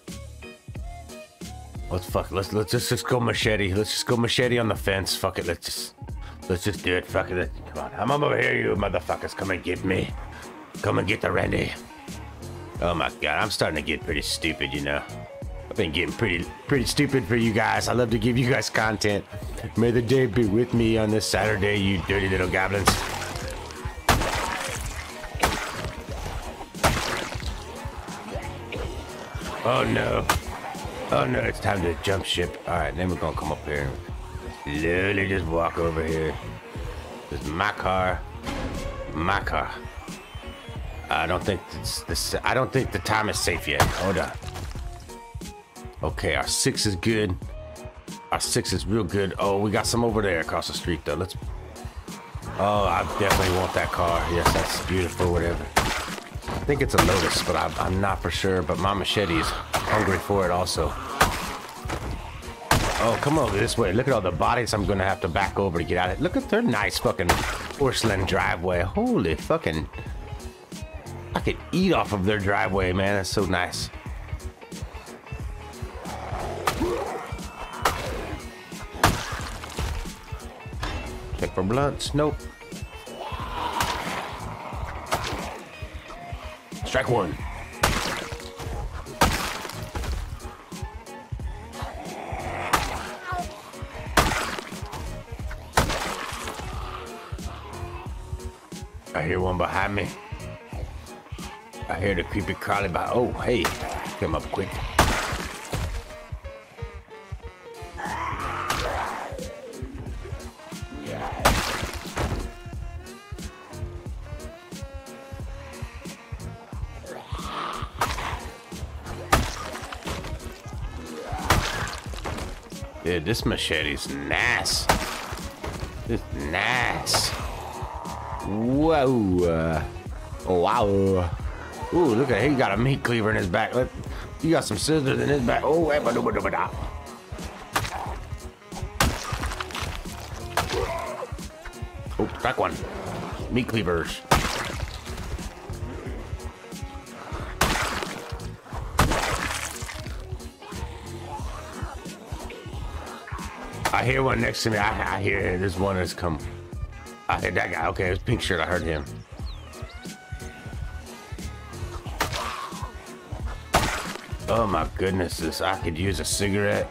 Let's fuck. Let's let's just, just go machete. Let's just go machete on the fence. Fuck it. Let's just let's just do it. Fuck it. Come on. I'm over here, you motherfuckers. Come and get me. Come and get the Randy. Oh my god, I'm starting to get pretty stupid, you know. I've been getting pretty pretty stupid for you guys. I love to give you guys content. May the day be with me on this Saturday, you dirty little goblins. Oh no. Oh no, it's time to jump ship. Alright, then we're gonna come up here slowly just walk over here. This is my car. My car. I don't think this I don't think the time is safe yet. Hold on. Okay, our six is good. Our six is real good. Oh, we got some over there across the street though. Let's Oh, I definitely want that car. Yes, that's beautiful, whatever. I think it's a Lotus, but I'm, I'm not for sure. But my machete is hungry for it also. Oh, come over this way. Look at all the bodies I'm gonna have to back over to get out of it. Look at their nice fucking porcelain driveway. Holy fucking... I could eat off of their driveway, man. That's so nice. Check for blunts. Nope. Strike one. I hear one behind me. I hear the creepy crawly by. Oh, hey, come up quick. Dude, this machete's nice. It's nice. Whoa. Oh, wow. Ooh, look at He got a meat cleaver in his back. Look, he got some scissors in his back. Oh, eh, Oh, back one. Meat cleavers. I hear one next to me. I, I hear this one that's come. I heard that guy. Okay, it's pink shirt. I heard him. Oh my goodness, this I could use a cigarette.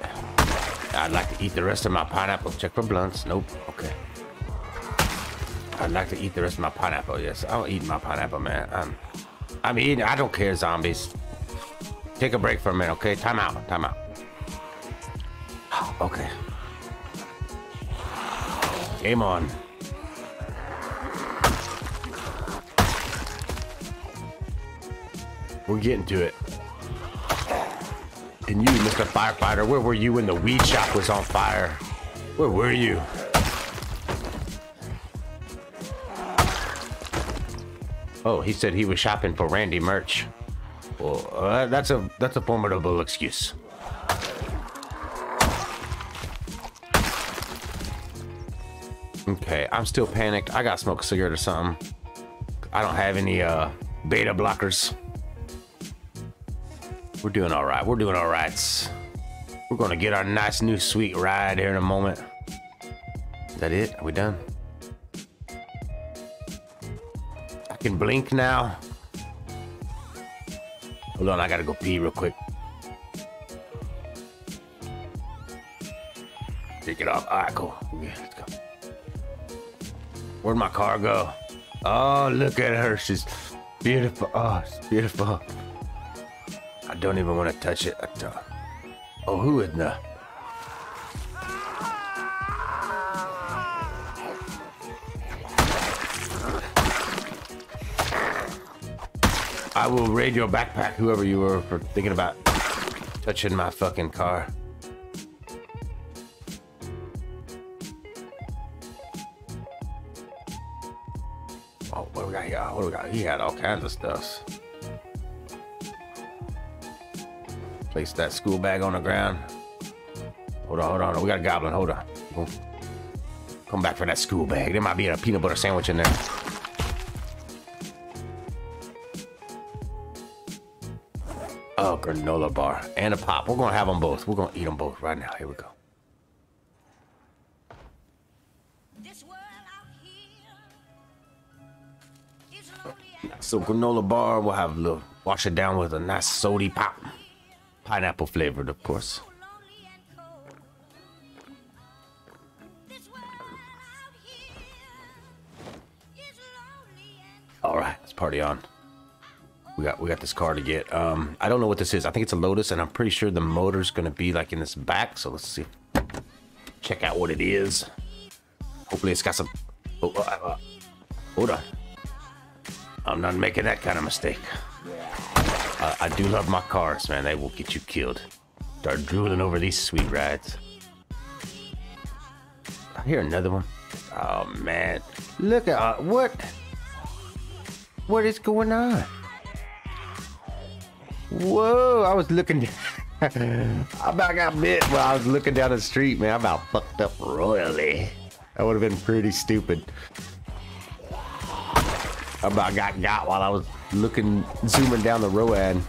I'd like to eat the rest of my pineapple. Check for blunts. Nope. Okay. I'd like to eat the rest of my pineapple. Yes, I'll eat my pineapple, man. I'm, I'm eating. I don't care, zombies. Take a break for a minute, okay? Time out. Time out. Game on. We're getting to it. And you, Mr. Firefighter, where were you when the weed shop was on fire? Where were you? Oh, he said he was shopping for Randy merch. Well, uh, that's a that's a formidable excuse. Okay, I'm still panicked. I gotta smoke a cigarette or something. I don't have any uh, beta blockers. We're doing all right. We're doing all right. We're gonna get our nice new sweet ride here in a moment. Is that it? Are we done? I can blink now. Hold on, I gotta go pee real quick. Take it off. All right, cool. Okay, let's go. Where'd my car go? Oh, look at her. She's beautiful. Oh, she's beautiful. I don't even want to touch it. Oh, who in the? I will raid your backpack, whoever you were, for thinking about touching my fucking car. Got here? What do we got? He had all kinds of stuff. Place that school bag on the ground. Hold on, hold on. We got a goblin. Hold on. Come back for that school bag. There might be a peanut butter sandwich in there. Oh, granola bar and a pop. We're gonna have them both. We're gonna eat them both right now. Here we go. So granola bar, we'll have a little, wash it down with a nice sody pop. Pineapple flavored, of course. All right, let's party on. We got we got this car to get. Um, I don't know what this is. I think it's a Lotus, and I'm pretty sure the motor's gonna be like in this back. So let's see. Check out what it is. Hopefully, it's got some. Oh, uh, uh, hold on. I'm not making that kind of mistake. Uh, I do love my cars, man. They will get you killed. Start drooling over these sweet rides. I hear another one. Oh man, look at uh, what? What is going on? Whoa! I was looking. I about got bit while I was looking down the street, man. I about fucked up royally. That would have been pretty stupid. About got got while I was looking, zooming down the road.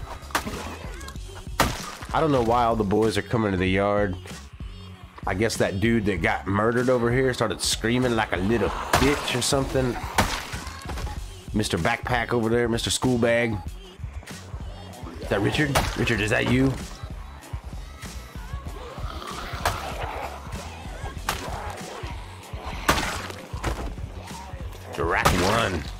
I don't know why all the boys are coming to the yard. I guess that dude that got murdered over here started screaming like a little bitch or something. Mr. Backpack over there, Mr. Schoolbag. Is that Richard? Richard, is that you? Iraqi one.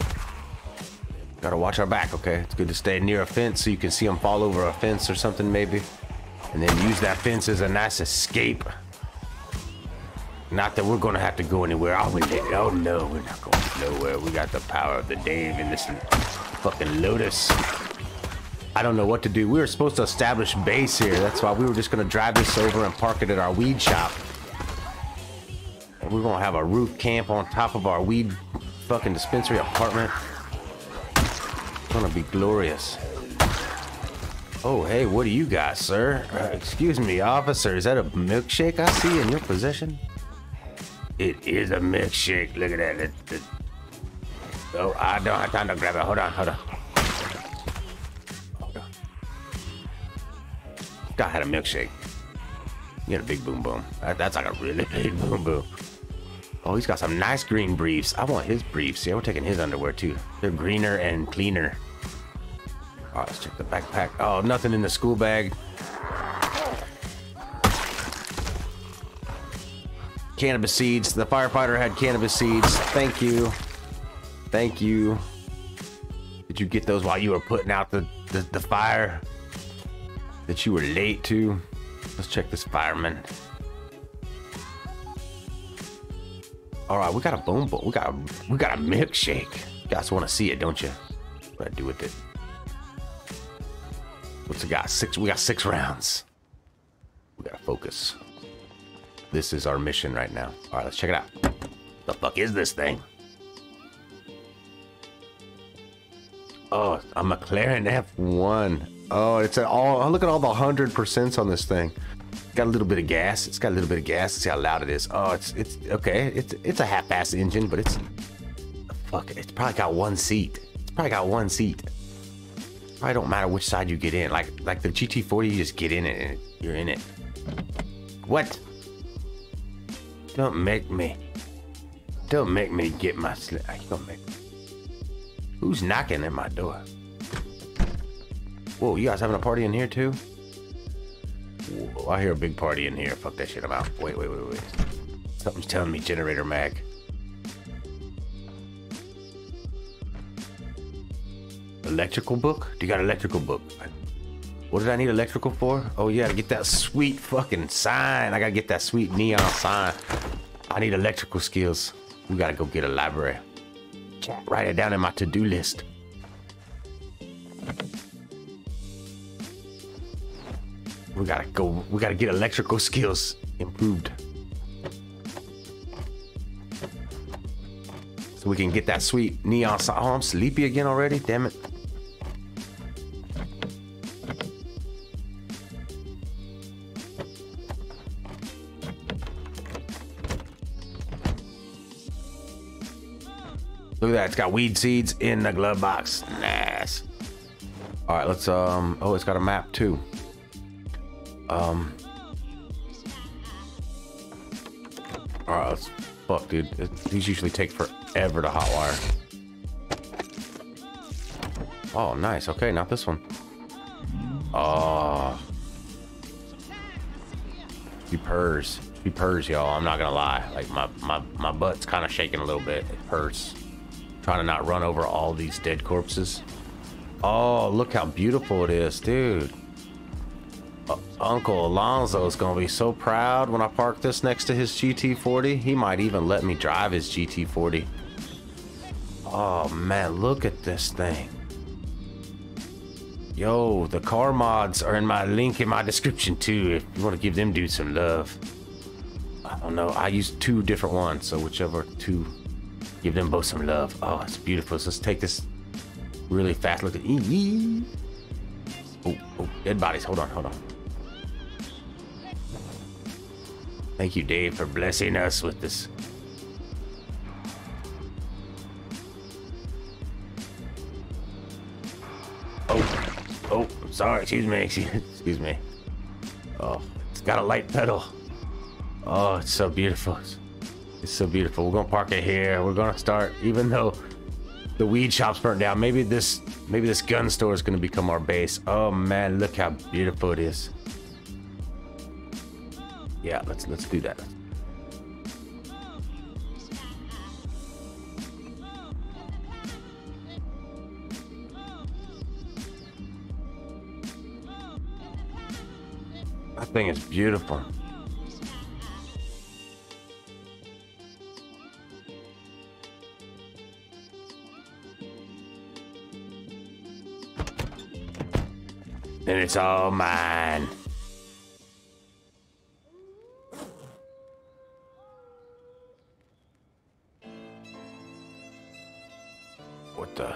Gotta watch our back, okay? It's good to stay near a fence so you can see them fall over a fence or something, maybe. And then use that fence as a nice escape. Not that we're gonna have to go anywhere. Oh, we, oh no, we're not going nowhere. We got the power of the Dave in this fucking Lotus. I don't know what to do. We were supposed to establish base here. That's why we were just gonna drive this over and park it at our weed shop. And we're gonna have a roof camp on top of our weed fucking dispensary apartment gonna be glorious. Oh, hey, what do you got, sir? Uh, excuse me, officer. Is that a milkshake I see in your possession? It is a milkshake. Look at that. It, it, oh, I don't have time to grab it. Hold on, hold on. I had a milkshake. He had a big boom boom. That, that's like a really big boom boom. Oh, he's got some nice green briefs. I want his briefs. Yeah, we're taking his underwear too. They're greener and cleaner. Right, let's check the backpack. Oh, nothing in the school bag. Cannabis seeds. The firefighter had cannabis seeds. Thank you. Thank you. Did you get those while you were putting out the, the, the fire that you were late to? Let's check this fireman. All right, we got a boom boom. We got we got a milkshake. You guys want to see it, don't you? What I do with it? What's it got? Six. We got six rounds. We gotta focus. This is our mission right now. All right, let's check it out. The fuck is this thing? Oh, a McLaren F1. Oh, it's a, all. Oh, look at all the hundred percents on this thing. Got a little bit of gas. It's got a little bit of gas. Let's see how loud it is. Oh, it's it's okay. It's it's a half-ass engine, but it's fuck. It's probably got one seat. It's probably got one seat. Probably don't matter which side you get in. Like like the GT40, you just get in it and you're in it. What? Don't make me. Don't make me get my slip. Don't make. Who's knocking at my door? Whoa, you guys having a party in here too? Whoa, I hear a big party in here. Fuck that shit. I'm out. Wait, wait, wait, wait. Something's telling me generator mag. Electrical book? Do you got electrical book? What did I need electrical for? Oh yeah, to get that sweet fucking sign. I gotta get that sweet neon sign. I need electrical skills. We gotta go get a library. Write it down in my to-do list. We gotta go. We gotta get electrical skills improved. So we can get that sweet neon sign. Oh, I'm sleepy again already. Damn it. That. It's got weed seeds in the glove box. Nice. All right, let's, um, oh, it's got a map too. Um. All right, let's, fuck, dude. It, these usually take forever to hotwire. Oh, nice. Okay, not this one. Oh. He purrs. He purrs, y'all. I'm not gonna lie. Like my my my butt's kind of shaking a little bit. It purrs. Trying to not run over all these dead corpses. Oh, look how beautiful it is, dude. Uh, Uncle Alonso's gonna be so proud when I park this next to his GT40. He might even let me drive his GT40. Oh man, look at this thing. Yo, the car mods are in my link in my description too if you want to give them dudes some love. I don't know. I use two different ones, so whichever two Give them both some love. Oh, it's beautiful. So let's take this really fast look at. Oh, oh, dead bodies. Hold on, hold on. Thank you, Dave, for blessing us with this. Oh, oh, sorry. Excuse me. Excuse me. Oh, it's got a light pedal. Oh, it's so beautiful. So beautiful. We're gonna park it here. We're gonna start, even though the weed shop's burnt down. Maybe this, maybe this gun store is gonna become our base. Oh man, look how beautiful it is. Yeah, let's let's do that. That thing is beautiful. And it's all mine. What the?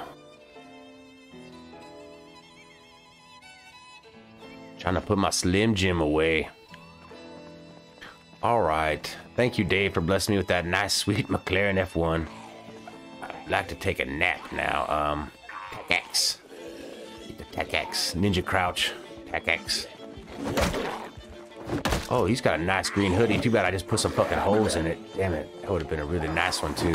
Trying to put my Slim Jim away. All right. Thank you, Dave, for blessing me with that nice, sweet McLaren F1. I'd like to take a nap now. Um, X. Tech X. Ninja Crouch. Tech X. Oh, he's got a nice green hoodie. Too bad I just put some fucking holes in it. Damn it. That would have been a really nice one, too.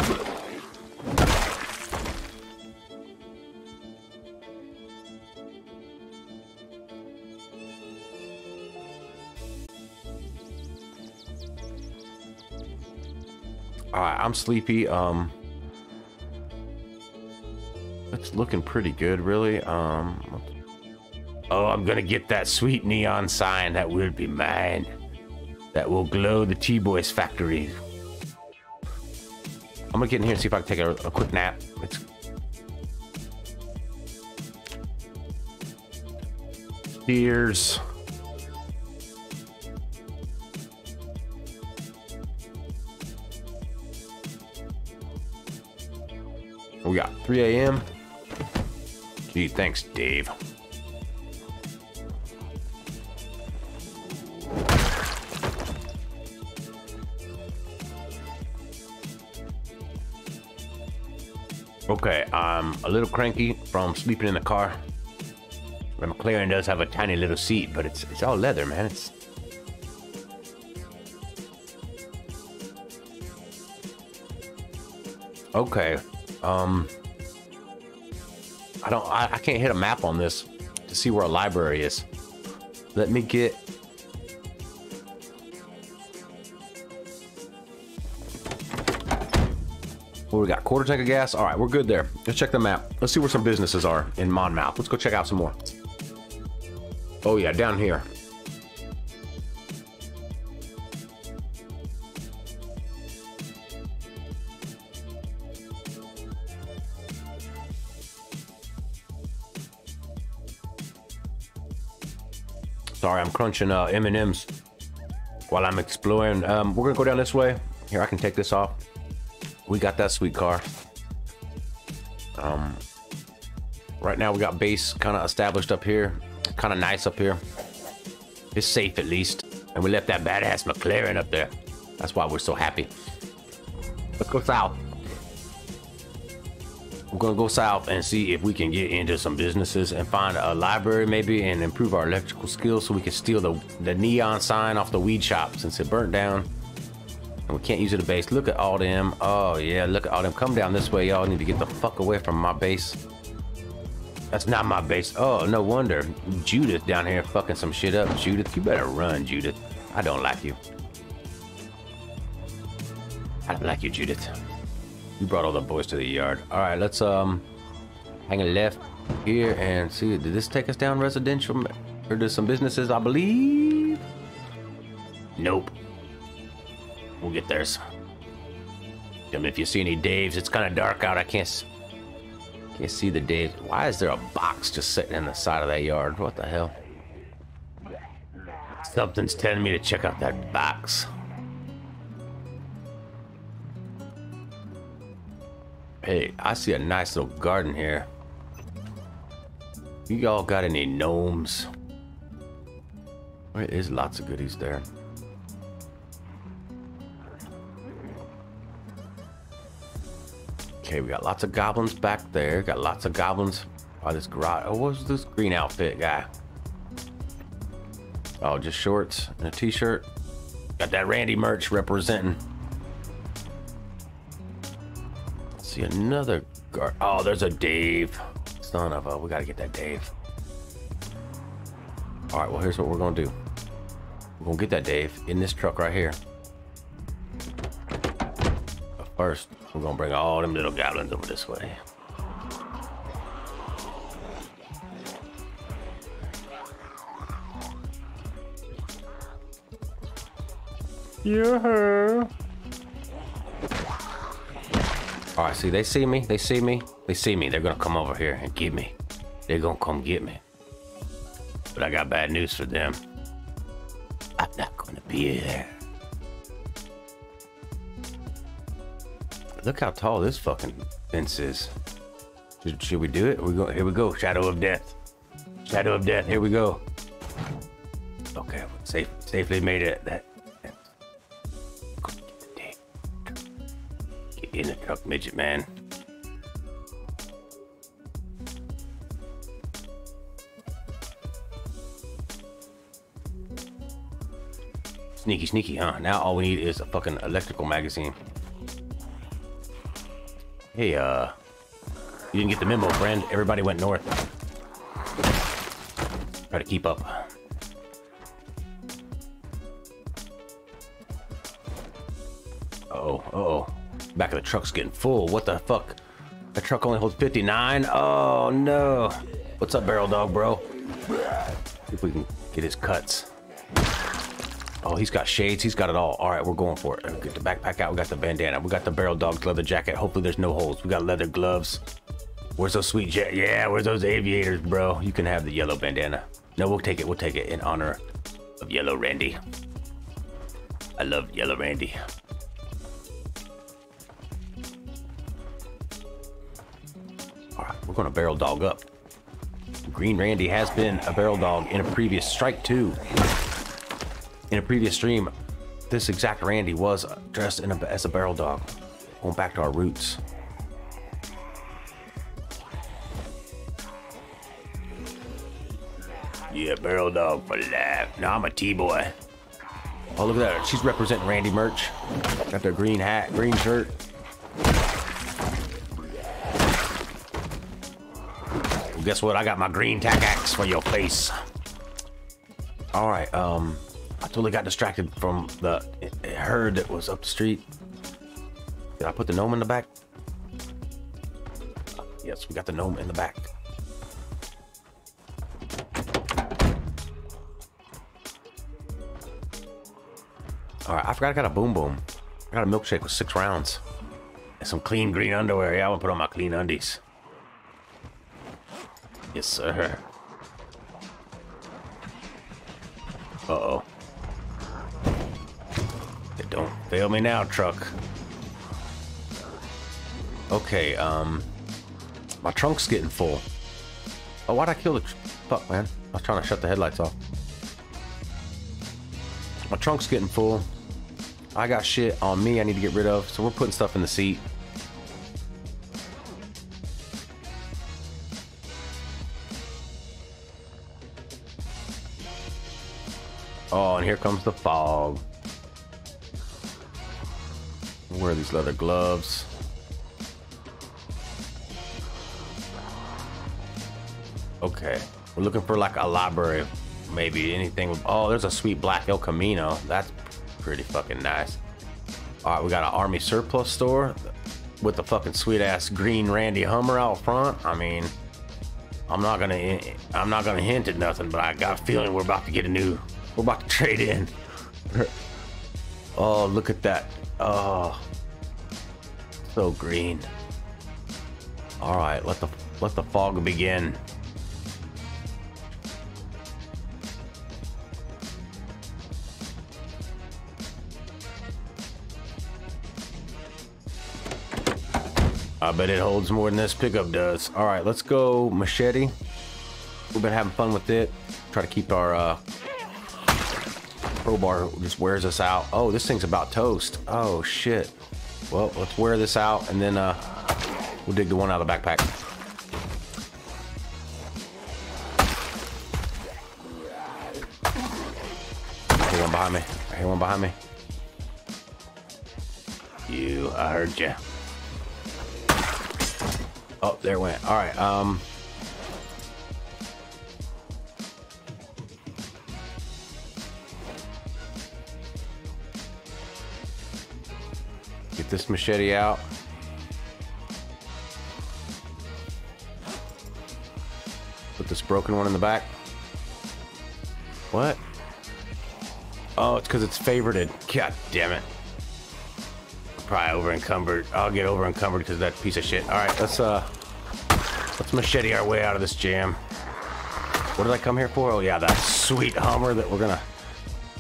All right, I'm sleepy. Um, it's looking pretty good, really. Um, oh, I'm gonna get that sweet neon sign that will be mine. That will glow the T-Boys factory. I'm gonna get in here and see if I can take a, a quick nap. It's Cheers. We got 3 a.m. Gee, thanks, Dave. Okay, I'm a little cranky from sleeping in the car. The McLaren does have a tiny little seat, but it's it's all leather, man. It's okay. Um, I don't. I, I can't hit a map on this to see where a library is. Let me get. What we got? Quarter tank of gas. All right, we're good there. Let's check the map. Let's see where some businesses are in Monmouth. Let's go check out some more. Oh yeah, down here. Sorry, I'm crunching uh, M&Ms while I'm exploring. Um, we're gonna go down this way. Here, I can take this off. We got that sweet car. Um, right now we got base kind of established up here. Kind of nice up here. It's safe at least. And we left that badass McLaren up there. That's why we're so happy. Let's go south. We're gonna go south and see if we can get into some businesses and find a library maybe and improve our electrical skills so we can steal the, the neon sign off the weed shop since it burnt down. And we can't use it at base. Look at all them. Oh yeah, look at all them. Come down this way, y'all need to get the fuck away from my base. That's not my base. Oh, no wonder. Judith down here fucking some shit up. Judith, you better run, Judith. I don't like you. I don't like you, Judith. You brought all the boys to the yard. All right, let's um hang a left here and see. Did this take us down residential or there's some businesses? I believe. Nope. We'll get theirs. Damn, if you see any Daves, it's kind of dark out. I can't can't see the Daves. Why is there a box just sitting in the side of that yard? What the hell? Something's telling me to check out that box. Hey, I see a nice little garden here. You all got any gnomes? There is lots of goodies there. Okay, we got lots of goblins back there. Got lots of goblins by this garage. Oh, what's this green outfit guy? Oh, just shorts and a t-shirt. Got that Randy merch representing. See another guard. Oh, there's a Dave. Son of a, we gotta get that Dave. All right, well, here's what we're gonna do. We're gonna get that Dave in this truck right here. But first, we're gonna bring all them little goblins over this way. Yeah. All right, see, they see me, they see me, they see me. They're gonna come over here and get me. They're gonna come get me. But I got bad news for them. I'm not gonna be there. Look how tall this fucking fence is. Should, should we do it? We go. Here we go. Shadow of death. Shadow of death. Here we go. Okay, safe, safely made it. That in the truck, midget man. Sneaky, sneaky, huh? Now all we need is a fucking electrical magazine. Hey, uh, you didn't get the memo, friend. Everybody went north. Try to keep up. Uh oh, uh oh. Back of the truck's getting full. What the fuck? The truck only holds 59? Oh no. What's up, barrel dog, bro? See if we can get his cuts. Oh, he's got shades. He's got it all. All right, we're going for it. Get the backpack out. We got the bandana. We got the barrel dog's leather jacket. Hopefully there's no holes. We got leather gloves. Where's those sweet jet? Yeah, where's those aviators, bro? You can have the yellow bandana. No, we'll take it. We'll take it in honor of Yellow Randy. I love Yellow Randy. All right, we're going to barrel dog up. Green Randy has been a barrel dog in a previous strike too. In a previous stream, this exact Randy was dressed in a, as a barrel dog. Going back to our roots. Yeah, barrel dog for life. No, I'm a T-boy. Oh, look at that. She's representing Randy merch. Got their green hat, green shirt. Well, guess what? I got my green tack axe for your face. All right, um, I totally got distracted from the herd that was up the street. Did I put the gnome in the back? Yes, we got the gnome in the back. All right, I forgot I got a boom boom. I got a milkshake with six rounds. And some clean green underwear. Yeah, I want to put on my clean undies. Yes, sir. Uh-oh. Don't fail me now, truck. Okay, um... My trunk's getting full. Oh, why'd I kill the... Fuck, man. I was trying to shut the headlights off. My trunk's getting full. I got shit on me I need to get rid of, so we're putting stuff in the seat. Oh, and here comes the fog. Wear these leather gloves. Okay, we're looking for like a library, maybe anything. Oh, there's a sweet black El Camino. That's pretty fucking nice. All right, we got an army surplus store with the fucking sweet ass green Randy Hummer out front. I mean, I'm not gonna, I'm not gonna hint at nothing, but I got a feeling we're about to get a new, we're about to trade in. oh, look at that. Oh, so green. All right, let the let the fog begin. I bet it holds more than this pickup does. All right, let's go machete. We've been having fun with it. Try to keep our uh, crowbar just wears us out. Oh, this thing's about toast. Oh shit. Well, let's wear this out and then uh, we'll dig the one out of the backpack. I hear one behind me. I hear one behind me. You, I heard you. Oh, there it went. All right. Um. Get this machete out. Put this broken one in the back. What? Oh, it's because it's favorited. God damn it probably over encumbered. I'll get over encumbered because that piece of shit. All right, let's uh, let's machete our way out of this jam. What did I come here for? Oh yeah, that sweet Hummer that we're gonna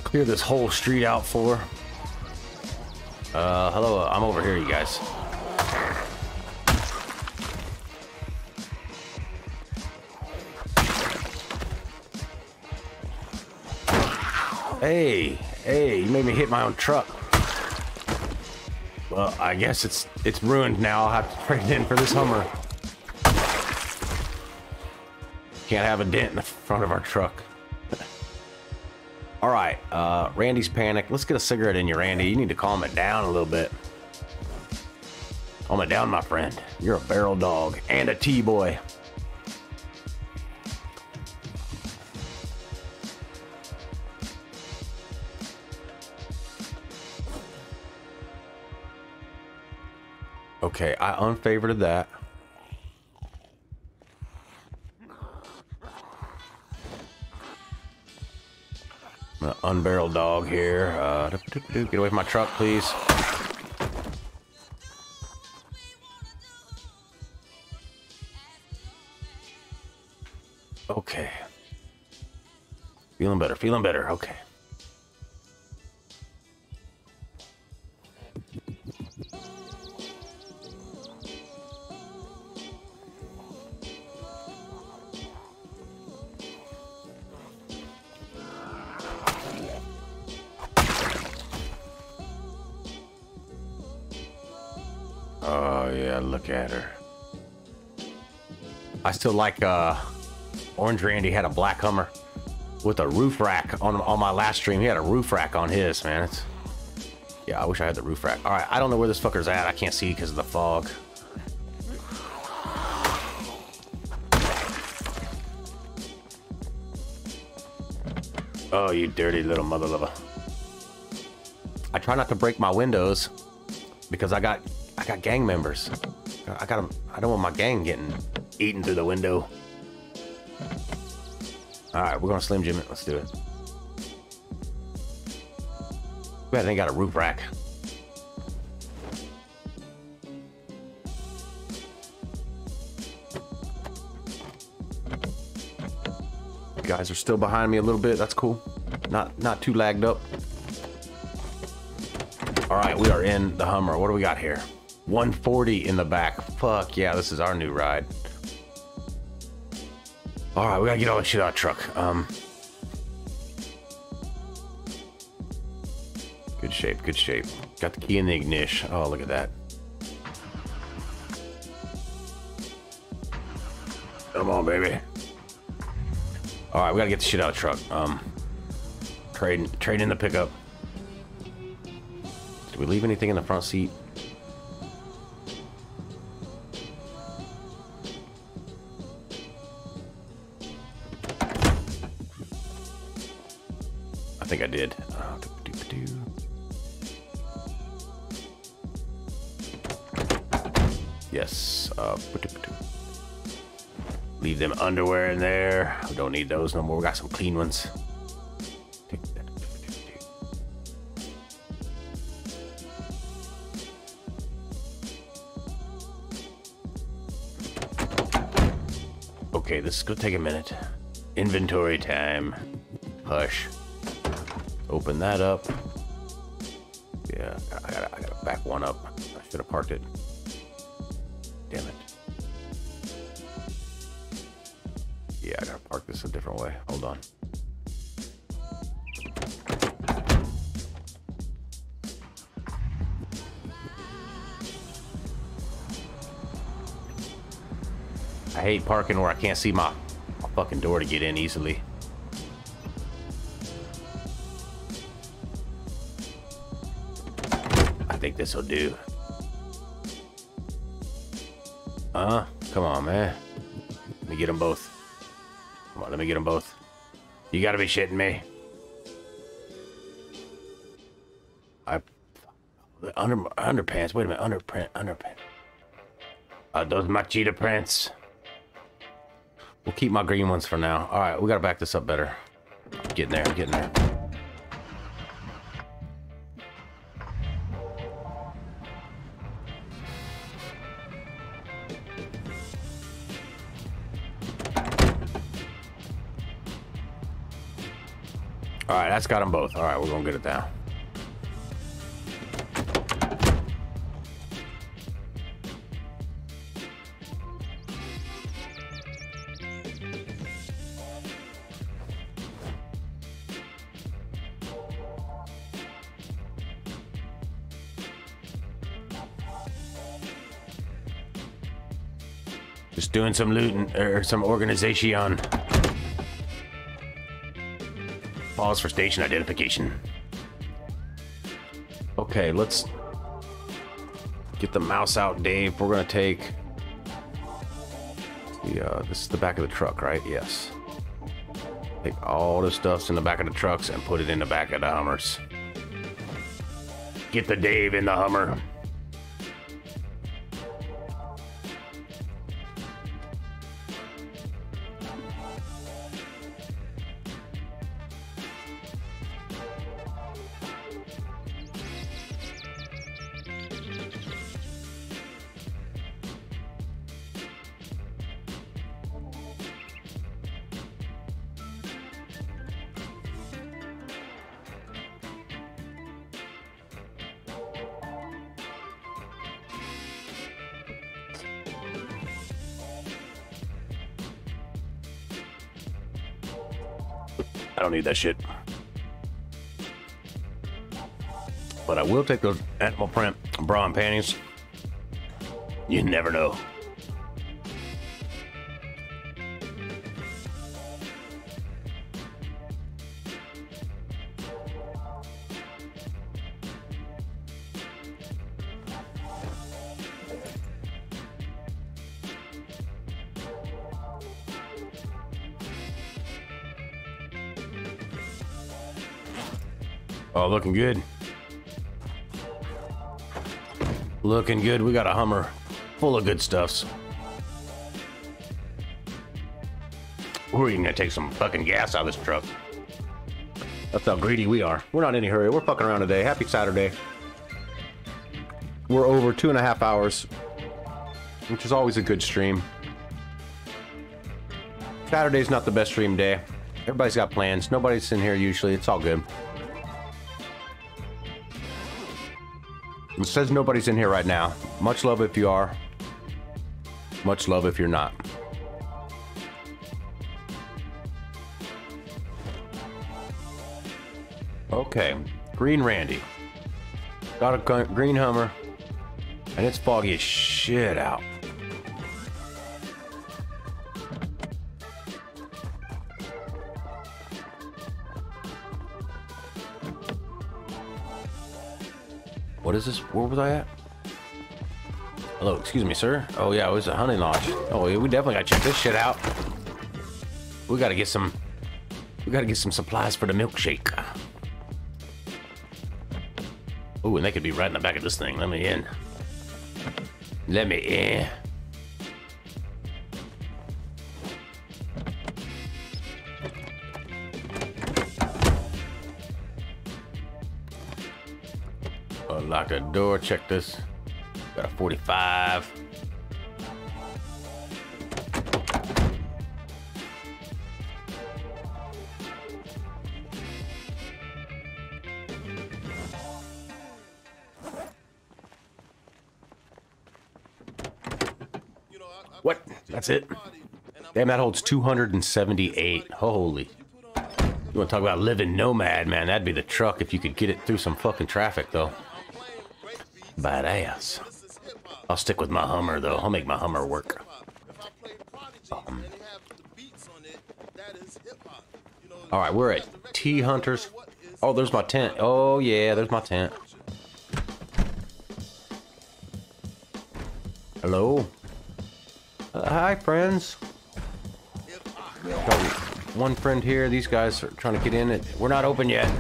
clear this whole street out for. Uh, hello, I'm over here, you guys. Hey, hey, you made me hit my own truck. Well, I guess it's it's ruined now. I'll have to trade in for this Hummer. Can't have a dent in the front of our truck. All right, uh, Randy's panic. Let's get a cigarette in you, Randy. You need to calm it down a little bit. Calm it down, my friend. You're a barrel dog and a T-boy. Okay, I unfavorited that. Unbarrel dog here. Uh, get away from my truck, please. Okay. Feeling better, feeling better. Okay. Look at her. I still like uh, Orange Randy had a black Hummer with a roof rack on on my last stream. He had a roof rack on his, man. It's, yeah, I wish I had the roof rack. All right, I don't know where this fucker's at. I can't see because of the fog. Oh, you dirty little mother lover. I try not to break my windows because I got I got gang members. I got I don't want my gang getting eaten through the window. All right, we're gonna slim jim it. Let's do it. We ain't got a roof rack. You guys are still behind me a little bit. That's cool. Not not too lagged up. All right, we are in the Hummer. What do we got here? 140 in the back. Fuck yeah, this is our new ride. All right, we gotta get all this shit out of truck. Um, good shape, good shape. Got the key in the ignition. Oh, look at that. Come on, baby. All right, we gotta get the shit out of truck. Um, trade, trade in the pickup. Did we leave anything in the front seat? Think I did. Yes. Uh, leave them underwear in there. We don't need those no more. We got some clean ones. Okay, this is gonna take a minute. Inventory time. Hush. Open that up. Yeah, I gotta, I gotta back one up. I should have parked it. Damn it. Yeah, I gotta park this a different way. Hold on. I hate parking where I can't see my, my fucking door to get in easily. Think this will do. Uh, come on, man. Let me get them both. Come on, let me get them both. You gotta be shitting me. I under underpants. Wait a minute, underprint, underprint. Uh, those my cheetah prints. We'll keep my green ones for now. All right, we gotta back this up better. Getting there, getting there. All right, that's got them both. All right, we're gonna get it down. Just doing some looting or some organization Pause for station identification. Okay, let's get the mouse out, Dave. We're gonna take the, uh, this is the back of the truck, right? Yes. Take all the stuffs in the back of the trucks and put it in the back of the Hummers. Get the Dave in the Hummer. That shit. But I will take those animal print bra and panties. You never know. Looking good. Looking good. We got a Hummer full of good stuffs. We're even gonna take some fucking gas out of this truck. That's how greedy we are. We're not in any hurry. We're fucking around today. Happy Saturday. We're over two and a half hours, which is always a good stream. Saturday's not the best stream day. Everybody's got plans. Nobody's in here usually. It's all good. It says nobody's in here right now. Much love if you are. Much love if you're not. Okay, Green Randy. Got a green Hummer, and it's foggy as shit out. What is this? Where was I at? Hello, excuse me, sir. Oh yeah, it was a hunting lodge. Oh, yeah, we definitely gotta check this shit out. We gotta get some. We gotta get some supplies for the milkshake. Oh, and they could be right in the back of this thing. Let me in. Let me in. Door. Check this. Got a 45. What? That's it? Damn, that holds 278. Holy. You want to talk about living nomad, man? That'd be the truck if you could get it through some fucking traffic, though. Badass. I'll stick with my Hummer, though. I'll make my Hummer work. Um. All right, we're at T Hunters. Oh, there's my tent. Oh, yeah, there's my tent. Hello? Uh, hi, friends. Got one friend here. These guys are trying to get in. It. We're not open yet.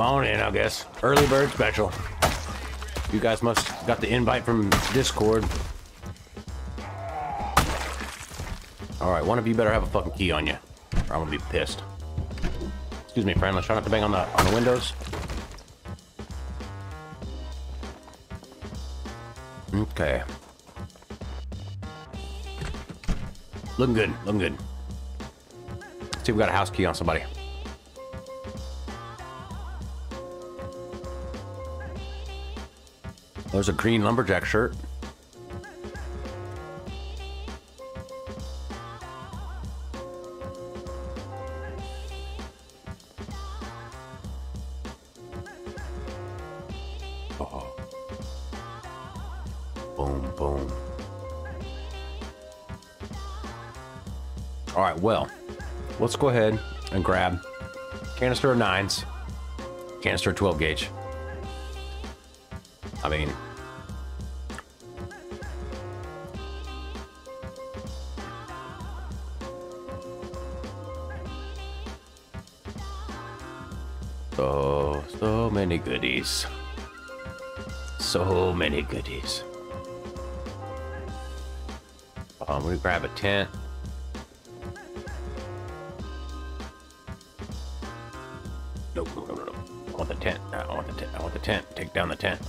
On in, I guess. Early bird special. You guys must got the invite from Discord. All right, one of you better have a fucking key on you, or I'm gonna be pissed. Excuse me, friend. Let's try not to bang on the on the windows. Okay. Looking good. Looking good. Let's see if we got a house key on somebody. There's a green lumberjack shirt. Oh. Boom, boom. All right, well, let's go ahead and grab canister of nines, canister of 12 gauge. I mean, so, so many goodies. So many goodies. Um, we grab a tent. Nope, no, no, no. I want the tent. I want the tent. I want the tent. Take down the tent.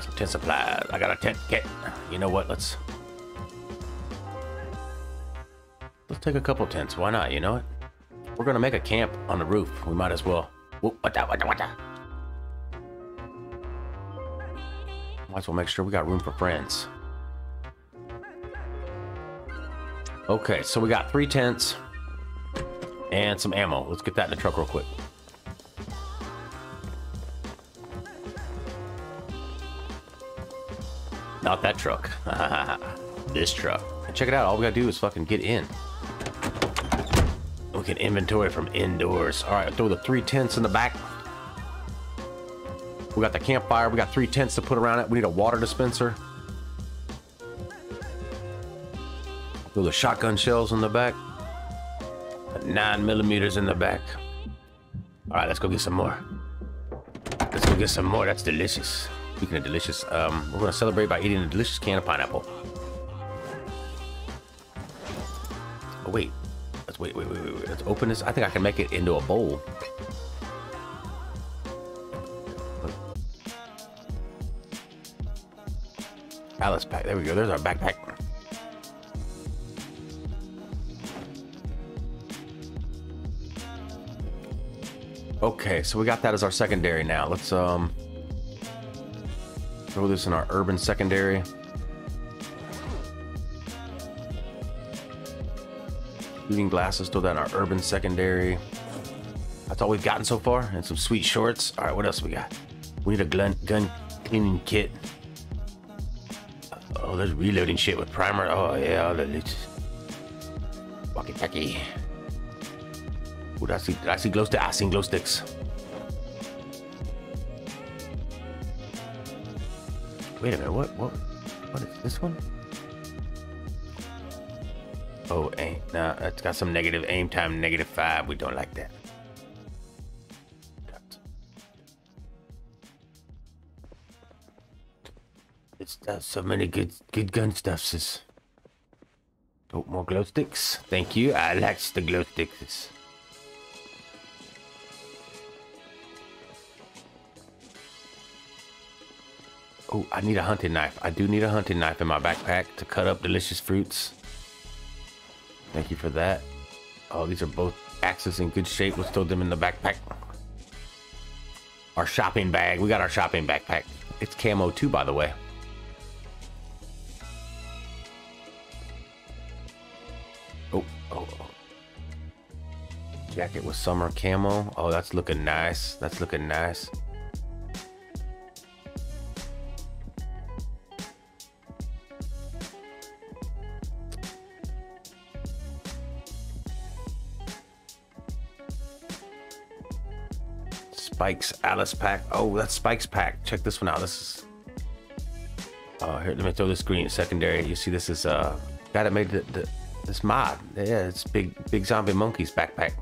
Got some tent supplies. I got a tent kit. You know what? Let's let's take a couple tents. Why not? You know what? We're gonna make a camp on the roof. We might as well. Whoop, what that? What that? What that? Might as well make sure we got room for friends. Okay, so we got three tents and some ammo. Let's get that in the truck real quick. Not that truck. this truck. And check it out. All we gotta do is fucking get in. We can inventory from indoors. All right, throw the three tents in the back. We got the campfire. We got three tents to put around it. We need a water dispenser. Throw the shotgun shells in the back. Nine millimeters in the back. All right, let's go get some more. Let's go get some more. That's delicious. Speaking of delicious, um, we're gonna celebrate by eating a delicious can of pineapple. Oh wait, let's wait, wait, wait, wait. Let's open this. I think I can make it into a bowl. Alice pack. There we go. There's our backpack. Okay, so we got that as our secondary now. Let's um throw this in our urban secondary. Reading glasses, throw that in our urban secondary. That's all we've gotten so far, and some sweet shorts. All right, what else we got? We need a gun, gun cleaning kit. Uh, oh, there's reloading shit with primer. Oh yeah, the walkie talkie. Oh, did I see? I see glow sticks? I seen glow sticks. Wait a minute. What? What? What is this one? Oh, aim. Nah, it's got some negative aim time, negative five. We don't like that. It's got so many good good gun stuffs. Oh, more glow sticks. Thank you. I like the glow sticks. Oh, I need a hunting knife. I do need a hunting knife in my backpack to cut up delicious fruits. Thank you for that. Oh, these are both axes in good shape. Let's throw them in the backpack. Our shopping bag. We got our shopping backpack. It's camo too, by the way. Oh, oh, oh. Jacket with summer camo. Oh, that's looking nice. That's looking nice. Spike's Alice pack. Oh, that's Spike's pack. Check this one out. This is. Oh, here, let me throw this green secondary. You see, this is uh, guy that made the, the this mod. Yeah, it's big, BigZombieMonkey's backpack.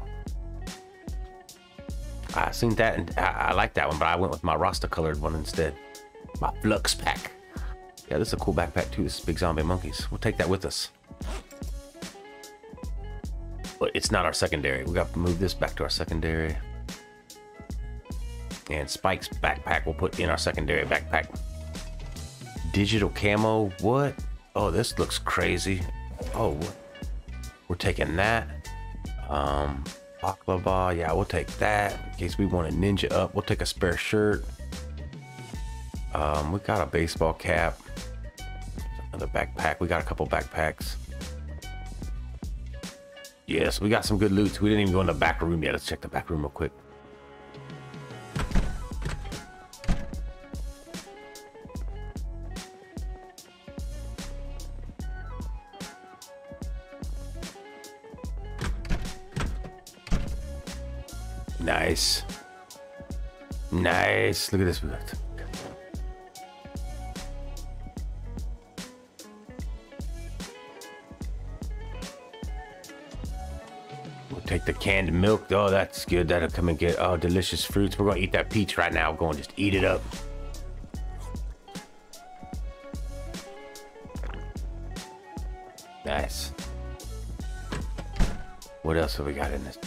I seen that and I, I like that one, but I went with my Rasta colored one instead. My Flux pack. Yeah, this is a cool backpack too. This is BigZombieMonkey's. We'll take that with us. But it's not our secondary. We got to move this back to our secondary. And Spike's backpack we'll put in our secondary backpack. Digital camo, what? Oh, this looks crazy. Oh, we're taking that. Um, baklava, yeah, we'll take that in case we want to ninja up. We'll take a spare shirt. Um, we got a baseball cap, another backpack. We got a couple backpacks. Yes, we got some good loot. We didn't even go in the back room yet. Let's check the back room real quick. Nice. Look at this. We'll take the canned milk. Oh, that's good. That'll come and get oh delicious fruits. We're gonna eat that peach right now. We're going to just eat it up. Nice. What else have we got in this?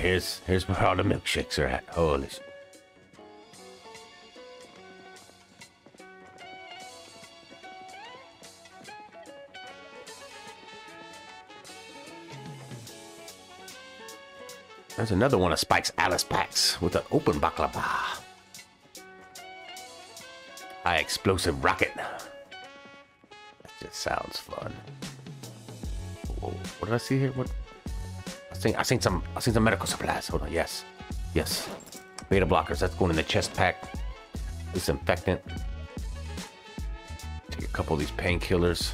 Right, here's here's where all the milkshakes are at. Holy shit. There's another one of Spike's Alice packs with an open baklava. High explosive rocket. That just sounds fun. Whoa, what did I see here? What? I think I seen some. I seen some medical supplies. Hold on. Yes, yes. Beta blockers. That's going in the chest pack. Disinfectant. Take a couple of these painkillers.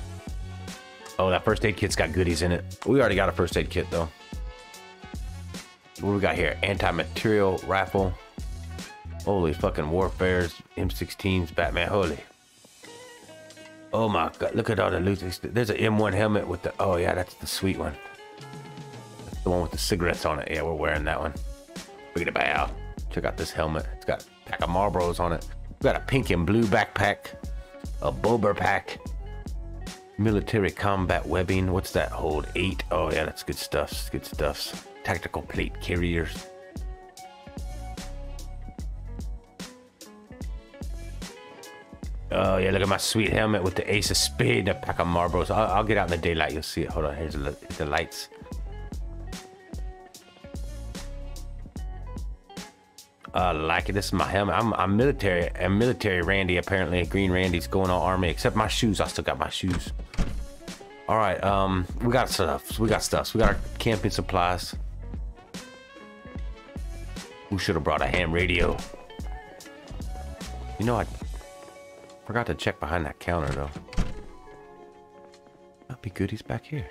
Oh, that first aid kit's got goodies in it. We already got a first aid kit though. What do we got here? Anti-material rifle. Holy fucking warfares. M16s. Batman. Holy. Oh my god. Look at all the loot. There's an M1 helmet with the... Oh yeah, that's the sweet one. That's the one with the cigarettes on it. Yeah, we're wearing that one. Look at it bow. Check out this helmet. It's got a pack of Marlboros on it. We got a pink and blue backpack. A Bober pack. Military combat webbing. What's that hold? Eight. Oh yeah, that's good stuff. It's good stuff tactical plate carriers. Oh yeah, look at my sweet helmet with the ace of spade, a pack of Marlboros. I'll, I'll, get out in the daylight, you'll see it. Hold on, here's the, the lights. Uh, like it. This is my helmet. I'm, I'm military. I'm military Randy, apparently. Green Randy's going all army, except my shoes. I still got my shoes. All right, um, we got stuff. We got stuff. we got our camping supplies. Who should have brought a ham radio? You know, I forgot to check behind that counter, though. Might be goodies back here.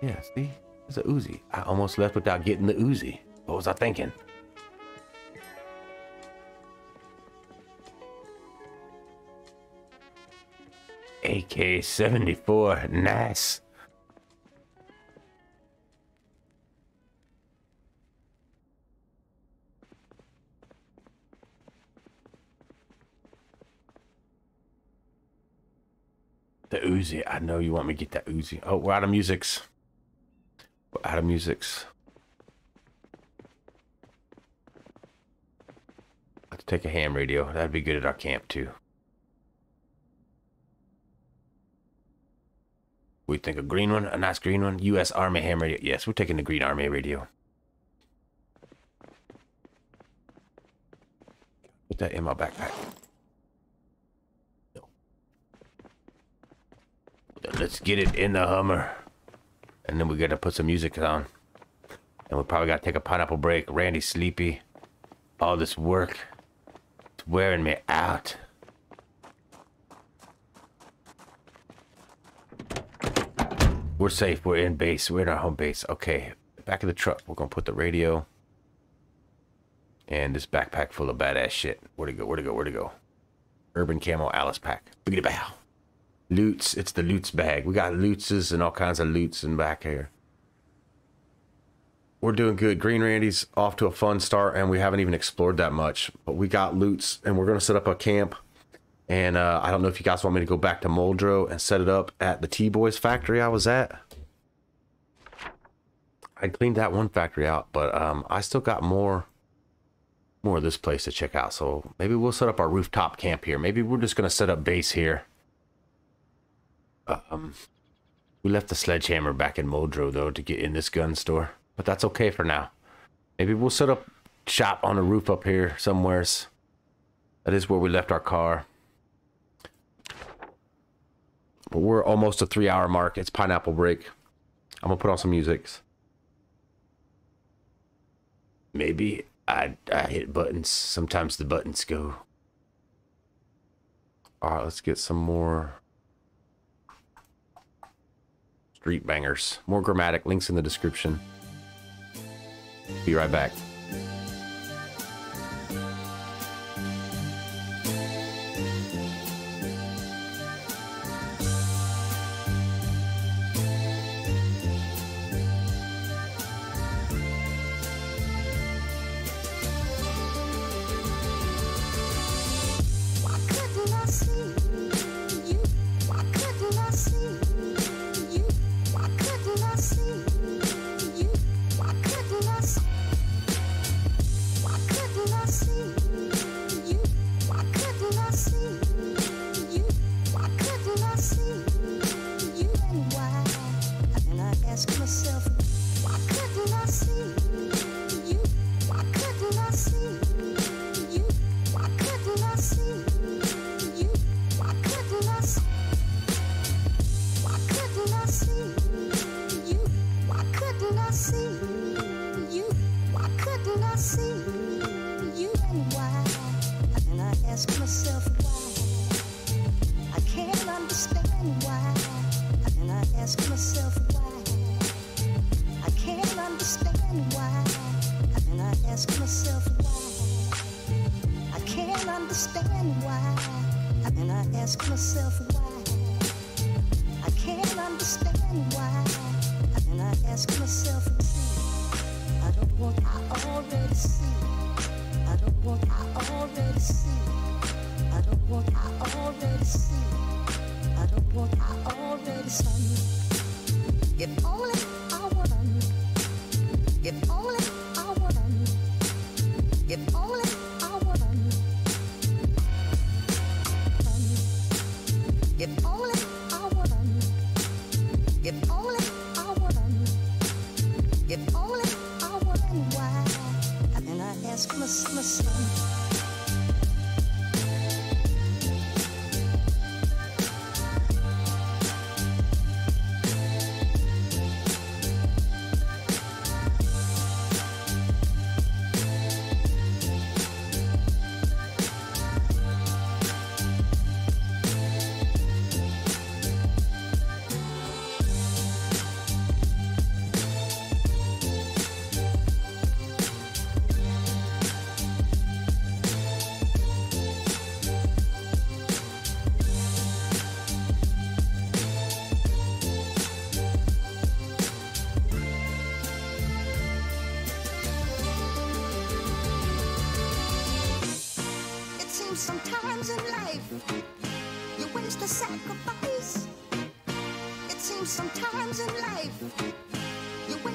Yeah, see? There's a Uzi. I almost left without getting the Uzi. What was I thinking? AK-74. Nice. The Uzi. I know you want me to get that Uzi. Oh, we're out of musics. We're out of musics. Let's take a ham radio. That'd be good at our camp too. We think a green one, a nice green one. U.S. Army ham radio. Yes, we're taking the green Army radio. Put that in my backpack. Let's get it in the Hummer. And then we gotta put some music on. And we probably gotta take a pineapple break. Randy's sleepy. All this work. It's wearing me out. We're safe. We're in base. We're in our home base. Okay. Back of the truck. We're gonna put the radio. And this backpack full of badass shit. Where'd it go? Where'd it go? Where'd it go? Urban Camo Alice pack. Biggity bow. Loots. It's the loots bag. We got lootses and all kinds of loots in back here. We're doing good. Green Randy's off to a fun start, and we haven't even explored that much. But we got loots, and we're going to set up a camp. And uh, I don't know if you guys want me to go back to Muldraugh and set it up at the T-Boys factory I was at. I cleaned that one factory out, but um, I still got more more of this place to check out. So maybe we'll set up our rooftop camp here. Maybe we're just going to set up base here um, we left the sledgehammer back in Muldraugh, though, to get in this gun store. But that's okay for now. Maybe we'll set up shop on a roof up here somewheres. That is where we left our car. But we're almost a three hour mark. It's pineapple break. I'm gonna put on some musics. Maybe I I hit buttons. Sometimes the buttons go. All right, let's get some more street bangers. More Gramatik. Links in the description. Be right back.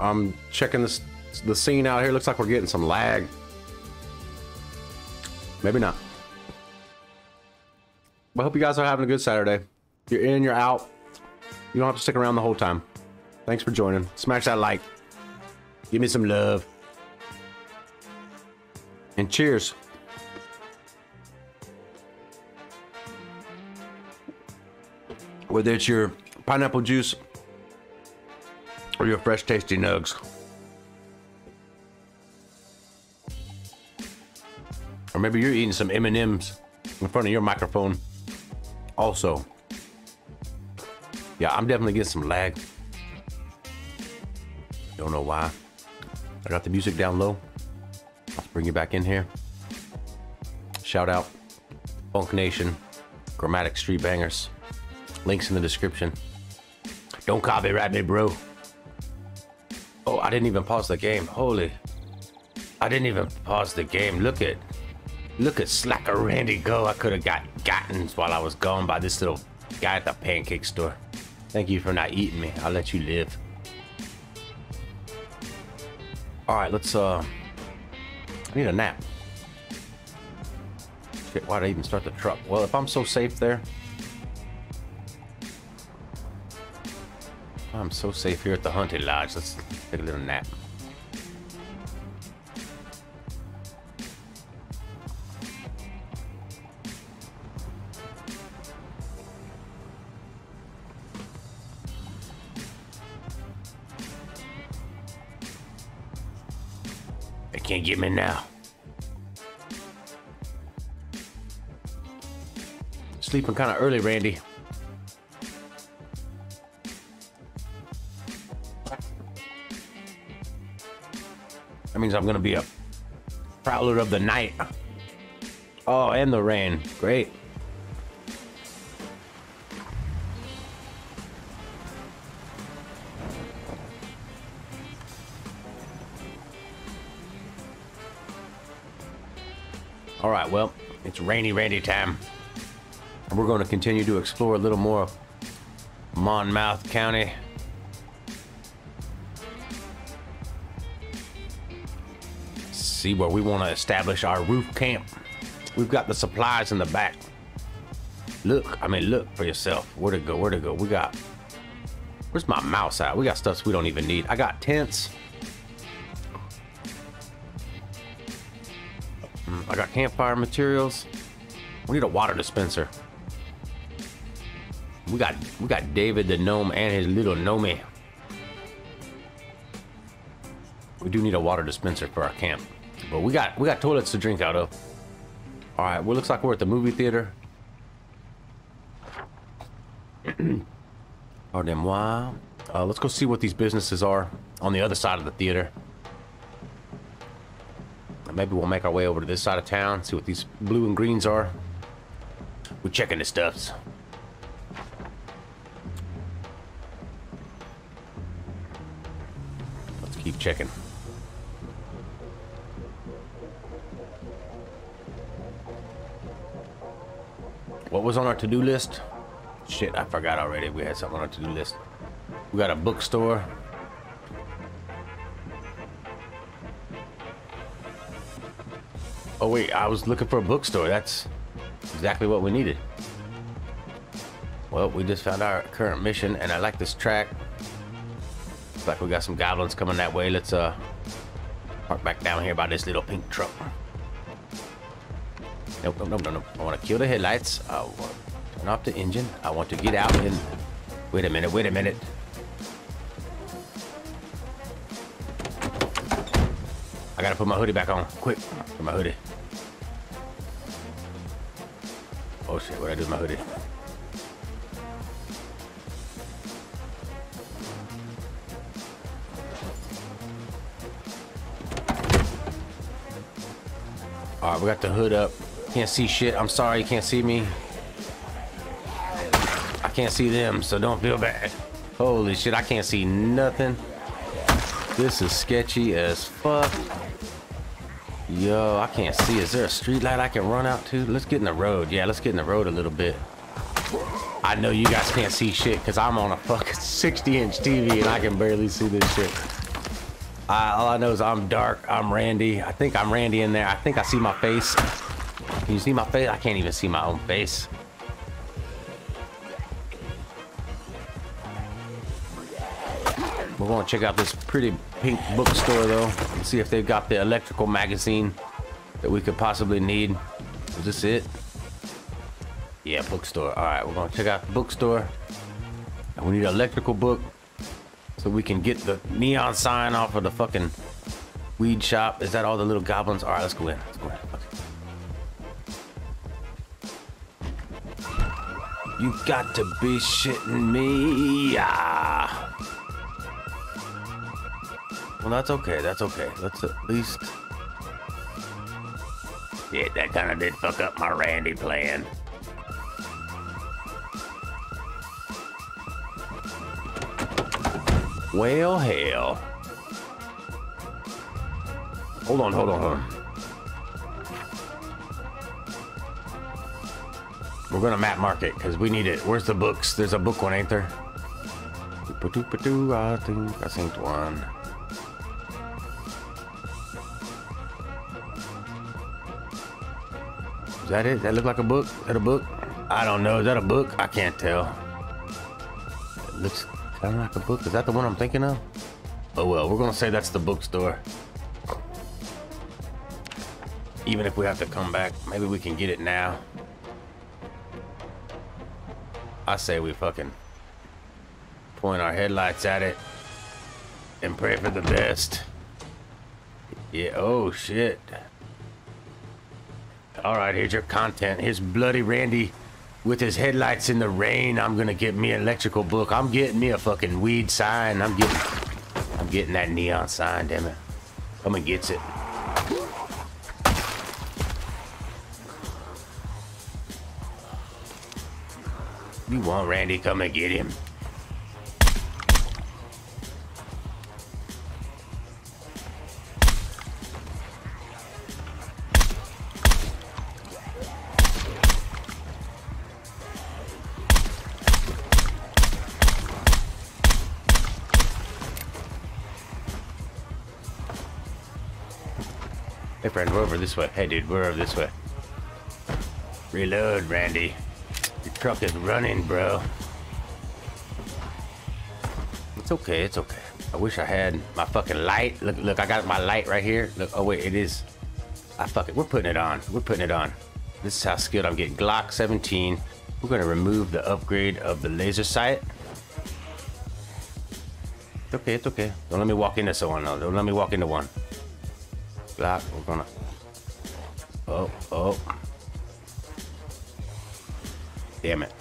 I'm checking this the scene out here. Looks like we're getting some lag. Maybe not. But I hope you guys are having a good Saturday. You're in, you're out. You don't have to stick around the whole time. Thanks for joining. Smash that like. Give me some love. And cheers. Whether it's your pineapple juice or your fresh tasty nugs. Or maybe you're eating some M&Ms in front of your microphone. Also. Yeah, I'm definitely getting some lag. Don't know why. I got the music down low. Let's bring you back in here. Shout out Funk Nation, Gramatik Street Bangers. Links in the description. Don't copyright me, bro. Oh, I didn't even pause the game. Holy. I didn't even pause the game. Look at look at Slacker Randy go. I could have got gotten while I was gone by this little guy at the pancake store. Thank you for not eating me. I'll let you live. Alright, let's uh I need a nap. Shit, why'd I even start the truck? Well, if I'm so safe there. I'm so safe here at the hunting lodge. Let's take a little nap. They can't get me now. Sleeping kind of early, Randy. That means I'm gonna be a prowler of the night. Oh, and the rain. Great. All right, well, it's rainy, Randy time. We're going to continue to explore a little more Monmouth County. See where we want to establish our roof camp. We've got the supplies in the back. Look, I mean, look for yourself. Where to go? Where to go? We got. Where's my mouse at? We got stuff we don't even need. I got tents. Mm, I got campfire materials. We need a water dispenser. We got we got David the gnome and his little gnome. We do need a water dispenser for our camp. But we got we got toilets to drink out of. Alright, well looks like we're at the movie theater. Pardon moi. Uh, let's go see what these businesses are on the other side of the theater. Maybe we'll make our way over to this side of town, see what these blue and greens are. We're checking the stuffs. Let's keep checking. What was on our to-do list? Shit, I forgot already. We had something on our to-do list. We got a bookstore. Oh wait, I was looking for a bookstore. That's exactly what we needed. Well, we just found our current mission, and I like this track. Looks like we got some goblins coming that way. Let's uh park back down here by this little pink truck. Nope, nope, nope, nope. I want to kill the headlights. I want to turn off the engine. I want to get out and... Wait a minute, wait a minute. I gotta put my hoodie back on. Quick, put my hoodie. Oh shit, what I do with my hoodie? All right, we got the hood up. Can't see shit. I'm sorry you can't see me. I can't see them, so don't feel bad. Holy shit, I can't see nothing. This is sketchy as fuck. Yo, I can't see. Is there a street light I can run out to? Let's get in the road. Yeah, let's get in the road a little bit. I know you guys can't see shit because I'm on a fucking 60 inch TV and I can barely see this shit. I, all I know is I'm dark. I'm Randy. I think I'm Randy in there. I think I see my face. Can you see my face? I can't even see my own face. We're gonna check out this pretty pink bookstore though and see if they've got the electrical magazine that we could possibly need. Is this it? Yeah, bookstore. All right, we're gonna check out the bookstore. And we need an electrical book so we can get the neon sign off of the fucking weed shop. Is that all the little goblins? All right, let's go in. Let's go in. You got to be shitting me. Ah. Well, that's okay. That's okay. Let's at least. Yeah, that kind of did fuck up my Randy plan. Well, hell. Hold on, hold on, hold on. We're gonna map mark it because we need it. Where's the books? There's a book one, ain't there? I think I synced one. Is that it? That look like a book? Is that a book? I don't know. Is that a book? I can't tell. It looks kind of like a book. Is that the one I'm thinking of? Oh well, we're gonna say that's the bookstore. Even if we have to come back, maybe we can get it now. I say we fucking point our headlights at it and pray for the best. Yeah, oh shit. All right, here's your content. Here's Bloody Randy with his headlights in the rain. I'm gonna get me an electrical book. I'm getting me a fucking weed sign. I'm getting, I'm getting that neon sign. Damn it, come and gets it. You want Randy? Come and get him. Hey friend, we're over this way. Hey dude, we're over this way. Reload, Randy. Your truck is running, bro. It's okay, it's okay. I wish I had my fucking light. Look, look, I got my light right here. Look, oh wait, it is. I fuck it. We're putting it on. We're putting it on. This is how skilled I'm getting. Glock 17. We're gonna remove the upgrade of the laser sight. It's okay, it's okay. Don't let me walk into someone though. Don't let me walk into one. Glock, we're gonna. Oh, oh. Damn it.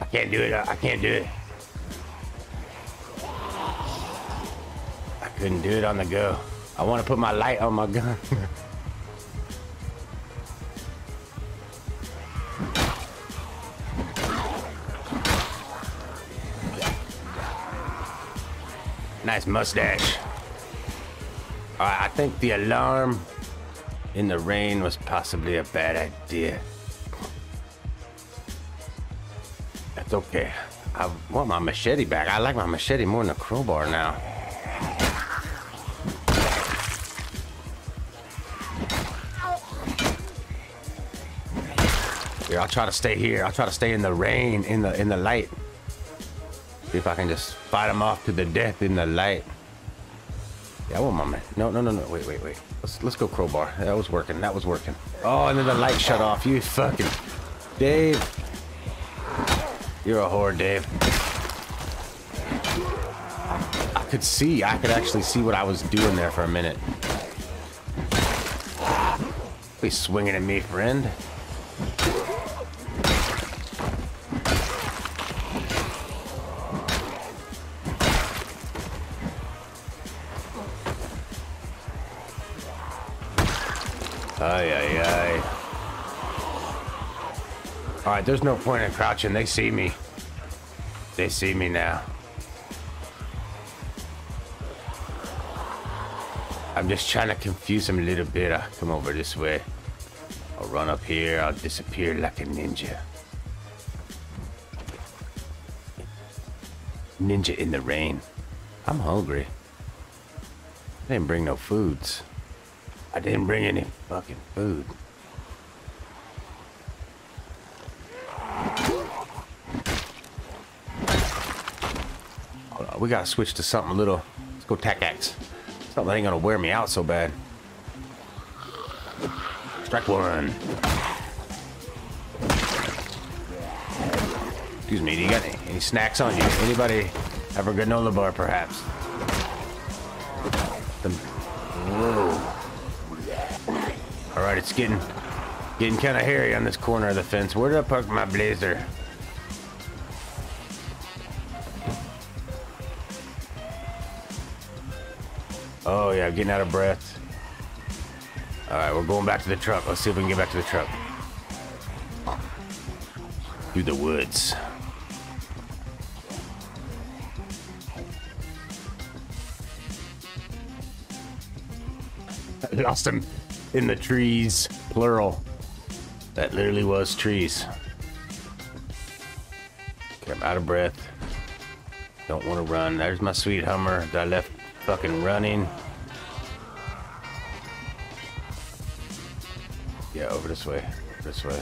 I can't do it. I can't do it. I couldn't do it on the go. I want to put my light on my gun. nice mustache. I think the alarm in the rain was possibly a bad idea. That's okay. I want my machete back. I like my machete more than a crowbar now. Here, I'll try to stay here. I'll try to stay in the rain, in the in the light. See if I can just fight them off to the death in the light. Yeah, I want my man. No, no, no, no. Wait, wait, wait. Let's let's go crowbar. That was working. That was working. Oh, and then the light shut off. You fucking Dave. You're a whore, Dave. I could see. I could actually see what I was doing there for a minute. Be swinging at me, friend. Ay, ay, ay. All right, there's no point in crouching. They see me. They see me now. I'm just trying to confuse them a little bit. I'll come over this way. I'll run up here. I'll disappear like a ninja. Ninja in the rain. I'm hungry. I didn't bring no foods. I didn't bring any fucking food. Hold on, we gotta switch to something a little. Let's go TAC-Ax. Something that ain't gonna wear me out so bad. Strike one. Excuse me, do you got any, any snacks on you? Anybody have a granola bar, perhaps? Whoa. All right, it's getting getting kind of hairy on this corner of the fence. Where did I park my blazer? Oh yeah, I'm getting out of breath. All right, we're going back to the truck. Let's see if we can get back to the truck. Through the woods. Lost him in the trees, plural. That literally was trees. Okay, I'm out of breath. Don't want to run. There's my sweet Hummer that I left fucking running. Yeah, over this way. This way.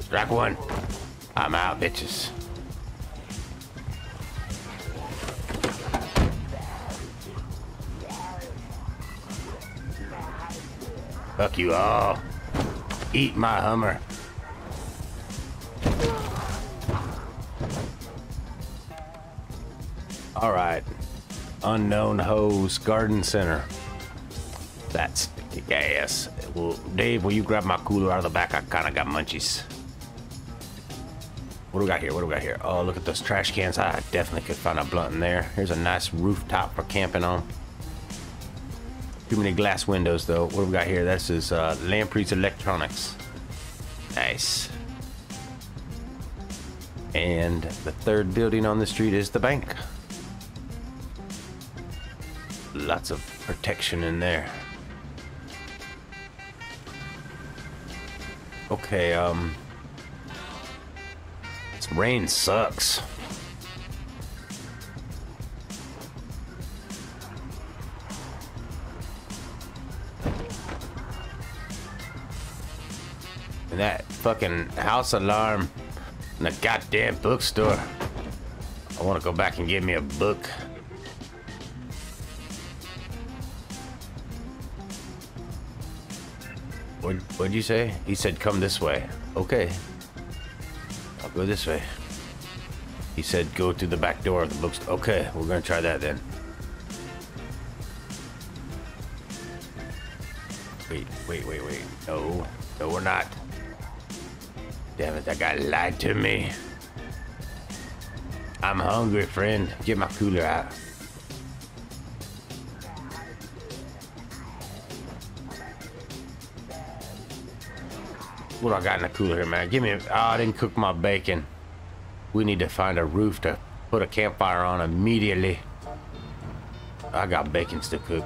Strike one. I'm out, bitches. Fuck you all. Eat my Hummer. All right. Unknown Hose Garden Center. That's gas. Well, Dave, will you grab my cooler out of the back? I kind of got munchies. What do we got here? What do we got here? Oh, look at those trash cans. I definitely could find a blunt in there. Here's a nice rooftop for camping on. Too many glass windows, though. What we got here? This is uh, Lampreys Electronics. Nice. And the third building on the street is the bank. Lots of protection in there. Okay, um... This rain sucks. Fucking house alarm in the goddamn bookstore. I want to go back and get me a book. What, what'd you say? He said come this way. Okay. I'll go this way. He said go through the back door of the bookstore. Okay, we're gonna try that then. Lied to me. I'm hungry, friend. Get my cooler out. What do I got in the cooler here, man? Give me. Oh, I didn't cook my bacon. We need to find a roof to put a campfire on immediately. I got bacons to cook.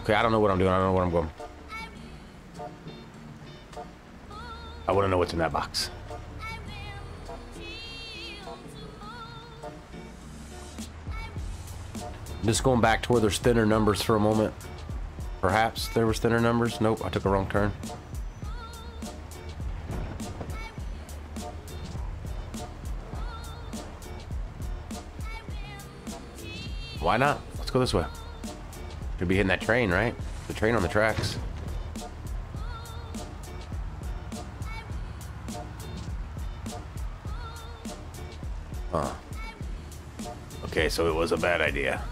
Okay, I don't know what I'm doing. I don't know where I'm going. I want to know what's in that box. Just going back to where there's thinner numbers for a moment. Perhaps there was thinner numbers. Nope, I took a wrong turn. Why not? Let's go this way. Should be hitting that train, right? The train on the tracks. Okay, so it was a bad idea.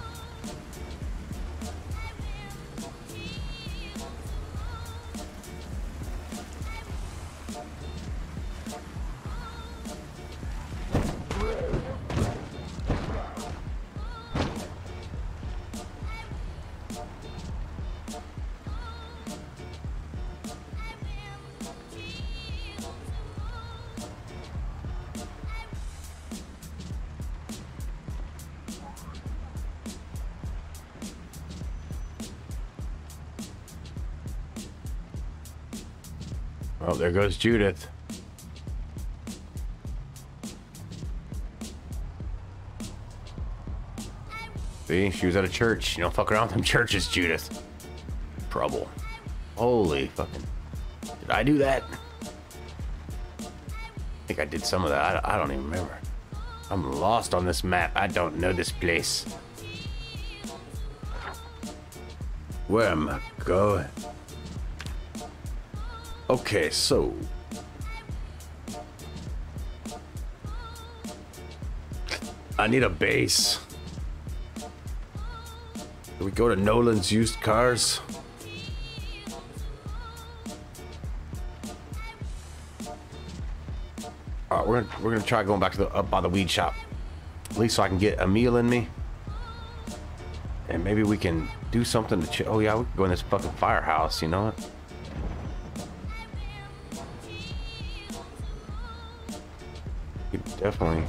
There goes Judith. See, she was at a church. You don't fuck around with them churches, Judith. Trouble. Holy fucking. Did I do that? I think I did some of that. I, I don't even remember. I'm lost on this map. I don't know this place. Where am I going? Okay, so. I need a base. Do we go to Nolan's used cars? Alright, we're gonna we're gonna try going back to the up by the weed shop. At least so I can get a meal in me. And maybe we can do something to Oh yeah, we can go in this fucking firehouse, you know what? Definitely.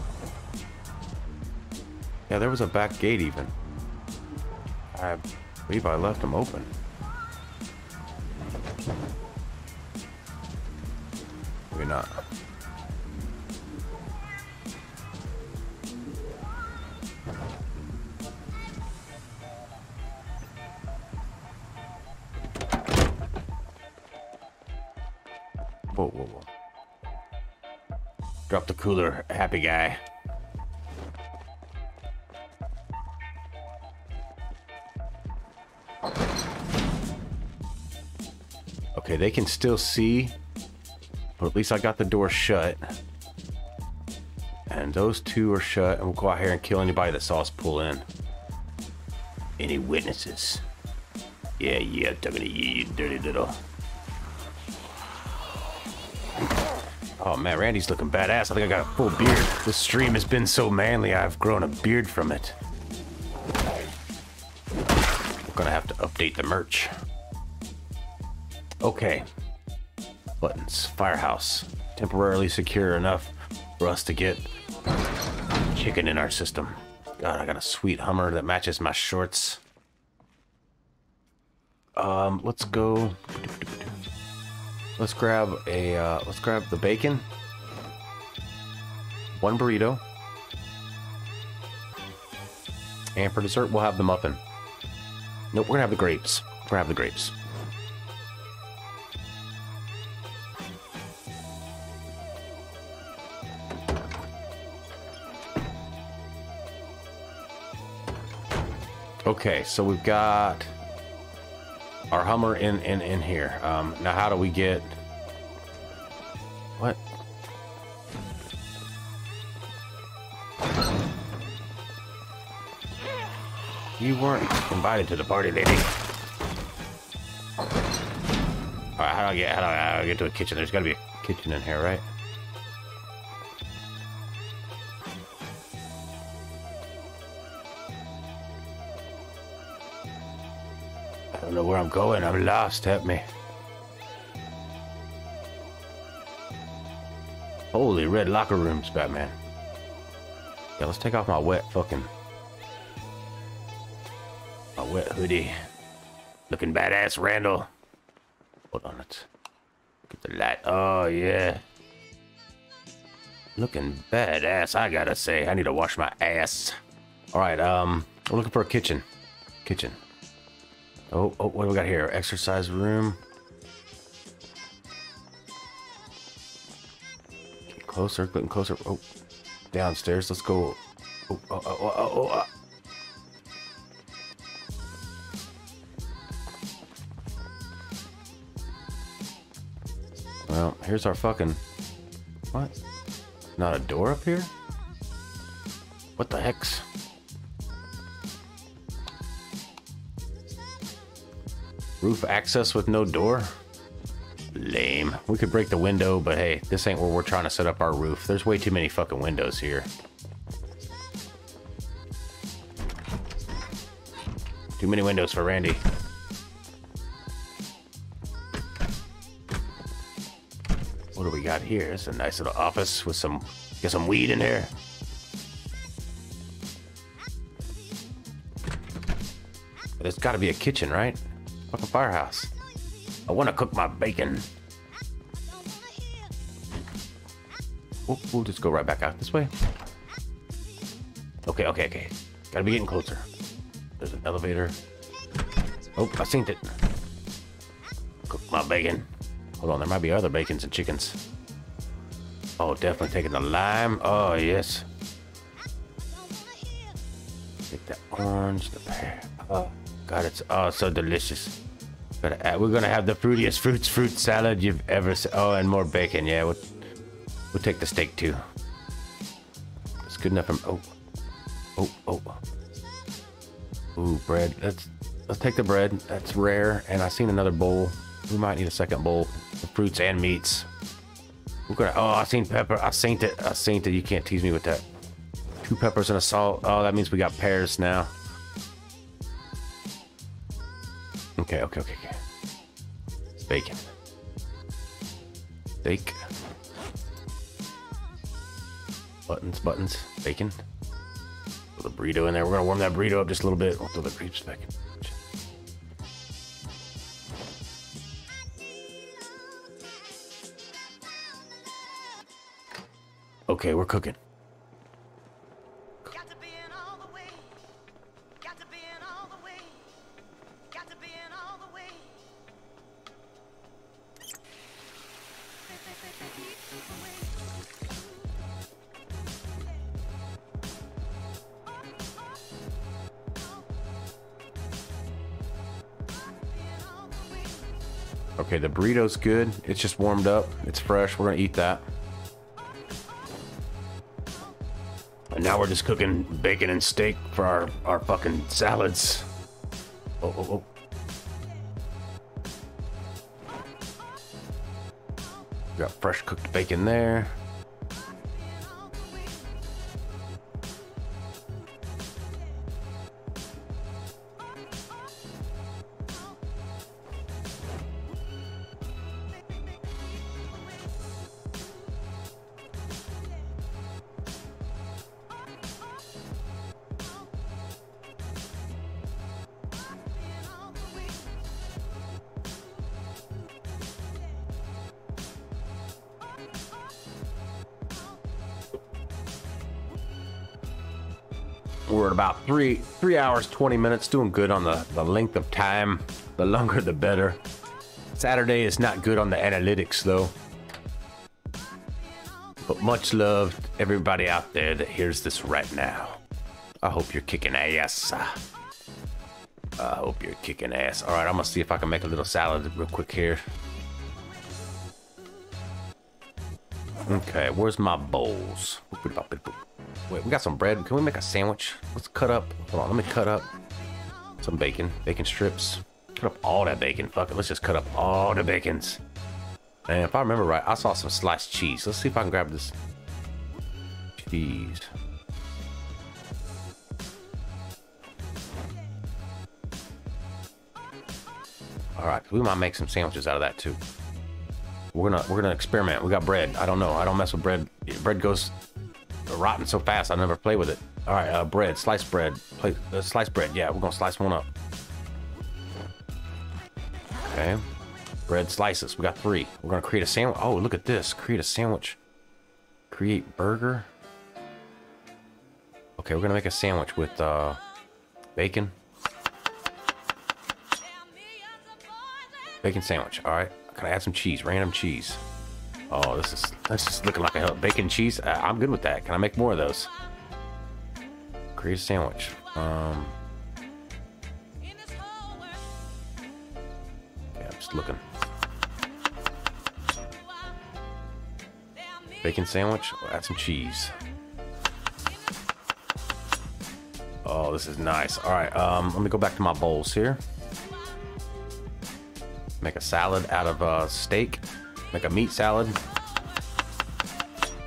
Yeah, there was a back gate even. I believe I left them open. Happy guy. Okay, they can still see, but at least I got the door shut. And those two are shut, and we'll go out here and kill anybody that saw us pull in. Any witnesses? Yeah, yeah, talking to you, you dirty little. Oh man, Randy's looking badass. I think I got a full beard. This stream has been so manly, I've grown a beard from it. We're gonna have to update the merch. Okay. Buttons. Firehouse. Temporarily secure enough for us to get chicken in our system. God, I got a sweet Hummer that matches my shorts. Um, let's go. Let's grab a. Uh, let's grab the bacon. One burrito. And for dessert, we'll have the muffin. Nope, we're gonna have the grapes. We're gonna have the grapes. Okay, so we've got our Hummer in in in here. Um, now, how do we get? What? You weren't invited to the party, lady. All right, how do I get? How do I, how do I get to a kitchen? There's got to be a kitchen in here, right? Going. I'm lost. Help me. Holy red locker rooms, Batman. Yeah, let's take off my wet fucking my wet hoodie. Looking badass, Randall. Hold on, let's get the light. Oh yeah. Looking badass, I gotta say. I need to wash my ass. Alright, um, we're looking for a kitchen. Kitchen. Oh, oh, what do we got here? Exercise room. Closer, getting closer. Oh, downstairs. Let's go. Oh, oh, oh, oh, oh, oh. uh. Well, here's our fucking. What? Not a door up here? What the heck's? Roof access with no door? Lame. We could break the window, but hey, this ain't where we're trying to set up our roof. There's way too many fucking windows here. Too many windows for Randy. What do we got here? It's a nice little office with some get some weed in here. There's got to be a kitchen, right? Fucking firehouse. I want to cook my bacon. We'll, we'll just go right back out this way. Okay, okay, okay. Gotta be getting closer. There's an elevator. Oh, I seen it. Cook my bacon. Hold on, there might be other bacons and chickens. Oh, definitely taking the lime. Oh, yes. Take the orange, the pear. Oh, God, it's oh so delicious. We're gonna have the fruitiest fruits fruit salad you've ever seen. Oh, and more bacon. Yeah, we'll, we'll take the steak too. It's good enough. For, oh, oh, oh. Ooh, bread. Let's let's take the bread. That's rare. And I seen another bowl. We might need a second bowl of fruits and meats. We're gonna. Oh, I seen pepper. I seen it. I seen it. You can't tease me with that. Two peppers and a salt. Oh, that means we got pears now. Okay, okay, okay, okay. Bacon. Steak. Buttons, buttons, bacon. Throw the burrito in there. We're gonna warm that burrito up just a little bit. We'll throw the grapes back. Okay, we're cooking. Okay, the burrito's good. It's just warmed up. It's fresh. We're gonna eat that. And now we're just cooking bacon and steak for our, our fucking salads. Oh, oh, oh. Got fresh cooked bacon there. Three three hours, 20 minutes, doing good on the, the length of time. The longer the better. Saturday is not good on the analytics though. But much love to everybody out there that hears this right now. I hope you're kicking ass. I hope you're kicking ass. All right, I'm gonna see if I can make a little salad real quick here. Okay, where's my bowls? Wait, we got some bread. Can we make a sandwich? Let's cut up. Hold on, let me cut up some bacon, bacon strips. Cut up all that bacon. Fuck it, let's just cut up all the bacons. And if I remember right, I saw some sliced cheese. Let's see if I can grab this cheese. All right, we might make some sandwiches out of that too. We're gonna we're gonna experiment. We got bread. I don't know. I don't mess with bread. Bread goes rotten so fast. I never play with it. All right, uh, bread, sliced bread, play, uh, sliced bread. Yeah, we're gonna slice one up. Okay, bread slices. We got three. We're gonna create a sandwich. Oh, look at this. Create a sandwich. Create burger. Okay, we're gonna make a sandwich with uh, bacon. Bacon sandwich. All right. Can I add some cheese? Random cheese. Oh, this is this is looking like a. Bacon cheese. Uh, I'm good with that. Can I make more of those? Create a sandwich. Um. Yeah, I'm just looking. Bacon sandwich. Add some cheese. Oh, this is nice. All right. Um, let me go back to my bowls here. Make a salad out of uh, steak. Make a meat salad.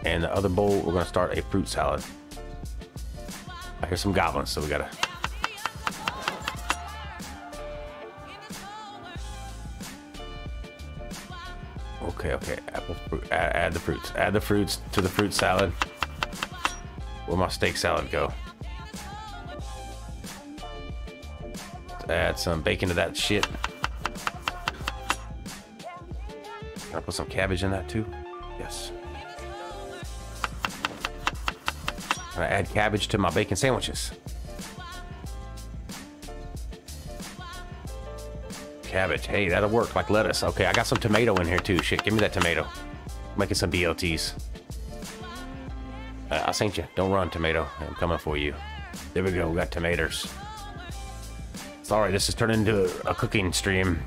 And the other bowl, we're gonna start a fruit salad. I hear some goblins, so we gotta. Okay, okay. Apple fruit. Add, add the fruits. Add the fruits to the fruit salad. Where my steak salad go? Let's add some bacon to that shit. Put some cabbage in that too? Yes. I add cabbage to my bacon sandwiches? Cabbage. Hey, that'll work like lettuce. Okay, I got some tomato in here too. Shit, give me that tomato. Making some BLTs. Uh, I sent you. Don't run, tomato. I'm coming for you. There we go. We got tomatoes. Sorry, this is turning into a cooking stream.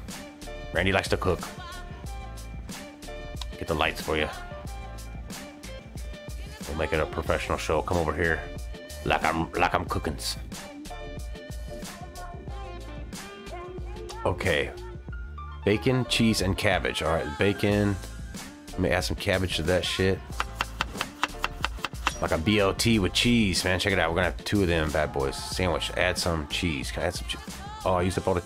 Randy likes to cook. Get the lights for you. We'll make it a professional show. Come over here, like I'm like I'm cooking. Okay, bacon, cheese, and cabbage. All right, bacon. Let me add some cabbage to that shit. Like a BLT with cheese, man. Check it out. We're gonna have two of them bad boys. Sandwich. Add some cheese. Can I add some cheese? Oh, I used up all the.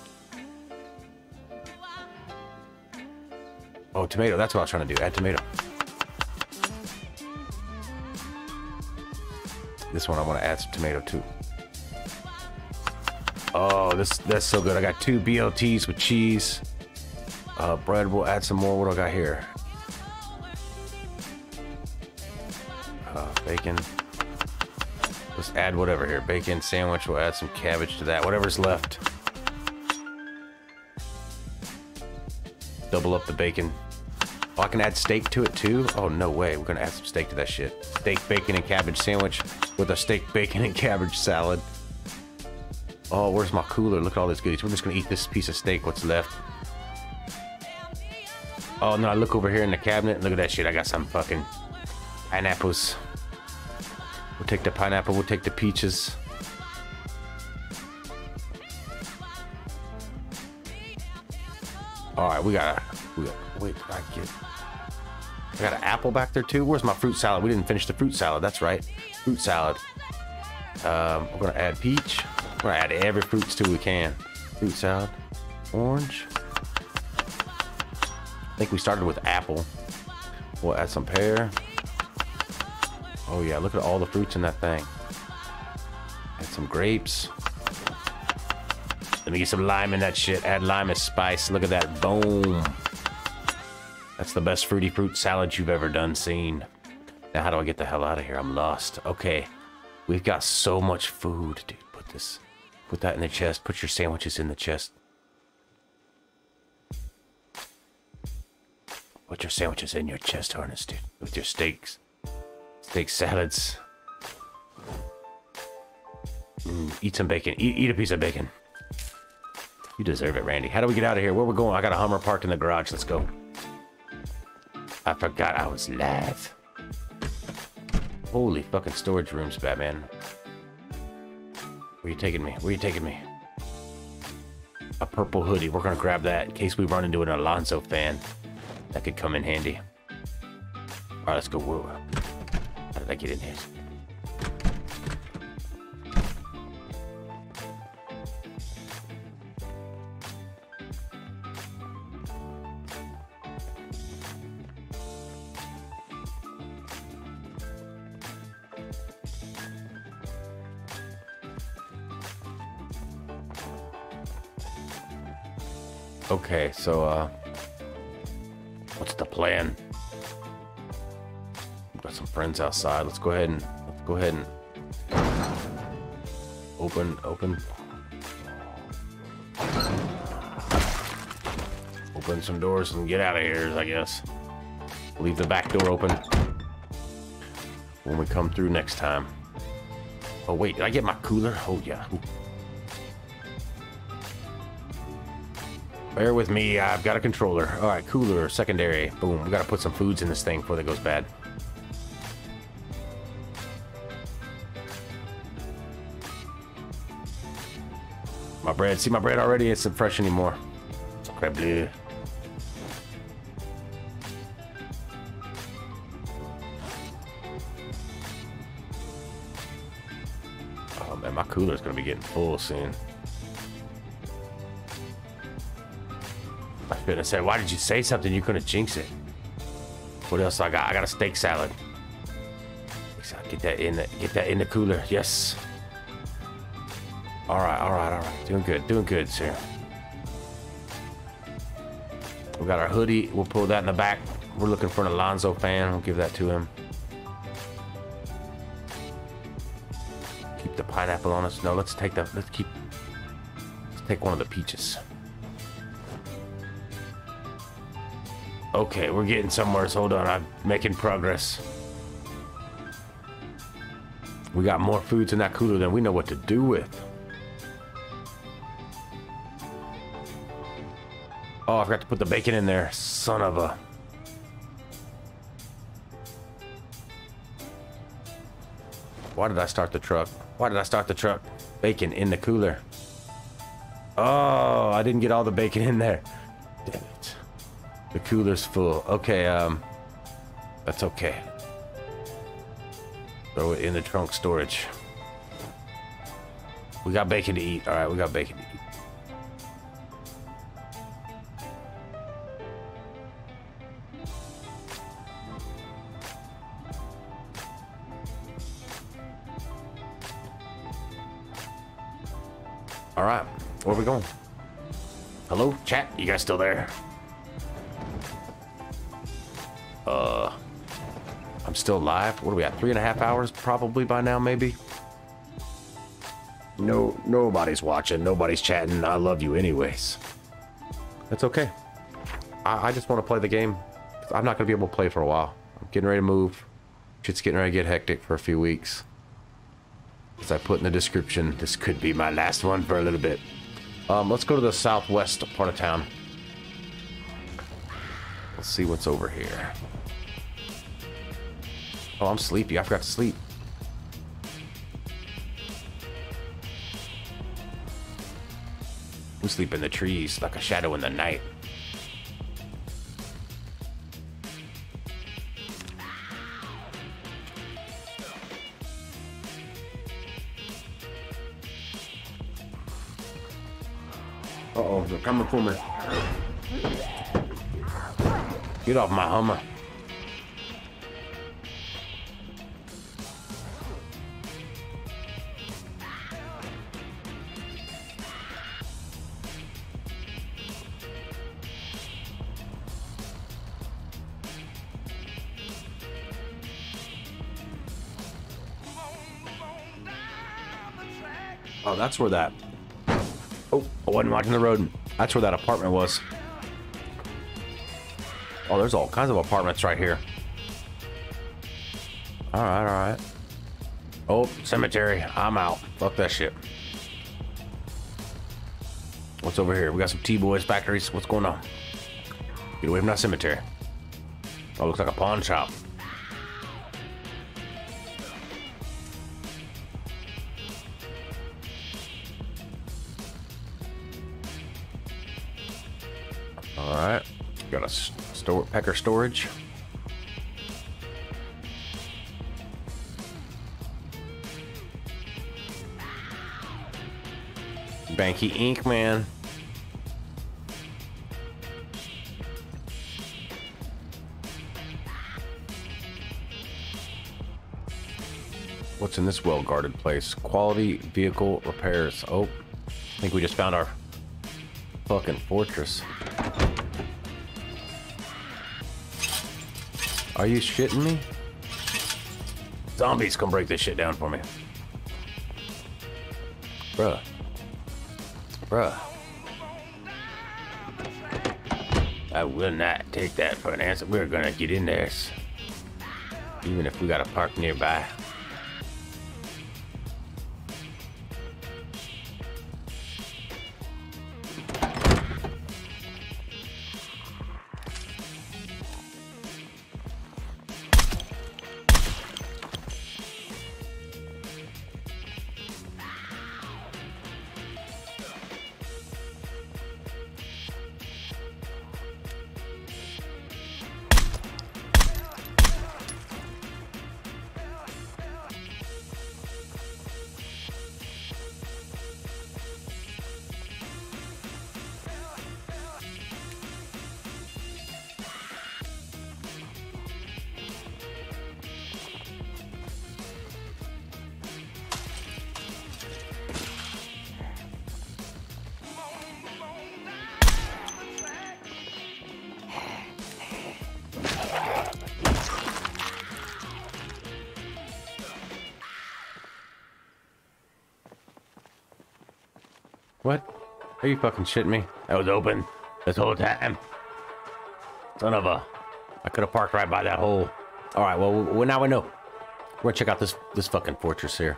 Oh, tomato. That's what I was trying to do. Add tomato. This one I want to add some tomato too. Oh, this that's so good. I got two BLTs with cheese. Uh, bread. We'll add some more. What do I got here? Uh, bacon. Let's add whatever here. Bacon sandwich. We'll add some cabbage to that. Whatever's left. Double up the bacon. I can add steak to it too? Oh, no way. We're gonna add some steak to that shit. Steak, bacon, and cabbage sandwich with a steak, bacon, and cabbage salad. Oh, where's my cooler? Look at all this goodies. We're just gonna eat this piece of steak, what's left. Oh no, I look over here in the cabinet. Look at that shit. I got some fucking pineapples. We'll take the pineapple. We'll take the peaches. All right, we got. We got. Wait, I get? I got an apple back there too. Where's my fruit salad? We didn't finish the fruit salad. That's right, fruit salad. Um, we're gonna add peach. We're gonna add every fruits till we can. Fruit salad, orange. I think we started with apple. We'll add some pear. Oh yeah, look at all the fruits in that thing. Add some grapes. Let me get some lime in that shit. Add lime as spice. Look at that. Boom. That's the best fruity fruit salad you've ever done seen. Now, how do I get the hell out of here? I'm lost. Okay. We've got so much food, dude. Put this, put that in the chest. Put your sandwiches in the chest. Put your sandwiches in your chest harness, dude. With your steaks. Steak salads. Mm, eat some bacon. Eat, eat a piece of bacon. You deserve it, Randy. How do we get out of here? Where we going? I got a Hummer parked in the garage. Let's go. I forgot I was live. Holy fucking storage rooms, Batman. Where you taking me? Where you taking me? A purple hoodie. We're gonna grab that in case we run into an Alonso fan. That could come in handy. Alright, let's go. Whoa. How did I get in here? So uh what's the plan? We've got some friends outside. Let's go ahead and let's go ahead and open open open some doors and get out of here, I guess. Leave the back door open when we come through next time. Oh wait, did I get my cooler? Oh yeah. Ooh. Bear with me, I've got a controller. All right, cooler, secondary. Boom, we gotta put some foods in this thing before it goes bad. My bread, see my bread already isn't fresh anymore. Crab bleu. Oh man, my cooler's gonna be getting full soon. I was gonna why did you say something? You couldn't jinx it. What else I got? I got a steak salad. Get that in the get that in the cooler. Yes. All right, all right, all right. Doing good, doing good, sir. We got our hoodie. We'll pull that in the back. We're looking for an Alonzo fan. We'll give that to him. Keep the pineapple on us. No, let's take the. Let's keep. Let's take one of the peaches. Okay, we're getting somewhere. So hold on, I'm making progress. We got more foods in that cooler than we know what to do with. Oh, I forgot to put the bacon in there. Son of a. Why did I start the truck? Why did I start the truck? Bacon in the cooler. Oh, I didn't get all the bacon in there. Damn it. The cooler's full. Okay, um, that's okay. Throw it in the trunk storage. We got bacon to eat. All right, we got bacon to eat. All right, where are we going? Hello, chat. You guys still there? Uh, I'm still live. What are we at? Three and a half hours, probably by now, maybe. No, nobody's watching. Nobody's chatting. I love you, anyways. That's okay. I, I just want to play the game. I'm not gonna be able to play for a while. I'm getting ready to move. Shit's getting ready to get hectic for a few weeks. As I put in the description, this could be my last one for a little bit. Um, let's go to the southwest part of town. Let's see what's over here. Oh, I'm sleepy. I forgot to sleep. We sleep in the trees like a shadow in the night. Uh-oh, they're coming for me. Get off my Hummer. That's where that. Oh, I wasn't watching the road. That's where that apartment was. Oh, there's all kinds of apartments right here. All right, all right. Oh, cemetery. I'm out. Fuck that shit. What's over here? We got some T-Boys factories. What's going on? Get away from that cemetery. Oh, looks like a pawn shop. Pecker storage. Banky Ink Man. What's in this well guarded place? Quality vehicle repairs. Oh, I think we just found our fucking fortress. Are you shitting me? Zombies come break this shit down for me. Bruh. Bruh. I will not take that for an answer. We're gonna get in there. Even if we gotta park nearby. You fucking shitting me? That was open this whole time. Son of a. I could have parked right by that hole. All right, well, well, now we know. We're gonna check out this this fucking fortress here.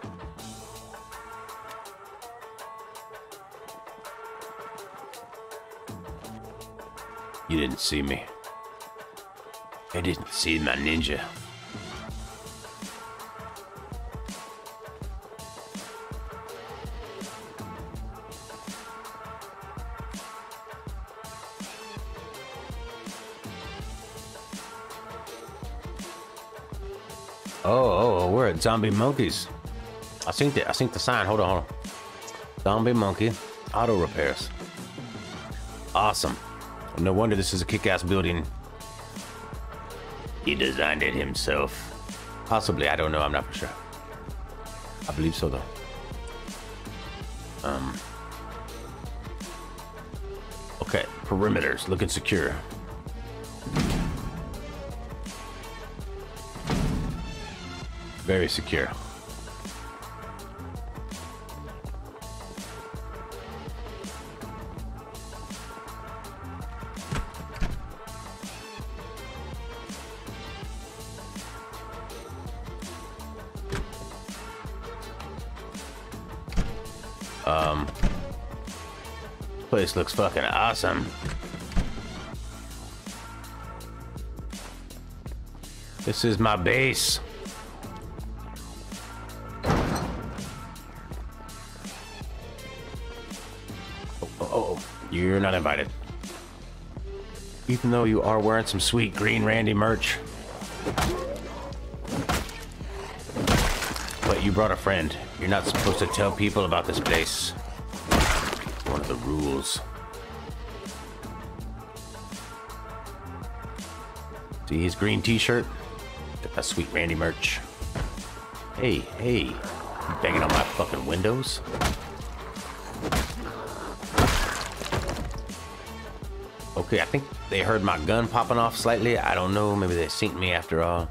You didn't see me. I didn't see my ninja. Zombie Monkeys. I seen the I seen the sign. Hold on, hold on. Zombie Monkey Auto Repairs. Awesome. No wonder this is a kick-ass building. He designed it himself. Possibly, I don't know. I'm not for sure. I believe so, though. Um. Okay, perimeters looking secure. Very secure. Um, place looks fucking awesome. This is my base. You're not invited. Even though you are wearing some sweet green Randy merch. But you brought a friend. You're not supposed to tell people about this place. One of the rules. See his green t-shirt? Got that sweet Randy merch. Hey, hey. You banging on my fucking windows? I think they heard my gun popping off slightly. I don't know. Maybe they synced me after all.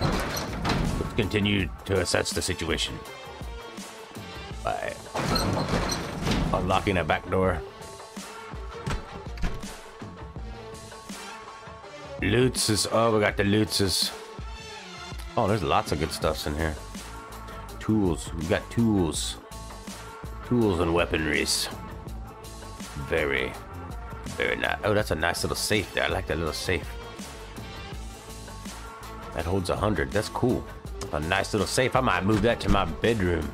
Let's continue to assess the situation by unlocking that back door. Lutzes. Oh, we got the Lutzes. Oh, there's lots of good stuffs in here. Tools. We got tools. Tools and weaponries. Very, very nice. Oh, that's a nice little safe there. I like that little safe. That holds a hundred. That's cool. A nice little safe. I might move that to my bedroom.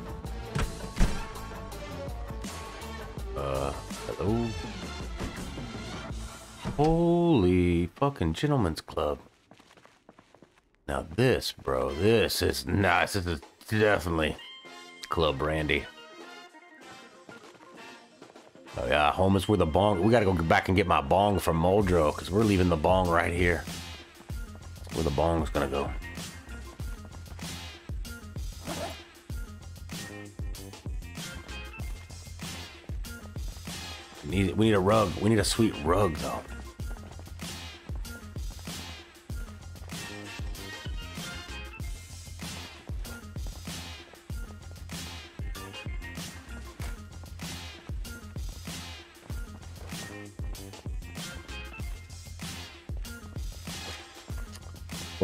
Uh, hello. Holy fucking gentleman's club. Now this, bro, this is nice. This is definitely Club Randy. Oh yeah, home is where the bong. We gotta go back and get my bong from Muldraugh because we're leaving the bong right here. Where the bong's gonna go. We need, we need a rug. We need a sweet rug though.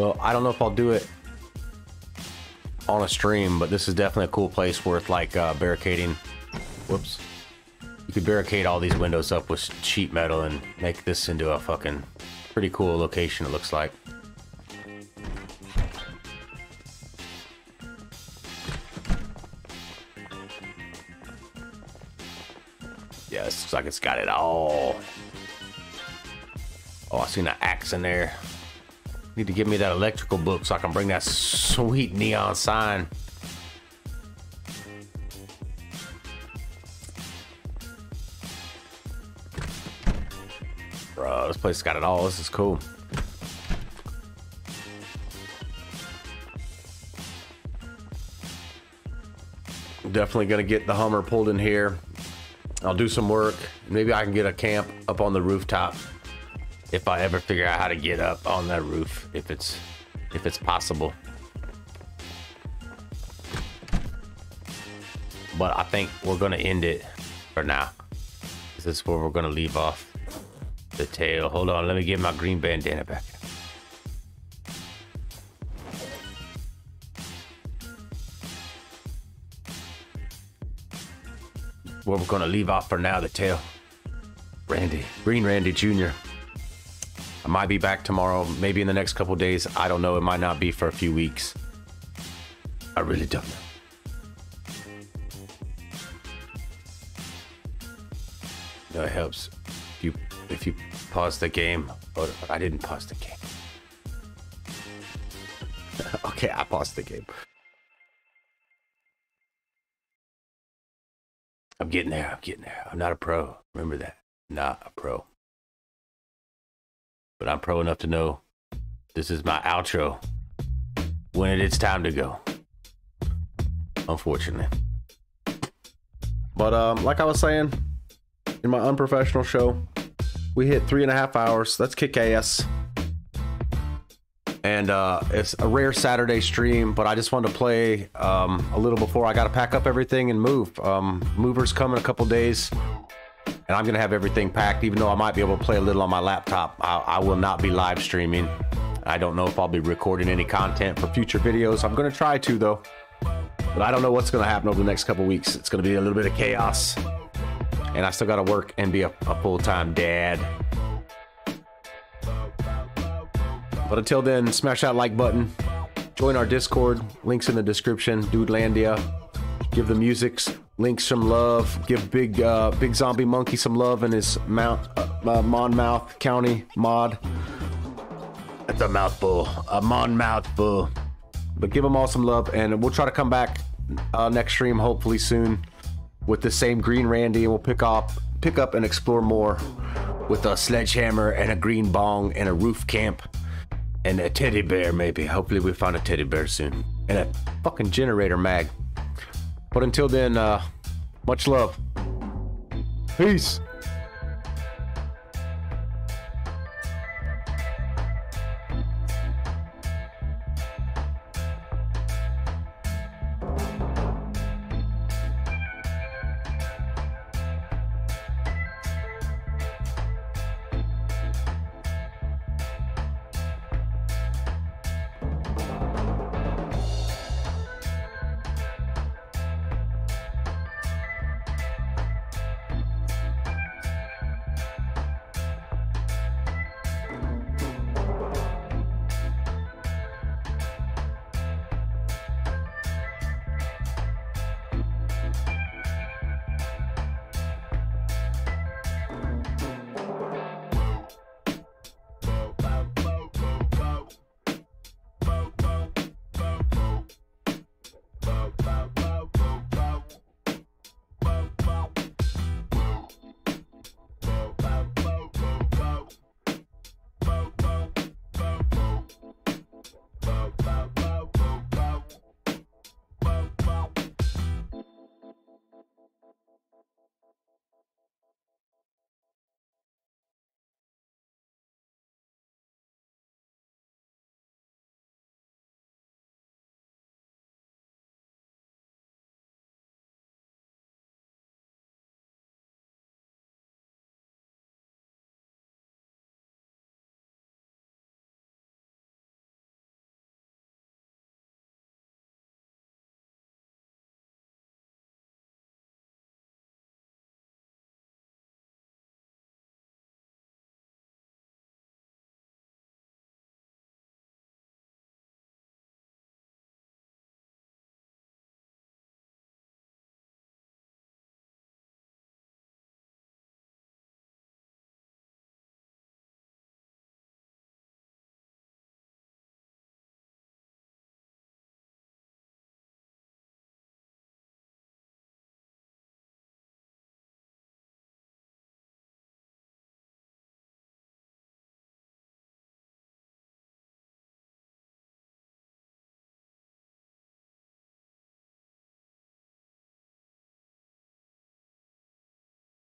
Well, I don't know if I'll do it on a stream, but this is definitely a cool place worth like uh, barricading. Whoops. You could barricade all these windows up with sheet metal and make this into a fucking pretty cool location, it looks like. Yes, looks like it's got it all. Oh, I seen an axe in there. Need to give me that electrical book so I can bring that sweet neon sign. Bro, this place got it all. This is cool. Definitely gonna get the Hummer pulled in here. I'll do some work. Maybe I can get a camp up on the rooftop if I ever figure out how to get up on that roof, if it's if it's possible. But I think we're gonna end it for now. This is where we're gonna leave off the tail. Hold on, let me get my green bandana back. Where we're gonna leave off for now, the tail. Randy, Green Randy Jr. I might be back tomorrow, maybe in the next couple days. I don't know. It might not be for a few weeks. I really don't know. No, it helps if you if you pause the game. Oh, I didn't pause the game. okay, I paused the game. I'm getting there. I'm getting there. I'm not a pro. Remember that. Not a pro but I'm pro enough to know this is my outro when it's time to go. Unfortunately. But um, like I was saying, in my unprofessional show, we hit three and a half hours. Let's kick ass. And uh, it's a rare Saturday stream, but I just wanted to play um, a little before I got to pack up everything and move. Um, movers come in a couple days and I'm gonna have everything packed. Even though I might be able to play a little on my laptop, I, I will not be live streaming. I don't know if I'll be recording any content for future videos. I'm gonna try to though, but I don't know what's gonna happen over the next couple weeks. It's gonna be a little bit of chaos, and I still gotta work and be a, a full-time dad. But until then, smash that like button, join our Discord, links in the description, Dudelandia, give the musics links some love. Give Big uh, Big Zombie Monkey some love in his Mount uh, uh, Monmouth County mod. That's a mouthful. A Monmouthful. But give them all some love, and we'll try to come back uh, next stream, hopefully soon, with the same Green Randy, and we'll pick up, pick up, and explore more with a sledgehammer and a green bong and a roof camp and a teddy bear, maybe. Hopefully, we find a teddy bear soon, and a fucking generator mag. But until then, uh, much love. Peace.